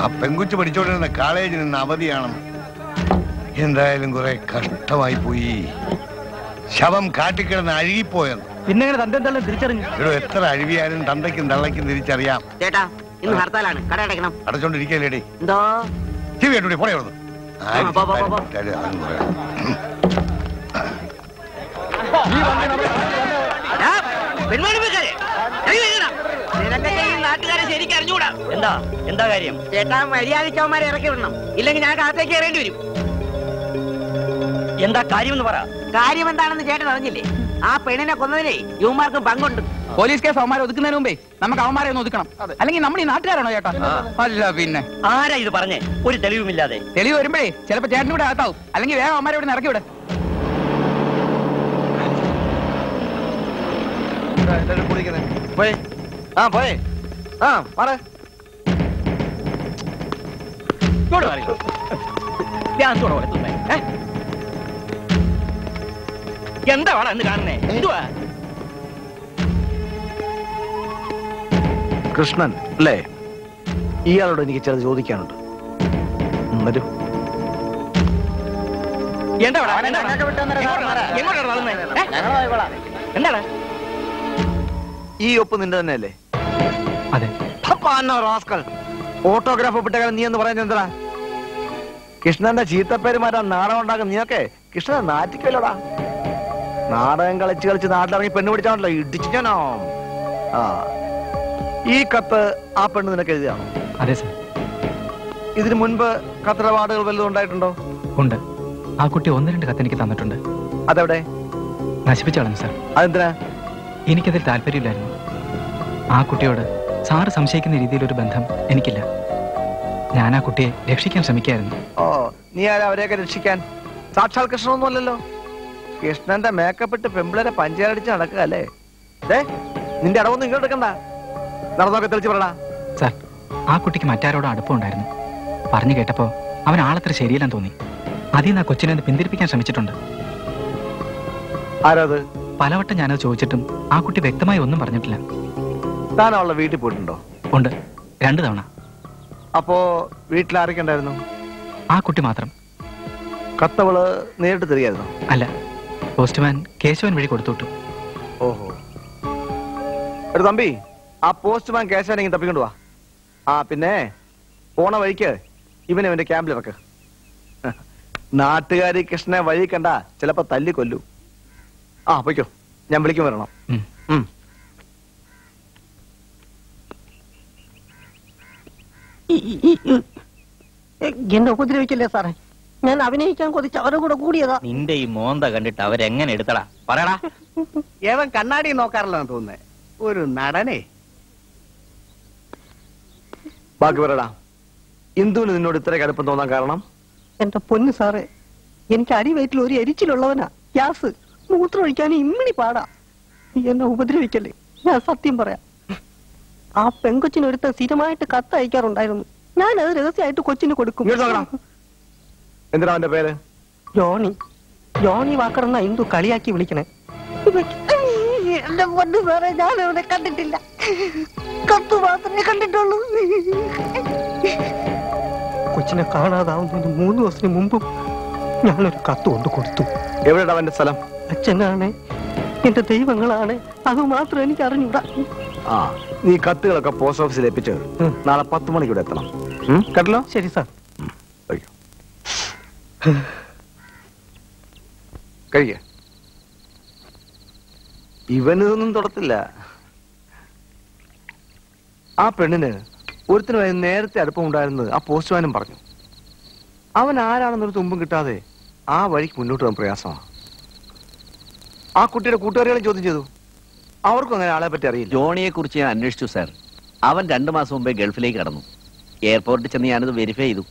ആ പെങ്കുച്ചു പഠിച്ചോണ്ടിരുന്ന കോളേജിൽ നിന്ന് അവധിയാണ്. എന്തായാലും കുറെ കഷ്ടമായി പോയി. ശവം കാട്ടിക്കിടന്ന് അഴുകിപ്പോയെന്ന്. പിന്നെ തന്റെ തിരിച്ചറിഞ്ഞു? ഇവിടെ എത്ര അഴുകിയാലും തന്തയ്ക്കും തള്ളയ്ക്കും തിരിച്ചറിയാം. ചേട്ടാ ഇന്ന് ഹർത്താലാണ്. കടയടയ്ക്കണം അടച്ചോണ്ടിരിക്കല്ലേടി? എന്തോ? ചെവി കേട്ടോടി പോടെ അവിടുന്ന്. നാട്ടുകാരെ ശരിക്കും അറിഞ്ഞുകൂടാ? എന്താ? എന്താ കാര്യം? ചേട്ടാ മര്യാദച്ചവന്മാരെ ഇറക്കി വിടണം. ഇല്ലെങ്കിൽ ഞാൻ കാത്തേക്ക് കയറേണ്ടി വരും. എന്താ കാര്യം എന്ന് പറ. കാര്യം എന്താണെന്ന് ചേട്ടൻ അറിഞ്ഞില്ലേ? ആ പെണ്ണിനെ കൊന്നതിനെ യുവമാർക്കും പങ്കുണ്ട്. പോലീസ് കേസ് അവന്മാരെ ഒതുക്കുന്നതിന് മുമ്പേ നമുക്ക് അവന്മാരെ ഒന്ന് ഒതുക്കണം. അല്ലെങ്കിൽ നമ്മൾ ഈ നാട്ടുകാരാണോ ചേട്ടാ? അല്ല പിന്നെ. ആരാ ഇത് പറഞ്ഞേ? ഒരു തെളിവുമില്ലാതെ. തെളിവ് വരുമ്പോഴേ ചിലപ്പോ ചേട്ടൻ ഇവിടെ അകത്താവും. അല്ലെങ്കിൽ വേഗം അവന്മാരെ ഇവിടെ ഇറക്കി വിട്. പോയി. ആ പോയി. ആ പറ. എന്താ വേണം എന്ന് കാണുന്നേ? എന്തുവാ? കൃഷ്ണൻ അല്ലേ? ഇയാളോട് എനിക്ക് ചിലത് ചോദിക്കാനുണ്ട്. വരൂ. എന്താ? എന്താണ്? ഈ ഒപ്പ് നിന്റെ തന്നെയല്ലേ? അതെ. റാസ്കൽ. ഓട്ടോഗ്രാഫ് ഒപ്പിട്ടകാലം നീ എന്ന് പറയുന്നത് എന്താ കൃഷ്ണന്റെ ചീത്തപ്പേര് മാറ്റാൻ നാടകം ഉണ്ടാക്കും നീയൊക്കെ കൃഷ്ണൻ നാറ്റിക്കല്ലോടാ. നാടകം കളിച്ച് കളിച്ച് നാട്ടിലിറങ്ങി പെണ്ണ് പിടിച്ചാണല്ലോ ഇടിച്ചു ഞാനോ. ആ ഈ കത്ത് ആ പെണ്ണ് നിനക്ക് എഴുതിയാണോ? അതെ സർ. ഇതിനു മുൻപ് കത്തിടപാടുകൾ വല്ലതും ഉണ്ടായിട്ടുണ്ടോ? ഉണ്ട്. ആ കുട്ടി ഒന്ന് രണ്ട് കത്ത് എനിക്ക് തന്നിട്ടുണ്ട്. അതെവിടെ? നശിപ്പിച്ചു കളഞ്ഞു സർ. അതെന്തിനാ? എനിക്കതിൽ താല്പര്യമില്ലായിരുന്നു. ആ കുട്ടിയോട് സാറ് സംശയിക്കുന്ന രീതിയിലൊരു ബന്ധം എനിക്കില്ല. ഞാൻ ആ കുട്ടിയെ രക്ഷിക്കാൻ ശ്രമിക്കായിരുന്നു. ഓ നീ ആരാ അവരെയൊക്കെ രക്ഷിക്കാൻ? സാക്ഷാൽ കൃഷ്ണനൊന്നുമല്ലല്ലോ. കൃഷ്ണന്റെ മേക്കപ്പ് ഇട്ട് പെമ്പിളരെ പഞ്ചാരടിച്ച് നടക്കുക അല്ലേ നിന്റെ അടവൊന്നും ഇങ്ങോട്ട് എടുക്കണ്ട. നടന്നൊക്കെ തെളിച്ച് പറടാ. സാർ ആ കുട്ടിക്ക് മറ്റാരോടും അടുപ്പമുണ്ടായിരുന്നു. പറഞ്ഞു കേട്ടപ്പോ അവൻ ആളത്ര ശരിയല്ലെന്ന് തോന്നി. അതിൽ നിന്ന് ആ കൊച്ചിനെ പിന്തിരിപ്പിക്കാൻ ശ്രമിച്ചിട്ടുണ്ട്. ആരാത്? പലവട്ടം ഞാനത് ചോദിച്ചിട്ടും ആ കുട്ടി വ്യക്തമായി ഒന്നും പറഞ്ഞിട്ടില്ല. താൻ അവളുടെ വീട്ടിൽ പോയിട്ടുണ്ടോ? ഉണ്ട്. രണ്ടു തവണ. അപ്പോ വീട്ടിൽ ആരൊക്കെ ഉണ്ടായിരുന്നു ആ കുട്ടി മാത്രം. കത്തവൾ നേരിട്ട് തിരികെയായിരുന്നു അല്ല. പോസ്റ്റ്മാൻ കേശവൻ വഴി കൊടുത്തുവിട്ടു. ഓഹോ. ഒരു തമ്പി ആ പോസ്റ്റ്മാൻ കേശവനെങ്കിൽ തപ്പിക്കൊണ്ട് വാ ആ പിന്നെ പോണ വഴിക്ക് ഇവനെ അവന്റെ ക്യാമ്പിൽ വെക്ക്. നാട്ടുകാരി കൃഷ്ണനെ വഴി കണ്ട ചിലപ്പോ തല്ലി കൊല്ലു ആ പൊയ്ക്കോ. ഞാൻ വിളിക്കും വരണം. എന്റെ എന്നെ ഉപദ്രവിക്കില്ലേ സാറേ? ഞാൻ അഭിനയിക്കാൻ കൊതിച്ച് അവരുടെ കൂടെ കൂടിയതാ. നിന്റെ ഈ മോന്ത കണ്ടിട്ട് അവരെങ്ങനെ എടുത്തടാ? പറയടാ. ഏവൻ കണ്ണാടി നോക്കാറില്ലെന്ന് തോന്നുന്നേ. ഒരു നടനെ. ബാക്കി പറയടാ. ഇന്ദുവിന് നിന്നോട് ഇത്ര കടുപ്പം തോന്നാൻ കാരണം? എന്റെ പൊന്ന് സാറേ എനിക്ക് അടിവയറ്റിൽ ഒരു എരിച്ചിലുള്ളവനാ. ഗ്യാസ്. മൂത്രം ഒഴിക്കാനും ഇമ്മിണി പാടാ. നീ എന്നെ ഉപദ്രവിക്കല്ലേ? ഞാൻ സത്യം പറയാം. ആ പെങ്കൊച്ചിന് ഒരുത്ത സ്ഥിരമായിട്ട് കത്ത് അയക്കാറുണ്ടായിരുന്നു. ഞാൻ അത് രഹസ്യമായിട്ട് കൊച്ചിന് കൊടുക്കും. എന്തിനാ അവന്റെ പേര്? ജോണി. ജോണി വാക്കറന്ന ഇന്ദു കളിയാക്കി വിളിക്കണേ? എന്റെ പൊന്നു സാറേ ഞാൻ അവനെ കണ്ടിട്ടില്ല. കത്ത് മാത്രമേ കണ്ടിട്ടുള്ളൂ. കൊച്ചിനെ കാണാതാവുന്നതിന് മൂന്ന് ദിവസത്തിന് മുമ്പും ഞാനൊരു കത്ത് കൊണ്ട് കൊടുത്തു. എവിടെയാണ് അവന്റെ സ്ഥലം? അച്ഛനാണ്. എന്റെ ദൈവങ്ങളാണ്. അത് മാത്രം എനിക്ക് അറിഞ്ഞൂടാ ആ നീ കത്തുകളൊക്കെ പോസ്റ്റ് ഓഫീസിൽ എത്തിച്ച് നാളെ പത്ത് മണിക്ക് ഇവിടെ എത്തണം. കേട്ടല്ലോ? ശരി സാർ. കഴിയ ഇവനിതൊന്നും തുടത്തില്ല. ആ പെണ്ണിന് ഒരുത്തിനുമായി നേരത്തെ അടുപ്പമുണ്ടായിരുന്നത് ആ പോസ്റ്റ്മാനും പറഞ്ഞു. അവൻ ആരാണെന്നൊരു തുമ്പും കിട്ടാതെ ആ വഴിക്ക് മുന്നോട്ട് പോകാൻ പ്രയാസമാണ് ആ കുട്ടിയുടെ കൂട്ടുകാരികളെ ചോദ്യം ചെയ്തു. അവർക്കും അങ്ങനെ ആളെ പറ്റി അറിയില്ല. ജോണിയെ കുറിച്ച് ഞാൻ അന്വേഷിച്ചു സാർ. അവൻ രണ്ടു മാസം മുമ്പേ ഗൾഫിലേക്ക് കടന്നു. എയർപോർട്ടിൽ ചെന്ന് ഞാനത് വെരിഫൈ ചെയ്തു.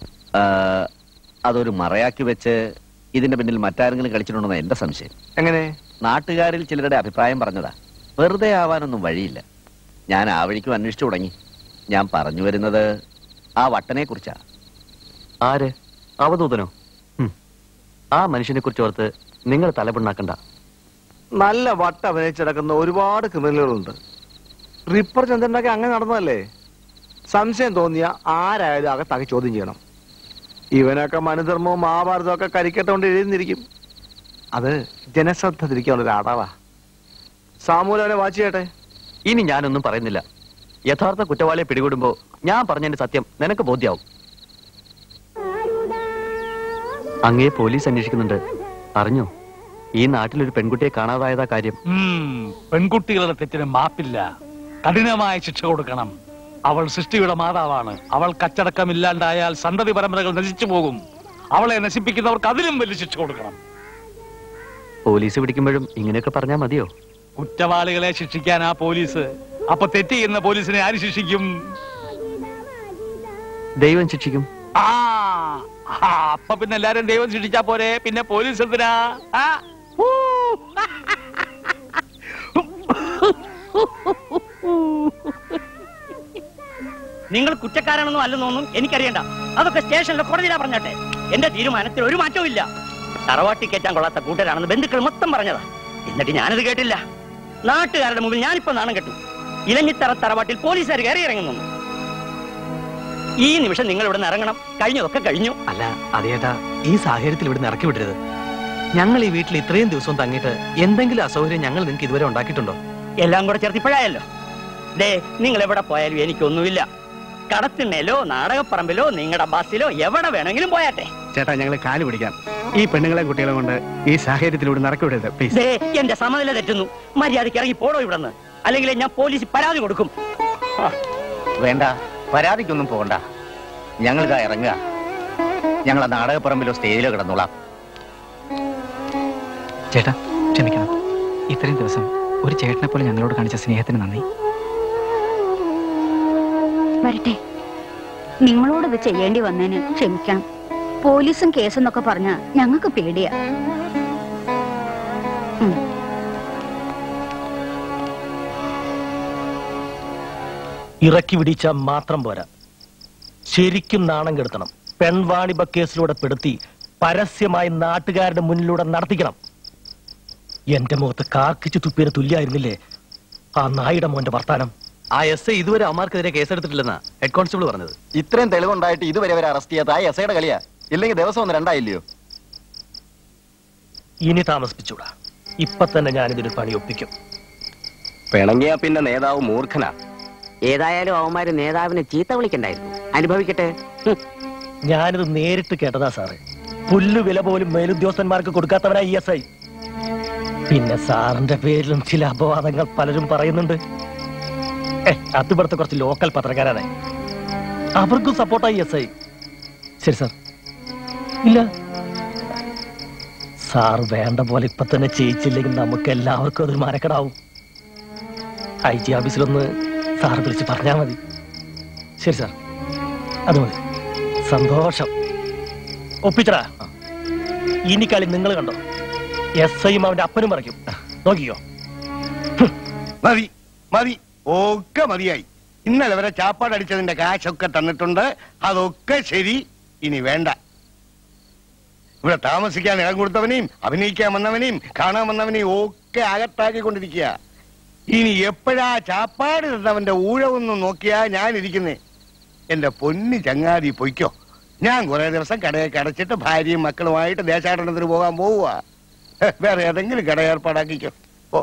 അതൊരു മറയാക്കി വെച്ച് ഇതിന്റെ പിന്നിൽ മറ്റാരെങ്കിലും കളിച്ചിട്ടുണ്ടെന്ന് എന്റെ സംശയം. എങ്ങനെ? നാട്ടുകാരിൽ ചിലരുടെ അഭിപ്രായം പറഞ്ഞതാ. വെറുതെ ആവാനൊന്നും വഴിയില്ല. ഞാൻ ആ വഴിക്കും അന്വേഷിച്ചു തുടങ്ങി. ഞാൻ പറഞ്ഞു വരുന്നത് ആ വട്ടനെ കുറിച്ചാ ആര്? അവധൂതനോ? ആ മനുഷ്യനെ കുറിച്ച് ഓർത്ത് നിങ്ങൾ തലപിണ്ണാക്കണ്ട. നല്ല വട്ട അഭിനയിച്ചടക്കുന്ന ഒരുപാട് ക്രിമിനലുകളുണ്ട്. റിപ്പർ ചന്ദ്രനൊക്കെ അങ്ങനെ നടന്നതല്ലേ? സംശയം തോന്നിയ ആരായാലും അകത്താക്കി ചോദ്യം ചെയ്യണം. ഇവനൊക്കെ മനുധർമ്മവും മഹാഭാരതവും ഒക്കെ കരിക്കട്ടുകൊണ്ട് എഴുതിന്നിരിക്കും. അത് ജനശ്രദ്ധ തിരിക്കാനുള്ള ഒരു അടവാ. സാമൂലവനെ വാച്ച് ചെയ്യട്ടെ. ഇനി ഞാനൊന്നും പറയുന്നില്ല. യഥാർത്ഥ കുറ്റവാളിയെ പിടികൂടുമ്പോ ഞാൻ പറഞ്ഞതിന്റെ സത്യം നിനക്ക് ബോധ്യാവും. അങ്ങേ പോലീസ് അന്വേഷിക്കുന്നുണ്ട്. അറിഞ്ഞോ? ഈ നാട്ടിലൊരു പെൺകുട്ടിയെ കാണാതായതാ കാര്യം. പെൺകുട്ടികളുടെ തെറ്റിന് മാപ്പില്ല. കഠിനമായ ശിക്ഷ കൊടുക്കണം. അവൾ സൃഷ്ടിയുടെ മാതാവാണ്. അവൾ കച്ചടക്കമില്ലാണ്ടായാൽ സന്തതി പരമ്പരകൾ നശിച്ചു പോകും. അവളെ നശിപ്പിക്കുന്നവർക്ക് അതിലും വലിയ ശിക്ഷ കൊടുക്കണം. പോലീസ് പിടിക്കുമ്പോഴും ഇങ്ങനെയൊക്കെ പറഞ്ഞാൽ മതിയോ? കുറ്റവാളികളെ ശിക്ഷിക്കാൻ ആ പോലീസ്. അപ്പൊ തെറ്റ് ചെയ്യുന്ന പോലീസിനെ ആര് ശിക്ഷിക്കും? ദൈവം ശിക്ഷിക്കും. ആ അപ്പൊ പിന്നെ എല്ലാരും ദൈവം ശിക്ഷിച്ചാ പോരെ. പിന്നെ പോലീസ് എന്തിനാ? ആ. നിങ്ങൾ കുറ്റക്കാരാണെന്നോ അല്ലെന്നൊന്നും എനിക്കറിയണ്ട. അതൊക്കെ സ്റ്റേഷനിലെ കോടതിയിലാ പറഞ്ഞാട്ടെ. എന്റെ തീരുമാനത്തിൽ ഒരു മാറ്റവും ഇല്ല. തറവാട്ടി കയറ്റാൻ കൊള്ളാത്ത കൂട്ടരാണെന്ന് ബന്ധുക്കൾ മൊത്തം പറഞ്ഞതാ. എന്നിട്ട് ഞാനത് കേട്ടില്ല. നാട്ടുകാരുടെ മുമ്പിൽ ഞാനിപ്പോ നാണം കെട്ടു. ഇലഞ്ഞിത്തറ തറവാട്ടിൽ പോലീസുകാർ കയറി ഇറങ്ങുന്നു. ഈ നിമിഷം നിങ്ങൾ ഇവിടെ ഇറങ്ങണം. കഴിഞ്ഞതൊക്കെ കഴിഞ്ഞു. അല്ല അതേട്ടാ ഈ സാഹചര്യത്തിൽ ഇവിടെ ഇറക്കി വിടരുത്? ഞങ്ങൾ ഈ വീട്ടിൽ ഇത്രയും ദിവസം തങ്ങിയിട്ട് എന്തെങ്കിലും അസൗകര്യം ഞങ്ങൾ നിങ്ങൾക്ക് ഇതുവരെ ഉണ്ടാക്കിയിട്ടുണ്ടോ? എല്ലാം കൂടെ ചേർത്തിപ്പോഴായല്ലോ ദേ നിങ്ങൾ എവിടെ പോയാലും എനിക്കൊന്നുമില്ല. കടത്തിണ്ണയിലോ നാടകപ്പറമ്പിലോ നിങ്ങളുടെ ബസ്സിലോ എവിടെ വേണമെങ്കിലും പോയാട്ടെ. ചേട്ടാ ഞങ്ങൾ കാൽ പിടിക്കാം. ഈ പെണ്ണുങ്ങളെ കുട്ടികളെ കൊണ്ട് ഈ സാഹചര്യത്തിലൂടെ നടക്കി വിടരുത് പ്ലീസ്. ദേ എന്റെ സമനില തെറ്റുന്നു. മര്യാദയ്ക്ക് ഇറങ്ങി പോടോ ഇവിടുന്ന്. അല്ലെങ്കിൽ ഞാൻ പോലീസ് പരാതി കൊടുക്കും. വേണ്ട. പരാതിക്കൊന്നും പോകണ്ട. ഞങ്ങൾക്കാ ഇറങ്ങുക. ഞങ്ങളെ ആ നാടകപ്പറമ്പിലോ സ്റ്റേജിലോ കിടന്നോളാം. ചേട്ടാ ക്ഷമിക്കണം. ഇത്രയും ദിവസം ഒരു ചേട്ടനെ പോലെ ഞങ്ങളോട് കാണിച്ച സ്നേഹത്തിന് നന്ദി. വരട്ടെ. നിങ്ങളോട് ഇത് ചെയ്യേണ്ടി വന്നതിന് ക്ഷമിക്കണം പോലീസും കേസെന്നൊക്കെ പറഞ്ഞ ഞങ്ങൾക്ക് പേടിയാ. ഇറക്കി പിടിച്ച മാത്രം പോരാ. ശരിക്കും നാണം കെടുത്തണം. പെൺവാണിഭ കേസിലൂടെ പെടുത്തി പരസ്യമായി നാട്ടുകാരുടെ മുന്നിലൂടെ നടത്തിക്കണം. എന്റെ മുഖത്ത് കാർക്കിച്ചു തുപ്പിന് തുല്യായിരുന്നില്ലേ? ആ നായിയുടെ മോന്റെ വർത്താനം. ആ എസ് ഐ ഇതുവരെ അമ്മാർക്കെതിരെ കേസെടുത്തിട്ടില്ലെന്നാ ഹെഡ് കോൺസ്റ്റബിൾ പറഞ്ഞത്. ഇത്രയും തെളിവുണ്ടായിട്ട് ഇതുവരെ വരെ അറസ്റ്റ് ചെയ്യാത്ത ആ എസ് ഐയുടെ കളിയാ. ഇല്ലെങ്കിൽ ദിവസം ഒന്ന് രണ്ടായില്ലയോ? ഇനി താമസിപ്പിച്ചൂടാ. ഇപ്പൊ തന്നെ ഞാൻ ഇതിന് പണി ഒപ്പിക്കും. പിണങ്ങിയ പിന്നെ നേതാവ് മൂർഖനാ. ഏതായാലും അവന്മാര് നേതാവിനെ ചീത്ത വിളിക്കണ്ടായിരുന്നു. അനുഭവിക്കട്ടെ. ഞാനിത് നേരിട്ട് കേട്ടതാ സാറേ. പുല്ലുവില പോലും മേലുദ്യോഗസ്ഥന്മാർക്ക് കൊടുക്കാത്തവരാ ഇ എസ് ഐ. പിന്നെ സാറിന്റെ പേരിലും ചില അപവാദങ്ങൾ പലരും പറയുന്നുണ്ട്. അത് കുറച്ച് ലോക്കൽ പത്രക്കാരാണ്. അവർക്കും സപ്പോർട്ടായി എസ് ഐ. ശരി സാർ. ഇല്ല. സാർ വേണ്ട പോലെ ഇപ്പൊ തന്നെ ചെയ്യിച്ചില്ലെങ്കിൽ നമുക്ക് എല്ലാവർക്കും അതൊരു മാനക്കടാവും ഐ ജി ഓഫീസിലൊന്ന് സാർ വിളിച്ച് പറഞ്ഞാൽ മതി. ശരി സാർ. അത് മതി. സന്തോഷം. ഒപ്പിച്ചടാ. ഇനി കളി നിങ്ങൾ കണ്ടോ? എസ് ഐയും അവന്റെ അപ്പനും പറയും നോക്കിയോ മതി മതി. ഒക്കെ മതിയായി. ഇന്നലെ വരെ ചാപ്പാട് അടിച്ചതിന്റെ കാശൊക്കെ തന്നിട്ടുണ്ട്. അതൊക്കെ ശരി. ഇനി വേണ്ട. ഇവിടെ താമസിക്കാൻ ഇടം കൊടുത്തവനെയും അഭിനയിക്കാൻ വന്നവനെയും കാണാൻ വന്നവനെയും ഒക്കെ അകത്താക്കിക്കൊണ്ടിരിക്കുക. ഇനി എപ്പോഴാ ചാപ്പാട് തന്നവന്റെ ഊഴമൊന്നും നോക്കിയാ ഞാൻ ഇരിക്കുന്നേ എന്റെ പൊന്നി ചങ്ങാതി പൊയ്ക്കോ. ഞാൻ കുറെ ദിവസം കടയൊക്കെ അടച്ചിട്ട് ഭാര്യയും മക്കളുമായിട്ട് ദേശാടനത്തിന് പോകാൻ പോവുക [laughs] വേറെ ഏതെങ്കിലും കട ഏർപ്പാടാക്കിക്കോ. ഓ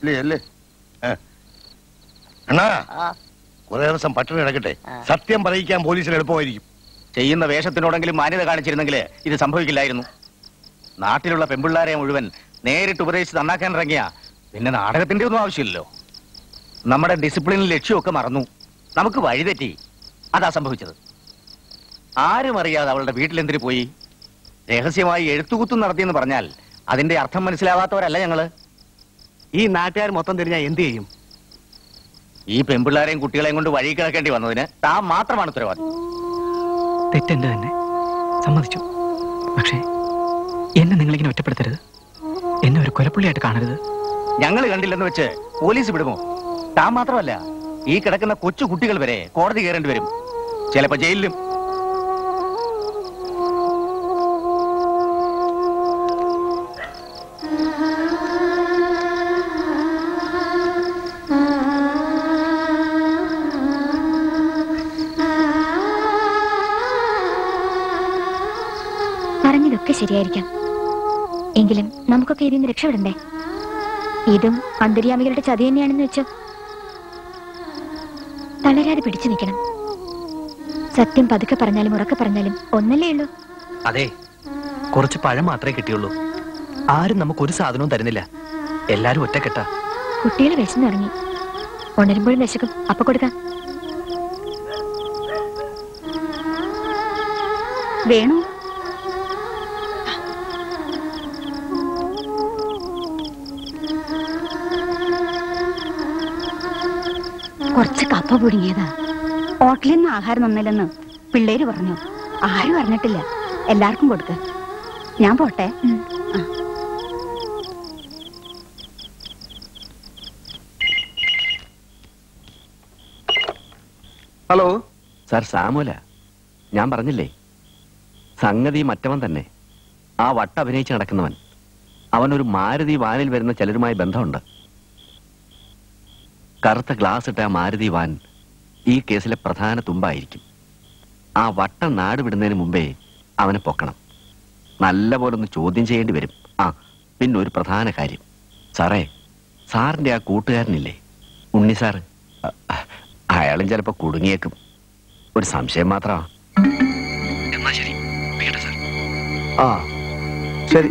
ഇല്ലേ അല്ലേ. അണ്ണാ കുറെ ദിവസം പട്ടിണി കിടക്കട്ടെ. സത്യം പറയിക്കാൻ പോലീസിന് എളുപ്പമായിരിക്കും. ചെയ്യുന്ന വേഷത്തിനോടെങ്കിലും മാന്യത കാണിച്ചിരുന്നെങ്കിൽ ഇത് സംഭവിക്കില്ലായിരുന്നു. നാട്ടിലുള്ള പെമ്പിള്ളാരെ മുഴുവൻ നേരിട്ട് ഉപദേശിച്ച് നന്നാക്കാൻ ഇറങ്ങിയ പിന്നെ നാടകത്തിന്റെ ഒന്നും ആവശ്യമില്ലല്ലോ. നമ്മുടെ ഡിസിപ്ലിനിൽ ലക്ഷ്യമൊക്കെ മറന്നു. നമുക്ക് വഴിതെറ്റി അതാ സംഭവിച്ചത്. ആരും അറിയാതെ അവളുടെ വീട്ടിലെന്തിനു പോയി? രഹസ്യമായി എഴുത്തുകുത്തും നടത്തിയെന്ന് പറഞ്ഞാൽ അതിന്റെ അർത്ഥം മനസ്സിലാവാത്തവരല്ല ഞങ്ങൾ. ഈ നാട്ടുകാർ മൊത്തം തിരിഞ്ഞാൽ എന്തു ചെയ്യും? ഈ പെമ്പിള്ളാരെയും കുട്ടികളെയും കൊണ്ട് വഴി കിടക്കേണ്ടി വന്നതിന് താൻ മാത്രമാണ് ഉത്തരവാദി. തെറ്റെന്റെ തന്നെ? സമ്മതിച്ചു. പക്ഷേ എന്നെ നിങ്ങളിങ്ങനെ ഒറ്റപ്പെടുത്തരുത്. എന്നെ ഒരു കൊലപ്പുള്ളിയായിട്ട് കാണരുത്. ഞങ്ങൾ കണ്ടില്ലെന്ന് വെച്ച് പോലീസ് വിടുമോ? താൻ മാത്രമല്ല ഈ കിടക്കുന്ന കൊച്ചു കുട്ടികൾ വരെ കോടതി കയറേണ്ടി വരും. ചിലപ്പോ ജയിലിലും നമുക്കൊക്കെ ഇതിൽ നിന്ന് രക്ഷപ്പെടണ്ടേ? ഇതും അന്തര്യാമികളുടെ ചതി തന്നെയാണെന്ന് വെച്ചോ. തളരാതെ പിടിച്ചു നിൽക്കണം. സത്യം പതുക്കെ പറഞ്ഞാലും ഉറക്കെ പറഞ്ഞാലും ഒന്നല്ലേ ഉള്ളൂ? അതെ കുറച്ച് പഴം മാത്രമേ കിട്ടിയുള്ളൂ. ആരും നമുക്ക് ഒരു സാധനവും തരുന്നില്ല. എല്ലാരും ഒറ്റക്കെട്ട. കുട്ടികൾ വിശന്നു തുടങ്ങി. ഉണരുമ്പോഴും വിശക്കും. അപ്പൊ കൊടുക്കാം. വേണു? കുറച്ച് കപ്പ പുഴുങ്ങിയതാ. ഹോട്ടലിൽ നിന്ന് ആഹാരം നന്നില്ലെന്ന് പിള്ളേര് പറഞ്ഞു. ആരും അറിഞ്ഞിട്ടില്ല. എല്ലാവർക്കും കൊടുക്ക. ഞാൻ പോട്ടെ. ഹലോ? സാർ സാമൂല. ഞാൻ പറഞ്ഞില്ലേ? സംഗതി മറ്റവൻ തന്നെ. ആ വട്ട അഭിനയിച്ച് നടക്കുന്നവൻ. അവനൊരു മാരുതി വാനിൽ വരുന്ന ചിലരുമായി ബന്ധമുണ്ട്. കറുത്ത ഗ്ലാസ് ഇട്ട മാരുതി വാൻ ഈ കേസിലെ പ്രധാന തുമ്പായിരിക്കും. ആ വട്ടം നാട് വിടുന്നതിന് മുമ്പേ അവനെ പൊക്കണം. നല്ല പോലെ ഒന്ന് ചോദ്യം ചെയ്യേണ്ടി വരും. ആ പിന്നെ ഒരു പ്രധാന കാര്യം. സാറേ സാറിന്റെ ആ കൂട്ടുകാരനില്ലേ? ഉണ്ണി സാറ്. അയാളും ചിലപ്പോ കുടുങ്ങിയേക്കും. ഒരു സംശയം മാത്രമാ. എന്നാ ശരി. സാർ. ആ ശരി.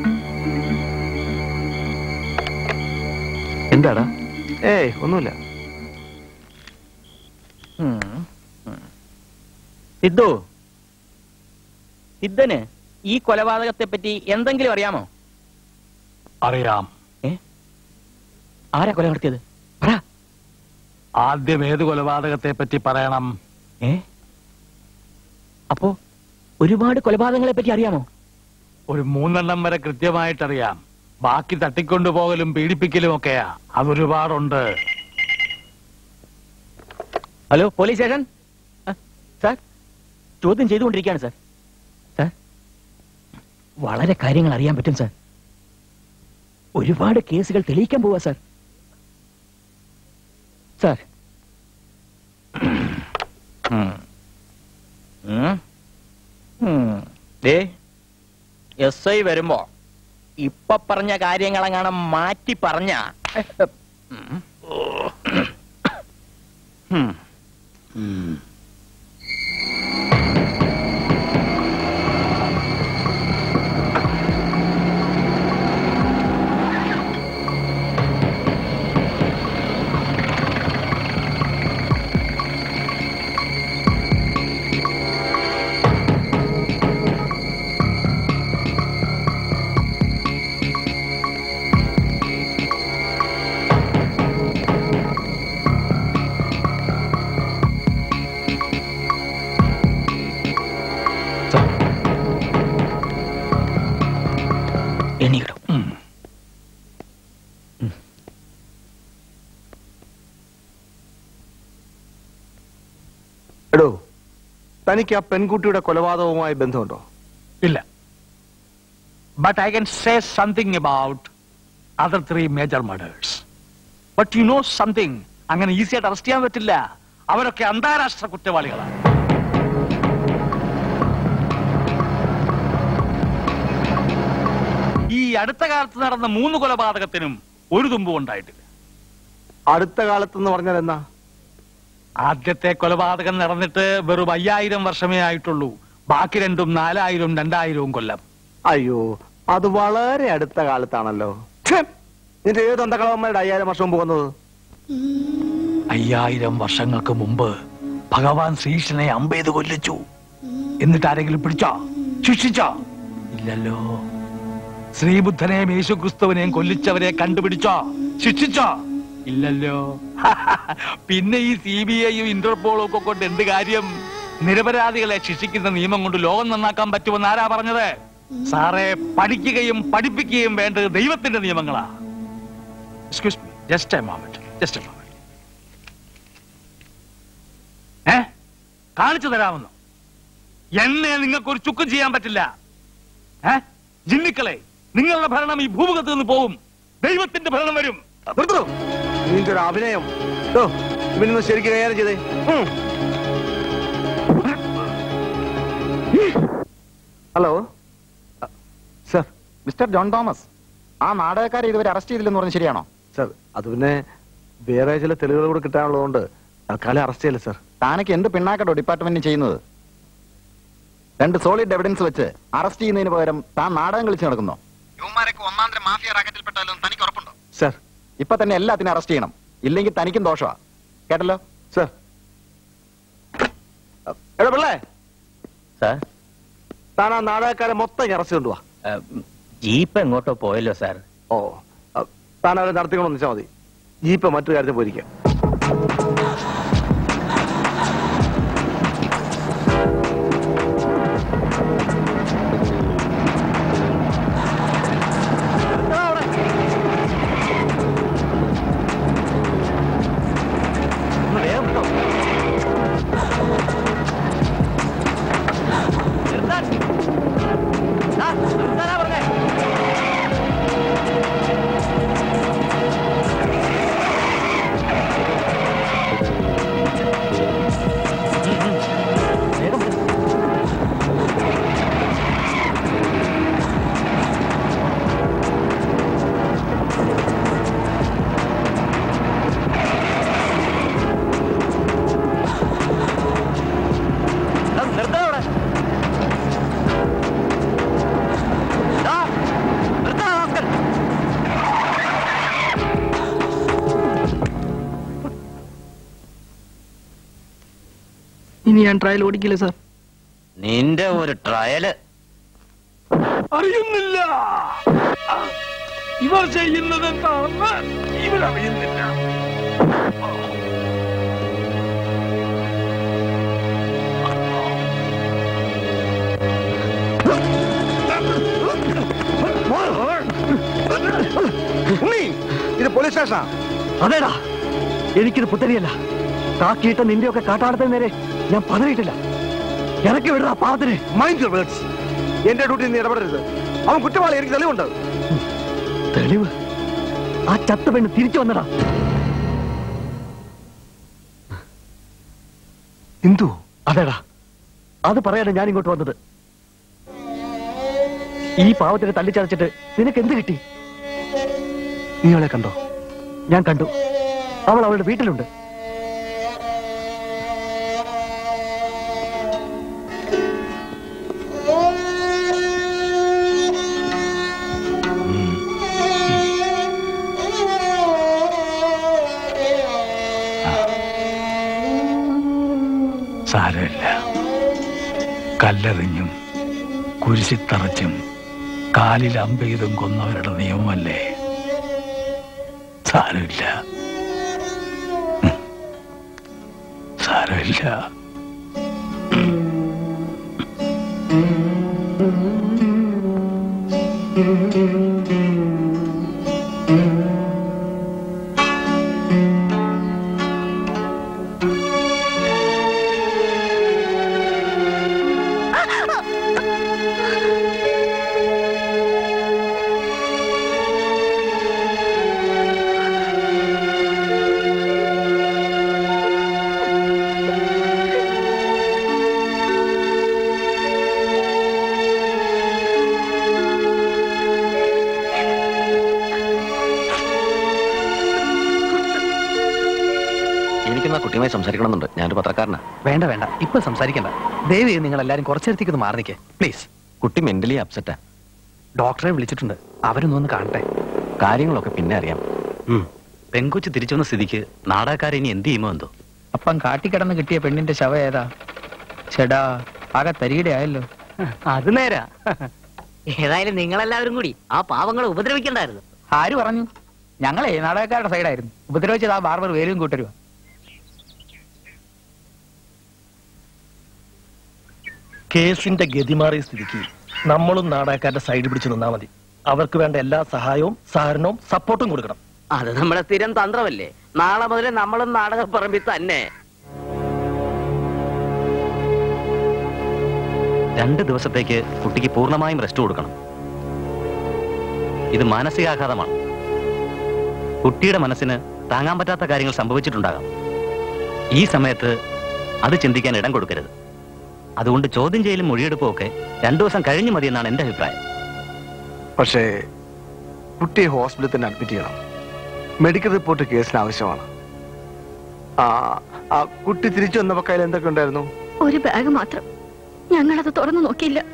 എന്താടാ? ഏയ് ഒന്നുമില്ല. സിദ്ധു. സിദ്ധന് ഈ കൊലപാതകത്തെ പറ്റി എന്തെങ്കിലും അറിയാമോ? അറിയാം. ആരാ കൊല നടത്തിയത്? ആദ്യം ഏത് കൊലപാതകത്തെ പറ്റി പറയണം? ഏ? അപ്പോ ഒരുപാട് കൊലപാതകങ്ങളെ പറ്റി അറിയാമോ? ഒരു മൂന്നെണ്ണം വരെ കൃത്യമായിട്ടറിയാം. ബാക്കി തട്ടിക്കൊണ്ടുപോകലും പീഡിപ്പിക്കലും ഒക്കെയാ. അതൊരുപാടുണ്ട്. Hello police station? സാർ ചോദ്യം ചെയ്തുകൊണ്ടിരിക്കുകയാണ് സാർ. സാർ വളരെ കാര്യങ്ങൾ അറിയാൻ പറ്റും സാർ. ഒരുപാട് കേസുകൾ തെളിയിക്കാൻ പോവാ സാർ. സാർ. എസ് ഐ വരുമ്പോ ഇപ്പൊ പറഞ്ഞ കാര്യങ്ങളെങ്ങാണ് മാറ്റി പറഞ്ഞ. Mm. തനിക്ക് ആ പെൺകുട്ടിയുടെ കൊലപാതകവുമായി ബന്ധമുണ്ടോ? ഇല്ല. But I can say something about other three major murders but you know something അങ്ങനെ ഈസി ആയിട്ട് അറസ്റ്റ് ചെയ്യാൻ പറ്റില്ല. അവരൊക്കെ അന്താരാഷ്ട്ര കുറ്റവാളികളാണ്. ഈ അടുത്ത കാലത്ത് നടന്ന മൂന്ന് കൊലപാതകത്തിനും ഒരു തുമ്പും ഉണ്ടായിട്ടില്ല. അടുത്ത കാലത്ത് എന്ന് പറഞ്ഞാൽ എന്നാ? ആദ്യത്തെ കൊലപാതകം നടന്നിട്ട് വെറും അയ്യായിരം വർഷമേ ആയിട്ടുള്ളൂ. ബാക്കി രണ്ടും നാലായിരം രണ്ടായിരവും കൊല്ലം. അയ്യോ അത് വളരെ അടുത്ത കാലത്താണല്ലോ. നിന്റെ ഏത് അന്തകളവന്മാരുടെ അയ്യായിരം വർഷം മുമ്പ് വന്നത്? അയ്യായിരം വർഷങ്ങൾക്ക് മുമ്പ് ഭഗവാൻ ശ്രീകൃഷ്ണനെ അമ്പെയ്ത് കൊല്ലിച്ചു. എന്നിട്ട് ആരെങ്കിലും പിടിച്ചോ? ശിക്ഷിച്ചോ? ഇല്ലല്ലോ. ശ്രീബുദ്ധനെയും യേശുക്രിസ്തുവിനെയും കൊല്ലിച്ചവരെ കണ്ടുപിടിച്ചോ? ശിക്ഷിച്ചോ? ഇല്ലല്ലോ. [laughs] പിന്നെ ഈ സി ബി ഐയും ഇന്റർപോളും ഒക്കെ കൊണ്ട് എന്ത് കാര്യം? നിരപരാധികളെ ശിക്ഷിക്കുന്ന നിയമം കൊണ്ട് ലോകം നന്നാക്കാൻ പറ്റുമെന്ന് ആരാ പറഞ്ഞത്? സാറേ പഠിക്കുകയും പഠിപ്പിക്കുകയും വേണ്ടത് ദൈവത്തിന്റെ നിയമങ്ങളാ. Excuse me just a moment just a moment ഏ? കാണിച്ചു തരാമെന്നോ എന്നെ നിങ്ങൾക്ക് ഒരു ചുക്കും ചെയ്യാൻ പറ്റില്ല. ഏ? ജിന്നിക്കളെ നിങ്ങളുടെ ഭരണം ഈ ഭൂമുഖത്ത് നിന്ന് പോവും. ദൈവത്തിന്റെ ഭരണം വരും. നിർത്തൂ നിന്റെ ഒരു അഭിനയം. ഓ ഇവനൊന്ന് ശരിക്കും കൈകാര്യം ചെയ്തേ. Hello. Sir mister John Thomas ആ നാടകക്കാരെ ഇതുവരെ അറസ്റ്റ് ചെയ്തില്ലെന്ന് പറഞ്ഞ് ശരിയാണോ? സർ അത് പിന്നെ വേറെ ചില തെളിവുകൾ കൂടെ കിട്ടാനുള്ളതുകൊണ്ട് തൽക്കാലം അറസ്റ്റ് ചെയ്യല്ലേ സർ? താനൊക്കെ എന്ത് പിണ്ണാക്കട്ടോ ഡിപ്പാർട്ട്മെന്റ് ചെയ്യുന്നത്? രണ്ട് സോളിഡ് എവിഡൻസ് വെച്ച് അറസ്റ്റ് ചെയ്യുന്നതിന് പകരം താൻ നാടകം കളിച്ച് നടക്കുന്നോ? സർ ഇപ്പൊ തന്നെ എല്ലാത്തിനും അറസ്റ്റ് ചെയ്യണം. ഇല്ലെങ്കിൽ തനിക്കും ദോഷമാ കേട്ടല്ലോ? സർ. എടാ പിള്ളേ. സാർ. താൻ ആ നാടകക്കാരെ മൊത്തം അറസ്റ്റ് കൊണ്ടുവാ. ജീപ്പ് എങ്ങോട്ടോ പോയല്ലോ സാർ. ഓ താനവരെ താൻ അവരെ നടത്തിക്കൊണ്ട് വെച്ചാൽ മതി. ജീപ്പ് മറ്റു കാര്യത്തിൽ പോയിരിക്കാം. ഞാൻ ട്രയൽ ഓടിക്കില്ല സാർ നിന്റെ ഒരു ട്രയൽ അറിയുന്നില്ല. ഇവർ ചെയ്യുന്നത് എന്താണെന്ന് ഇവരറിയുന്നില്ല ഇത് പോലീസ് സ്റ്റേഷനാ? അതേടാ എനിക്കിത് പുത്തരിയല്ല. കാക്കിയിട്ട നിന്റെയൊക്കെ കാട്ടാടത്തിന് നേരെ ഞാൻ പതറിയിട്ടില്ല ഇറക്കി ആ പാവത്തിന്. മൈൻഡ് യുവർ വേർഡ്സ് എന്റെ ഡ്യൂട്ടി നീ ഇടപെടരുത്. അവൻ കുറ്റവാളി എനിക്ക് തെളിവുണ്ട്. തെളിവ്? ആ ചത്ത പെണ്ണ് തിരിച്ചു വന്നടാ. എന്തു? അതേടാ. അത് പറയാനാ ഞാൻ ഇങ്ങോട്ട് വന്നത്. ഈ പാവത്തിനെ തള്ളിച്ചടച്ചിട്ട് നിനക്ക് എന്ത് കിട്ടി? നീ അവളെ കണ്ടോ? ഞാൻ കണ്ടു. അവൾ അവളുടെ വീട്ടിലുണ്ട്. കല്ലെറിഞ്ഞും കുരിശിത്തറച്ചും കാലിൽ അമ്പെയ്തും കൊന്നവരുടെ നിയമമല്ലേ? സാരമില്ല. വേണ്ട. ഇപ്പൊ സംസാരിക്കണ്ട. ദയവ് ചെയ്ത് നിങ്ങൾ എല്ലാരും കുറച്ചേരത്തേക്ക് മാറി നിൽക്കേ പ്ലീസ് കുട്ടി മെന്റലി അപ്സെറ്റാ ഡോക്ടറെ വിളിച്ചിട്ടുണ്ട്. അവരൊന്നും ഒന്ന് കാണട്ടെ. കാര്യങ്ങളൊക്കെ പിന്നെ അറിയാം. പെൺകൊച്ചു തിരിച്ചു വന്ന സ്ഥിതിക്ക് നാടകക്കാരെ ഇനി എന്ത് ചെയ്യുമോ എന്തോ? അപ്പം കാട്ടിക്കിടന്ന് കിട്ടിയ പെണ്ണിന്റെ ശവ ഏതാ? ചേടാ ആകെ തരികിടെ ആയല്ലോ. അത് നേരാ. ഏതായാലും നിങ്ങളെല്ലാവരും കൂടി ആ പാവങ്ങളെ ഉപദ്രവിക്കണ്ടായിരുന്നു. ആര് പറഞ്ഞു? ഞങ്ങളെ നാടകക്കാരുടെ സൈഡായിരുന്നു ഉപദ്രവിച്ചത് ആ ബാർബർ വേലും കൂട്ടരുവാ. കേസിന്റെ ഗതിമാറിയ സ്ഥിതിക്ക് നമ്മളും നാടാക്കാരുടെ സൈഡ് പിടിച്ച് നിന്നാ മതി. അവർക്ക് വേണ്ട എല്ലാ സഹായവും സഹകരണവും സപ്പോർട്ടും കൊടുക്കണം. അത് നമ്മുടെ സ്ഥിരം തന്ത്രമല്ലേ? നാളെ മുതൽ നമ്മളും നാടകപ്പറമ്പിൽ തന്നെ. രണ്ട് ദിവസത്തേക്ക് കുട്ടിക്ക് പൂർണമായും റെസ്റ്റ് കൊടുക്കണം. ഇത് മാനസികാഘാതമാണ്. കുട്ടിയുടെ മനസ്സിന് താങ്ങാൻ പറ്റാത്ത കാര്യങ്ങൾ സംഭവിച്ചിട്ടുണ്ടാകാം. ഈ സമയത്ത് അത് ചിന്തിക്കാൻ ഇടം കൊടുക്കരുത്. അതുകൊണ്ട് ചോദ്യം ചെയ്യലും മൊഴിയെടുപ്പും ഒക്കെ രണ്ടു ദിവസം കഴിഞ്ഞു മതിയെന്നാണ് എന്റെ അഭിപ്രായം. പക്ഷേ കുട്ടിയെ ഹോസ്പിറ്റലിൽ തന്നെ അഡ്മിറ്റ് ചെയ്യണം. മെഡിക്കൽ റിപ്പോർട്ട് കേസിന് ആവശ്യമാണ്. ആ ആ കുട്ടി തിരിച്ചു വന്നപ്പോ കയ്യിൽ എന്തൊക്കെ ഉണ്ടായിരുന്നു? ഒരു ബാഗ് മാത്രം. ഞങ്ങളത് തുറന്നു നോക്കിയില്ല.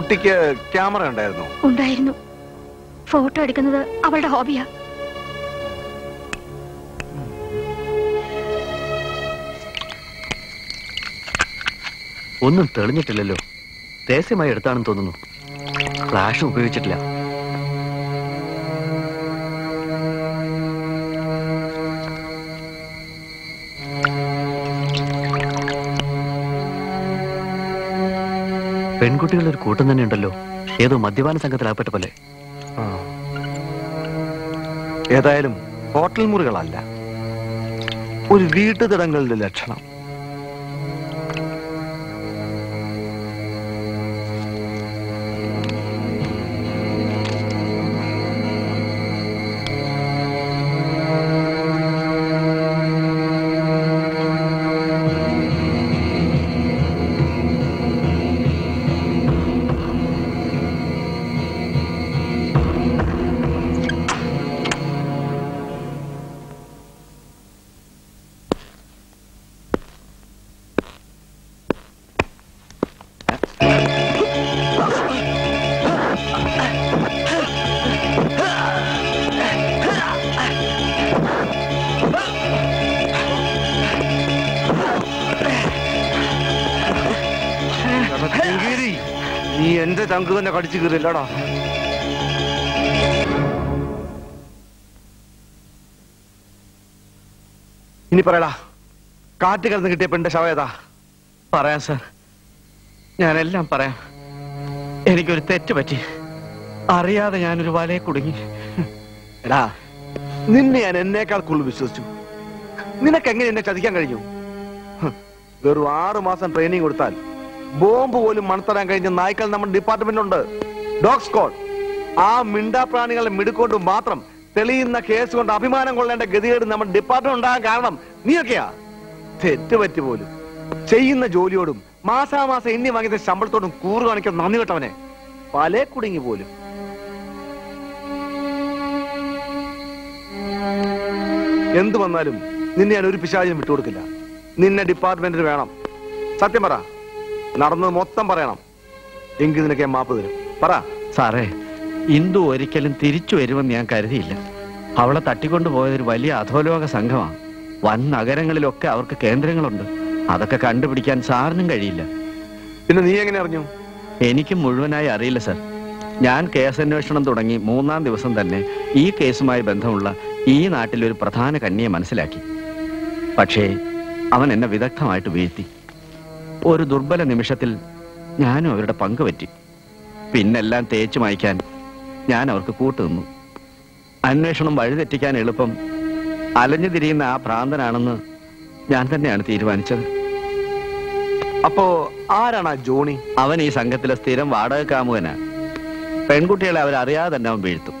കുട്ടിക്ക് ക്യാമറ ഉണ്ടായിരുന്നു. ഉണ്ടായിരുന്നു. ഫോട്ടോ എടുക്കുന്നത് അവളുടെ ഹോബിയാ. ഒന്നും തെളിഞ്ഞിട്ടില്ലല്ലോ. രഹസ്യമായി എടുത്താണെന്ന് തോന്നുന്നു. ഫ്ലാഷ് ഉപയോഗിച്ചിട്ടില്ല. പെൺകുട്ടികളുടെ ഒരു കൂട്ടം തന്നെ ഉണ്ടല്ലോ. ഏതോ മദ്യപാന സംഘത്തിലാപ്പെട്ട പോലെ. ഏതായാലും ഹോട്ടൽ മുറികളല്ല. ഒരു വീട്ടുതടങ്ങളുടെ ലക്ഷണം. കടിച്ചു കീറില്ലടാ ഇനി പറയടാ കാറ്റ് കിടന്ന് കിട്ടിയ പെണ്ണിന്റെ ശവേതാ ഏതാ? പറയാം സാർ. ഞാനെല്ലാം പറയാം. എനിക്കൊരു തെറ്റ് പറ്റി. അറിയാതെ ഞാനൊരു വലയെ കുടുങ്ങി. എടാ നിന്നെ ഞാൻ എന്നേക്കാൾ കൂടുതൽ വിശ്വസിച്ചു. നിനക്ക് എങ്ങനെ എന്നെ ചതിക്കാൻ കഴിഞ്ഞു? വെറും ആറു മാസം ട്രെയിനിങ് കൊടുത്താൽ ബോംബ് പോലും മണത്തരാൻ കഴിഞ്ഞ നായ്ക്കൾ നമ്മുടെ ഡിപ്പാർട്ട്മെന്റിലുണ്ട്. ഡോഗ് സ്കോഡ് ആ മിണ്ടാ പ്രാണികളെ മിടുക്കൊണ്ട് മാത്രം തെളിയുന്ന കേസ് കൊണ്ട് അഭിമാനം കൊള്ളേണ്ട ഗതികേട് നമ്മുടെ ഡിപ്പാർട്ട്മെന്റ് ഉണ്ടാകാൻ കാരണം നീയൊക്കെയാ? തെറ്റ് പറ്റി പോലും. ചെയ്യുന്ന ജോലിയോടും മാസാമാസം എണ്ണി വാങ്ങിയ ശമ്പളത്തോടും കൂറു കാണിക്കാൻ നന്ദി കേട്ടവനെ. പല കുടുങ്ങി പോലും. എന്തു വന്നാലും നിന്നെ ഞാൻ ഒരു പിശാചിനും വിട്ടുകൊടുക്കില്ല. നിന്നെ ഡിപ്പാർട്ട്മെന്റിന് വേണം. സത്യം പറ. നടന്നത് മൊത്തം പറയണം. എങ്കിൽ നിനക്ക് ഞാൻ മാപ്പ് തരും. പറ. സാറേ ഇന്ദു ഒരിക്കലും തിരിച്ചു വരുമെന്ന് ഞാൻ കരുതിയില്ല. അവളെ തട്ടിക്കൊണ്ടുപോയത് ഒരു വലിയ അധോലോക സംഘമാണ്. വൻ നഗരങ്ങളിലൊക്കെ അവർക്ക് കേന്ദ്രങ്ങളുണ്ട്. അതൊക്കെ കണ്ടുപിടിക്കാൻ സാറിനും കഴിയില്ല. പിന്നെ നീ എങ്ങനെ അറിഞ്ഞു? എനിക്ക് മുഴുവനായി അറിയില്ല സർ. ഞാൻ കേസ് അന്വേഷണം തുടങ്ങി മൂന്നാം ദിവസം തന്നെ ഈ കേസുമായി ബന്ധമുള്ള ഈ നാട്ടിലൊരു പ്രധാന കണ്ണിയെ മനസ്സിലാക്കി. പക്ഷേ അവൻ എന്നെ വിദഗ്ധമായിട്ട് വീഴ്ത്തി. ഒരു ദുർബല നിമിഷത്തിൽ ഞാനും അവരുടെ പങ്ക് പറ്റി. പിന്നെല്ലാം തേച്ചു മായ്ക്കാൻ ഞാൻ അവർക്ക് കൂട്ടുനിന്നു അന്വേഷണം വഴിതെറ്റിക്കാൻ എളുപ്പം അലഞ്ഞു തിരിയുന്ന ആ പ്രാന്തനാണെന്ന് ഞാൻ തന്നെയാണ് തീരുമാനിച്ചത്. അപ്പോ ആരാണ് ആ ജോണി? അവൻ ഈ സംഘത്തിലെ സ്ഥിരം വാടക കാമുകനാ പെൺകുട്ടികളെ അവരറിയാതെ തന്നെ അവൻ വീഴ്ത്തും.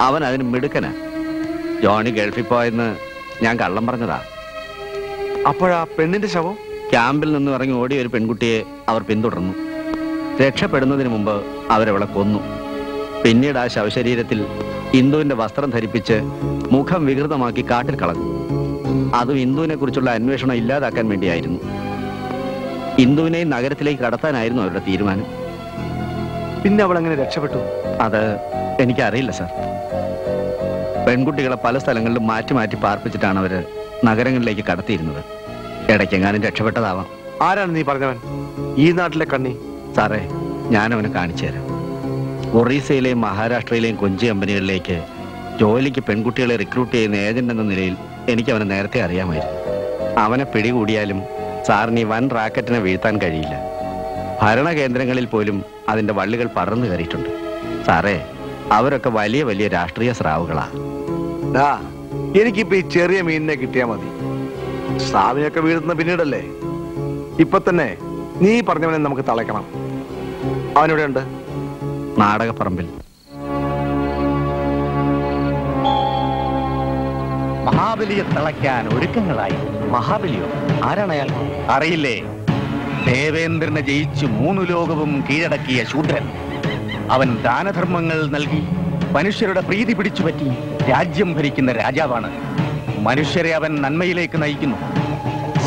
അവൻ അതിന് മിടുക്കനാ. ജോണി ഗൾഫിൽ പോയെന്ന് ഞാൻ കള്ളം പറഞ്ഞതാ. അപ്പോഴാ പെണ്ണിന്റെ ശവം? ക്യാമ്പിൽ നിന്ന് ഇറങ്ങി ഓടിയ ഒരു പെൺകുട്ടിയെ അവർ പിന്തുടർന്നു. രക്ഷപ്പെടുന്നതിന് മുമ്പ് അവരവളെ കൊന്നു. പിന്നീട് ആ ശവശരീരത്തിൽ ഇന്ദുവിന്റെ വസ്ത്രം ധരിപ്പിച്ച് മുഖം വികൃതമാക്കി കാട്ടിൽ കളഞ്ഞു. അതും ഇന്ദുവിനെ കുറിച്ചുള്ള അന്വേഷണം ഇല്ലാതാക്കാൻ വേണ്ടിയായിരുന്നു. ഇന്ദുവിനെ നഗരത്തിലേക്ക് കടത്താനായിരുന്നു അവരുടെ തീരുമാനം. പിന്നെ അവൾ അങ്ങനെ രക്ഷപ്പെട്ടു? അത് എനിക്കറിയില്ല സാർ. പെൺകുട്ടികളെ പല സ്ഥലങ്ങളിലും മാറ്റി മാറ്റി പാർപ്പിച്ചിട്ടാണ് അവർ നഗരങ്ങളിലേക്ക് കടത്തിയിരുന്നത്. ഇടയ്ക്കെങ്ങാനും രക്ഷപ്പെട്ടതാവാം. ആരാണ് നീ പറഞ്ഞവൻ? ഈ നാട്ടിലെ കണ്ണി. സാറേ ഞാൻ അവനെ കാണിച്ചു തരാം. ഒറീസയിലെയും മഹാരാഷ്ട്രയിലെയും കൊഞ്ചി കമ്പനികളിലേക്ക് ജോലിക്ക് പെൺകുട്ടികളെ റിക്രൂട്ട് ചെയ്യുന്ന ഏജന്റ് എന്ന നിലയിൽ എനിക്ക് അവനെ നേരത്തെ അറിയാമായിരുന്നു. അവനെ പിടികൂടിയാലും സാറിന് ഈ വൻ റാക്കറ്റിനെ വീഴ്ത്താൻ കഴിയില്ല. ഭരണകേന്ദ്രങ്ങളിൽ പോലും അതിന്റെ വള്ളികൾ പടർന്നു കയറിയിട്ടുണ്ട്. സാറേ അവരൊക്കെ വലിയ വലിയ രാഷ്ട്രീയ സ്രാവുകളാ. എനിക്കിപ്പോ ഈ ചെറിയ മീനിനെ കിട്ടിയാൽ മതി. സ്രാവിനൊക്കെ വീഴുന്ന പിന്നീടല്ലേ? ഇപ്പൊ തന്നെ നീ പറഞ്ഞവനെ നമുക്ക് തളയ്ക്കണം. അവനിവിടെ ഉണ്ട് നാടകപ്പറമ്പിൽ. മഹാബലിയെ തിളയ്ക്കാൻ ഒരുക്കങ്ങളായി. മഹാബലിയോ? ആരാണ് അയാൾ? അറിയില്ലേ. ദേവേന്ദ്രനെ ജയിച്ച് മൂന്നു ലോകവും കീഴടക്കിയ ശൂദ്രൻ. അവൻ ദാനധർമ്മങ്ങൾ നൽകി മനുഷ്യരുടെ പ്രീതി പിടിച്ചുപറ്റി രാജ്യം ഭരിക്കുന്ന രാജാവാണ്. മനുഷ്യരെ അവൻ നന്മയിലേക്ക് നയിക്കുന്നു.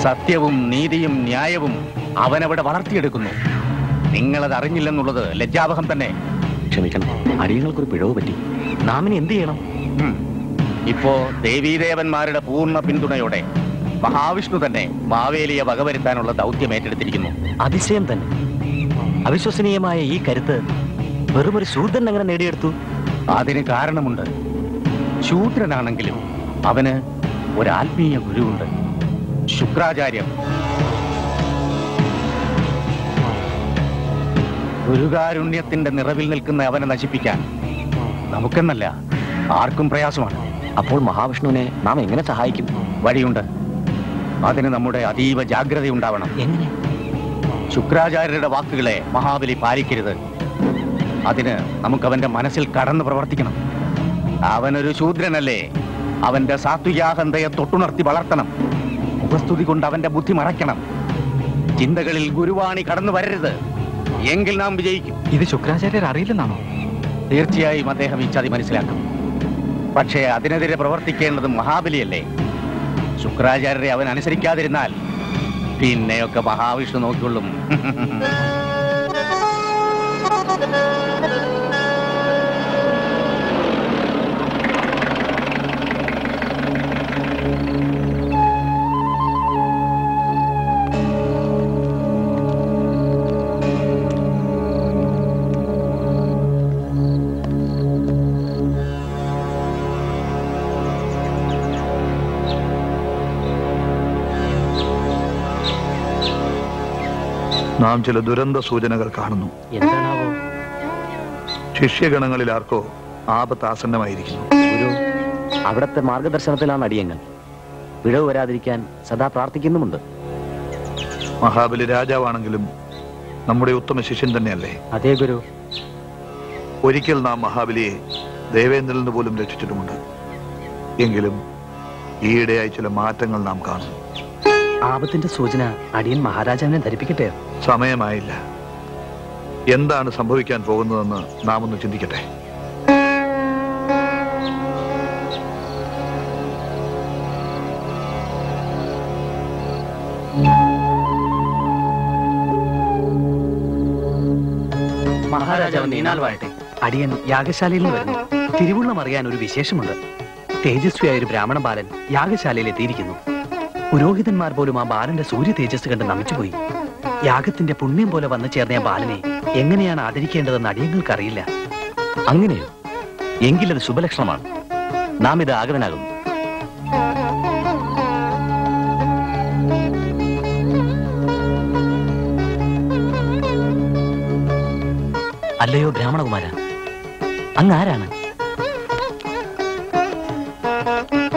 സത്യവും നീതിയും ന്യായവും അവനവിടെ വളർത്തിയെടുക്കുന്നു. നിങ്ങളത് അറിഞ്ഞില്ലെന്നുള്ളത് ലജ്ജാവഹം തന്നെ. ക്ഷമിക്കണം. അടിയങ്ങൾക്കൊരു പിഴവ് പറ്റി. നാമിനെ എന്ത് ചെയ്യണം. ഇപ്പോ ദേവീദേവന്മാരുടെ പൂർണ പിന്തുണയോടെ മഹാവിഷ്ണു തന്നെ മാവേലിയെ വകവരുത്താനുള്ള ദൗത്യം ഏറ്റെടുത്തിരിക്കുന്നു. അതിശയം തന്നെ. അവിശ്വസനീയമായ ഈ കരുത്ത് വെറും ഒരു ശൂദ്രൻ അങ്ങനെ നേടിയെടുത്തു? അതിന് കാരണമുണ്ട്. ശൂദ്രനാണെങ്കിലും അവന് ഒരു ആത്മീയ ഗുരുവുണ്ട്. ശുക്രാചാര്യം. ഗുരുകാരുണ്യത്തിന്റെ നിറവിൽ നിൽക്കുന്ന അവനെ നശിപ്പിക്കാൻ നമുക്കെന്നല്ല ആർക്കും പ്രയാസമാണ്. അപ്പോൾ മഹാവിഷ്ണുവിനെ നാം എങ്ങനെ സഹായിക്കും? വഴിയുണ്ട്. അതിന് നമ്മുടെ അതീവ ജാഗ്രത ഉണ്ടാവണം. എങ്ങനെ? ശുക്രാചാര്യരുടെ വാക്കുകളെ മഹാബലി പാലിക്കരുത്. അതിന് നമുക്ക് അവന്റെ മനസ്സിൽ കടന്ന് പ്രവർത്തിക്കണം. അവനൊരു ശൂദ്രനല്ലേ? അവന്റെ സാത്വികാഹന്തയെ തൊട്ടുണർത്തി വളർത്തണം. ഉപസ്തുതി കൊണ്ട് അവന്റെ ബുദ്ധി മറയ്ക്കണം. ചിന്തകളിൽ ഗുരുവാണി കടന്നു വരരുത്. എങ്കിൽ നാം വിജയിക്കും. ഇത് ശുക്രാചാര്യർ അറിയില്ലെന്നാണോ? തീർച്ചയായും അദ്ദേഹം ഈ ചതി മനസ്സിലാക്കും. പക്ഷേ അതിനെതിരെ പ്രവർത്തിക്കേണ്ടത് മഹാബലിയല്ലേ? ശുക്രാചാര്യരെ അവൻ അനുസരിക്കാതിരുന്നാൽ പിന്നെയൊക്കെ മഹാവിഷ്ണു നോക്കിക്കൊള്ളും. [laughs] നാം ചില ദുരന്ത സൂചനകൾ കാണുന്നു. ശിഷ്യഗണങ്ങളിൽ ആർക്കോ ആപത്ത് ആസന്നമായിരിക്കുന്നു അവിടത്തെ മാർഗദർശനത്തിലാണ് അടിയങ്ങൾ. പിഴവ് വരാതിരിക്കാൻ സദാ പ്രാർത്ഥിക്കുന്നുമുണ്ട്. മഹാബലി രാജാവാണെങ്കിലും നമ്മുടെ ഉത്തമ ശിഷ്യൻ തന്നെയല്ലേ? അതേ ഗുരു. ഒരിക്കൽ നാം മഹാബലിയെ ദേവേന്ദ്രനിൽ നിന്ന് പോലും രക്ഷിച്ചിട്ടുമുണ്ട്. എങ്കിലും ഈയിടെയായി ചില മാറ്റങ്ങൾ നാം കാണുന്നു. ആപത്തിന്റെ സൂചന അടിയൻ മഹാരാജാവിനെ ധരിപ്പിക്കട്ടെ സമയമായില്ല. എന്താണ് സംഭവിക്കാൻ പോകുന്നതെന്ന് നാം ഒന്ന് ചിന്തിക്കട്ടെ. മഹാരാജാവ് നീനാൽ വാഴട്ടെ അടിയൻ യാഗശാലയിൽ നിന്ന് വരുന്നു. തിരുവുള്ളം അറിയാൻ ഒരു വിശേഷമുണ്ട്. തേജസ്വിയായ ഒരു ബ്രാഹ്മണ ബാലൻ യാഗശാലയിൽ എത്തിയിരിക്കുന്നു. പുരോഹിതന്മാർ പോലും ആ ബാലന്റെ സൂര്യ തേജസ് കണ്ട് നമിച്ചുപോയി. യാഗത്തിന്റെ പുണ്യം പോലെ വന്നു ചേർന്ന ബാലനെ. എങ്ങനെയാണ് ആദരിക്കേണ്ടതെന്ന് അടിയങ്ങൾക്കറിയില്ല. അങ്ങനെയോ? എങ്കിലത് ശുഭലക്ഷണമാണ്. നാം ഇത് ആഗതനാകുന്നു. അല്ലയോ ബ്രാഹ്മണകുമാര? അങ്ങ് ആരാണ്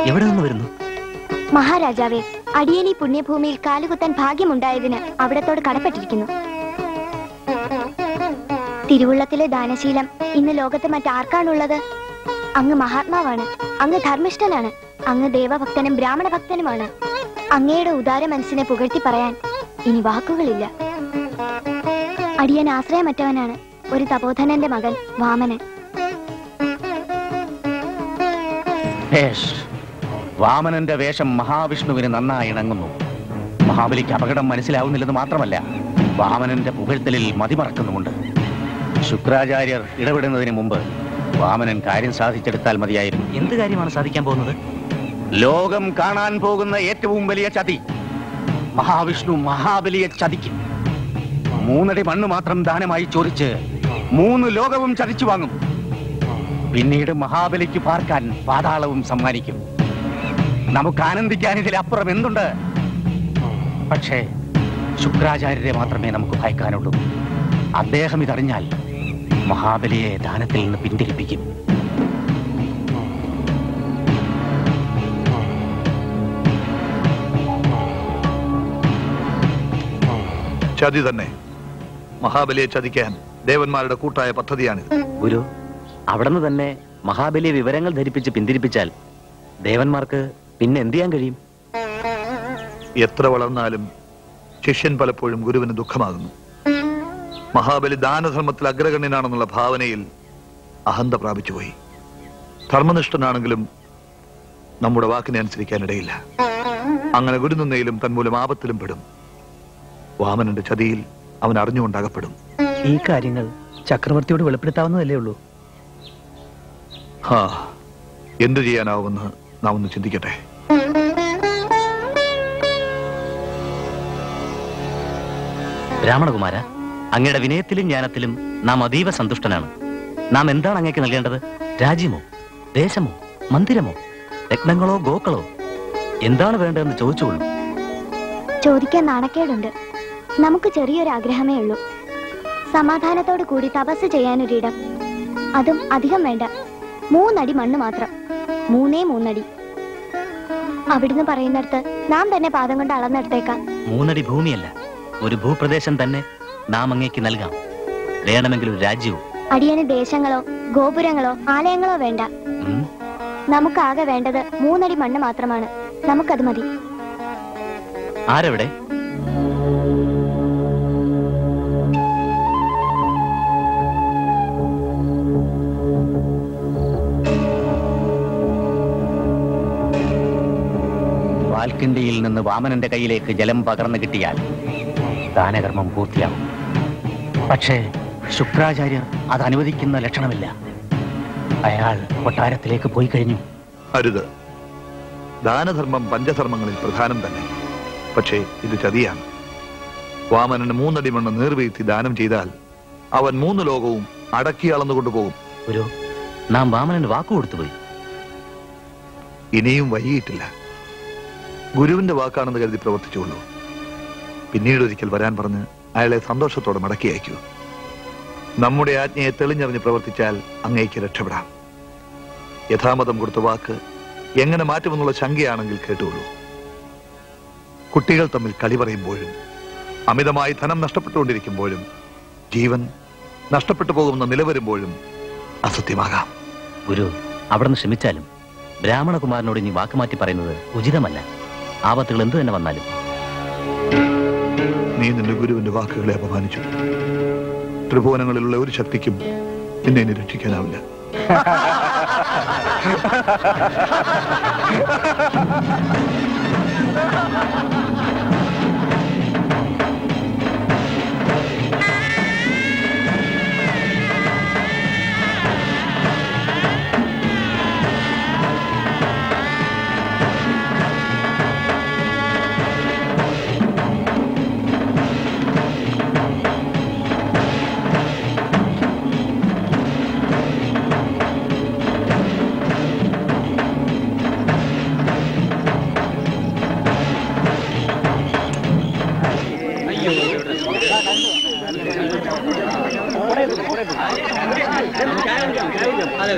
എവിടെ നിന്ന് വരുന്നു? മഹാരാജാവേ അടിയൻ ഈ പുണ്യഭൂമിയിൽ കാലുകുത്താൻ ഭാഗ്യമുണ്ടായതിന് അവിടത്തോട് കടപ്പെട്ടിരിക്കുന്നു. തിരുവുള്ളത്തിലെ ദാനശീലം ഇന്ന് ലോകത്ത് മറ്റാർക്കാണുള്ളത്? അങ്ങ് മഹാത്മാവാണ് അങ്ങ് ധർമ്മിഷ്ഠനാണ് അങ്ങ് ദേവഭക്തനും ബ്രാഹ്മണ ഭക്തനുമാണ് അങ്ങയുടെ ഉദാര മനസ്സിനെ പുകഴ്ത്തി പറയാൻ ഇനി വാക്കുകളില്ല. അടിയൻ ആശ്രയമറ്റവനാണ് ഒരു തപോധനന്റെ മകൻ വാമനൻ. വാമനന്റെ വേഷം മഹാവിഷ്ണുവിന് നന്നായി ഇണങ്ങുന്നു. മഹാബലിക്ക് അപകടം മനസ്സിലാവുന്നില്ലെന്ന് മാത്രമല്ല വാമനന്റെ പുകഴ്ത്തലിൽ മതിമറക്കുന്നുമുണ്ട്. ശുക്രാചാര്യർ ഇടപെടുന്നതിന് മുമ്പ് വാമനൻ കാര്യം സാധിച്ചെടുത്താൽ മതിയായിരുന്നു. എന്ത് കാര്യമാണ് സാധിക്കാൻ പോകുന്നത്? ലോകം കാണാൻ പോകുന്ന ഏറ്റവും വലിയ ചതി മഹാവിഷ്ണു മഹാബലിയെ ചതിക്കും. മൂന്നടി മണ്ണ് മാത്രം ദാനമായി ചോദിച്ച് മൂന്ന് ലോകവും ചതിച്ചു വാങ്ങും. പിന്നീട് മഹാബലിക്ക് പാർക്കാൻ പാതാളവും സമ്മാനിക്കും. നമുക്ക് ആനന്ദിക്കാൻ ഇതിലപ്പുറം എന്തുണ്ട്? പക്ഷേ ശുക്രാചാര്യരെ മാത്രമേ നമുക്ക് ഭയക്കാനുള്ളൂ. അദ്ദേഹം ഇതറിഞ്ഞാൽ മഹാബലിയെ ദാനത്തിൽ നിന്ന് പിന്തിരിപ്പിക്കും. ചതി തന്നെ. മഹാബലിയെ ചതിക്കാൻ ദേവന്മാരുടെ കൂട്ടായ പദ്ധതിയാണിത്. ഗുരു അവിടുന്ന് തന്നെ മഹാബലിയെ വിവരങ്ങൾ ധരിപ്പിച്ച് പിന്തിരിപ്പിച്ചാൽ ദേവന്മാർക്ക് പിന്നെ എന്ത് ചെയ്യാൻ കഴിയും? എത്ര വളർന്നാലും ശിഷ്യൻ പലപ്പോഴും ഗുരുവിന് ദുഃഖമാകുന്നു. മഹാബലി ദാനധർമ്മത്തിൽ അഗ്രഗണ്യനാണെന്നുള്ള ഭാവനയിൽ അഹന്ത പ്രാപിച്ചുപോയി ധർമ്മനിഷ്ഠനാണെങ്കിലും നമ്മുടെ വാക്കിനെ അനുസരിക്കാനിടയില്ല. അങ്ങനെ ഗുരുനിന്നയിലും തന്മൂലം ആപത്തിലും പെടും. വാമനന്റെ ചതിയിൽ അവൻ അറിഞ്ഞുകൊണ്ടകപ്പെടും. ഈ കാര്യങ്ങൾ ചക്രവർത്തിയോട് വെളിപ്പെടുത്താവുന്നതല്ലേ ഉള്ളൂ? ഹാ എന്തു ചെയ്യാനാവുമെന്ന് നാം ഒന്ന് ചിന്തിക്കട്ടെ. ബ്രാഹ്മണകുമാര അങ്ങയുടെ വിനയത്തിലും ജ്ഞാനത്തിലും നാം അതീവ സന്തുഷ്ടനാണ്. നാം എന്താണ് അങ്ങേക്ക് നൽകേണ്ടത്? രാജ്യമോ ദേശമോ മന്ദിരമോ രത്നങ്ങളോ ഗോക്കളോ? എന്താണ് വേണ്ടതെന്ന് ചോദിച്ചോളൂ ചോദിക്കാൻ നാണക്കേടുണ്ട്. നമുക്ക് ചെറിയൊരു ആഗ്രഹമേ ഉള്ളൂ. സമാധാനത്തോടു കൂടി തപസ് ചെയ്യാനൊരിടം. അതും അധികം വേണ്ട. മൂന്നടി മണ്ണ് മാത്രം. മൂന്നേ മൂന്നടി. അവിടുന്ന് പറയുന്നിടത്ത് നാം തന്നെ പാദം കൊണ്ട് അളന്നെടുത്തേക്കാം മൂന്നടി ഭൂമിയല്ല ഒരു ഭൂപ്രദേശം തന്നെ നാം അങ്ങേക്ക് നൽകാം. വേണമെങ്കിൽ ഒരു രാജ്യവും. അടിയന് ദേശങ്ങളോ ഗോപുരങ്ങളോ ആലയങ്ങളോ വേണ്ട. നമുക്കാകെ വേണ്ടത് മൂന്നടി മണ്ണ് മാത്രമാണ്. നമുക്കത് മതി. ആരെവിടെ? വാൽക്കിണ്ടിയിൽ നിന്ന് വാമനന്റെ കയ്യിലേക്ക് ജലം പകർന്നു കിട്ടിയാൽ ദാനകർമ്മം പൂർത്തിയാവും. പക്ഷേ ശുക്രാചാര്യർ അത് അനുവദിക്കുന്ന ലക്ഷണമില്ല. അയാൾ കൊട്ടാരത്തിലേക്ക് പോയി കഴിഞ്ഞു. അരുത്. ദാനധർമ്മം പഞ്ചധർമ്മങ്ങളിൽ പ്രധാനം തന്നെ. പക്ഷേ ഇത് ചതിയാണ്. വാമനന് മൂന്നടി മണ്ണ് നീർവീഴ്ത്തി ദാനം ചെയ്താൽ അവൻ മൂന്ന് ലോകവും അടക്കി അളന്നുകൊണ്ടുപോകും ഒരു നാം വാമനന് വാക്കു കൊടുത്തുപോയി ഇനിയും വൈകിയിട്ടില്ല. ഗുരുവിന്റെ വാക്കാണെന്ന് കരുതി പ്രവർത്തിച്ചുള്ളൂ പിന്നീട് ഒരിക്കൽ വരാൻ പറഞ്ഞ് അയാളെ സന്തോഷത്തോടെ മടക്കി അയക്കൂ. നമ്മുടെ ആജ്ഞയെ തെളിഞ്ഞറിഞ്ഞ് പ്രവർത്തിച്ചാൽ അങ്ങേക്ക് രക്ഷപ്പെടാം. യഥാമതം കൊടുത്ത വാക്ക് എങ്ങനെ മാറ്റുമെന്നുള്ള ശങ്കയാണെങ്കിൽ കേട്ടുള്ളൂ കുട്ടികൾ തമ്മിൽ കളി പറയുമ്പോഴും അമിതമായി ധനം നഷ്ടപ്പെട്ടുകൊണ്ടിരിക്കുമ്പോഴും ജീവൻ നഷ്ടപ്പെട്ടു പോകുമെന്ന നിലവരുമ്പോഴും അസത്യമാകാം. ഗുരു അവിടെ നിന്ന് ശ്രമിച്ചാലും ബ്രാഹ്മണകുമാരനോട് ഇനി വാക്കുമാറ്റി പറയുന്നത് ഉചിതമല്ല. ആപത്തുകൾ എന്തു തന്നെ വന്നാലും നീ നിന്റെ ഗുരുവിന്റെ വാക്കുകളെ അപമാനിച്ചു ത്രിഭുവനങ്ങളിലുള്ള ഒരു ശക്തിക്കും നിന്നെ ഇനി രക്ഷിക്കാനാവില്ല Ha ha ha ha ha! Hadi.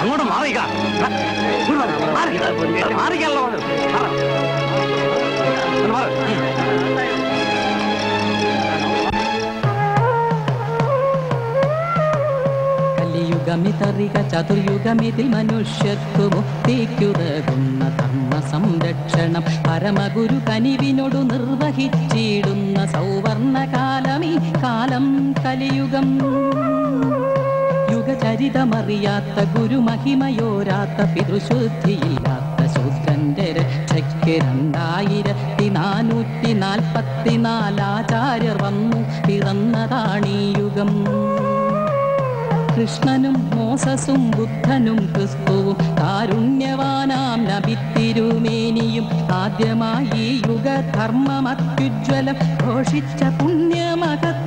അങ്ങോട്ട് മാറിക്ക മാറിക്കല്ലോ കലിയുഗമിതറിക ചതുർയുഗമിതിൽ മനുഷ്യർക്കു മുക്തിക്കുതകുന്ന ധർമ്മ സംരക്ഷണം പരമഗുരു കനിവിനോടു നിർവഹിച്ചിടുന്ന സൗവർണ കാലമി കാലം കലിയുഗം. യുഗചരിതമറിയാത്ത ഗുരുമഹിമയോരാത്ത പിതൃശുദ്ധിയില്ലാത്ത ശൂദ്രന്റെ രക്ഷയ്ക്ക് രണ്ടായിരത്തി നാനൂറ്റി നാൽപ്പത്തിനാലാചാര്യർ വന്നു പിറന്നതാണീ യുഗം. കൃഷ്ണനും മോസസും ബുദ്ധനും ക്രിസ്തുവും കാരുണ്യവാനാം നബിത്തിരുമേനിയും ആദ്യമായി യുഗധർമ്മമത്യുജ്വലം ഘോഷിച്ച പുണ്യമഹത്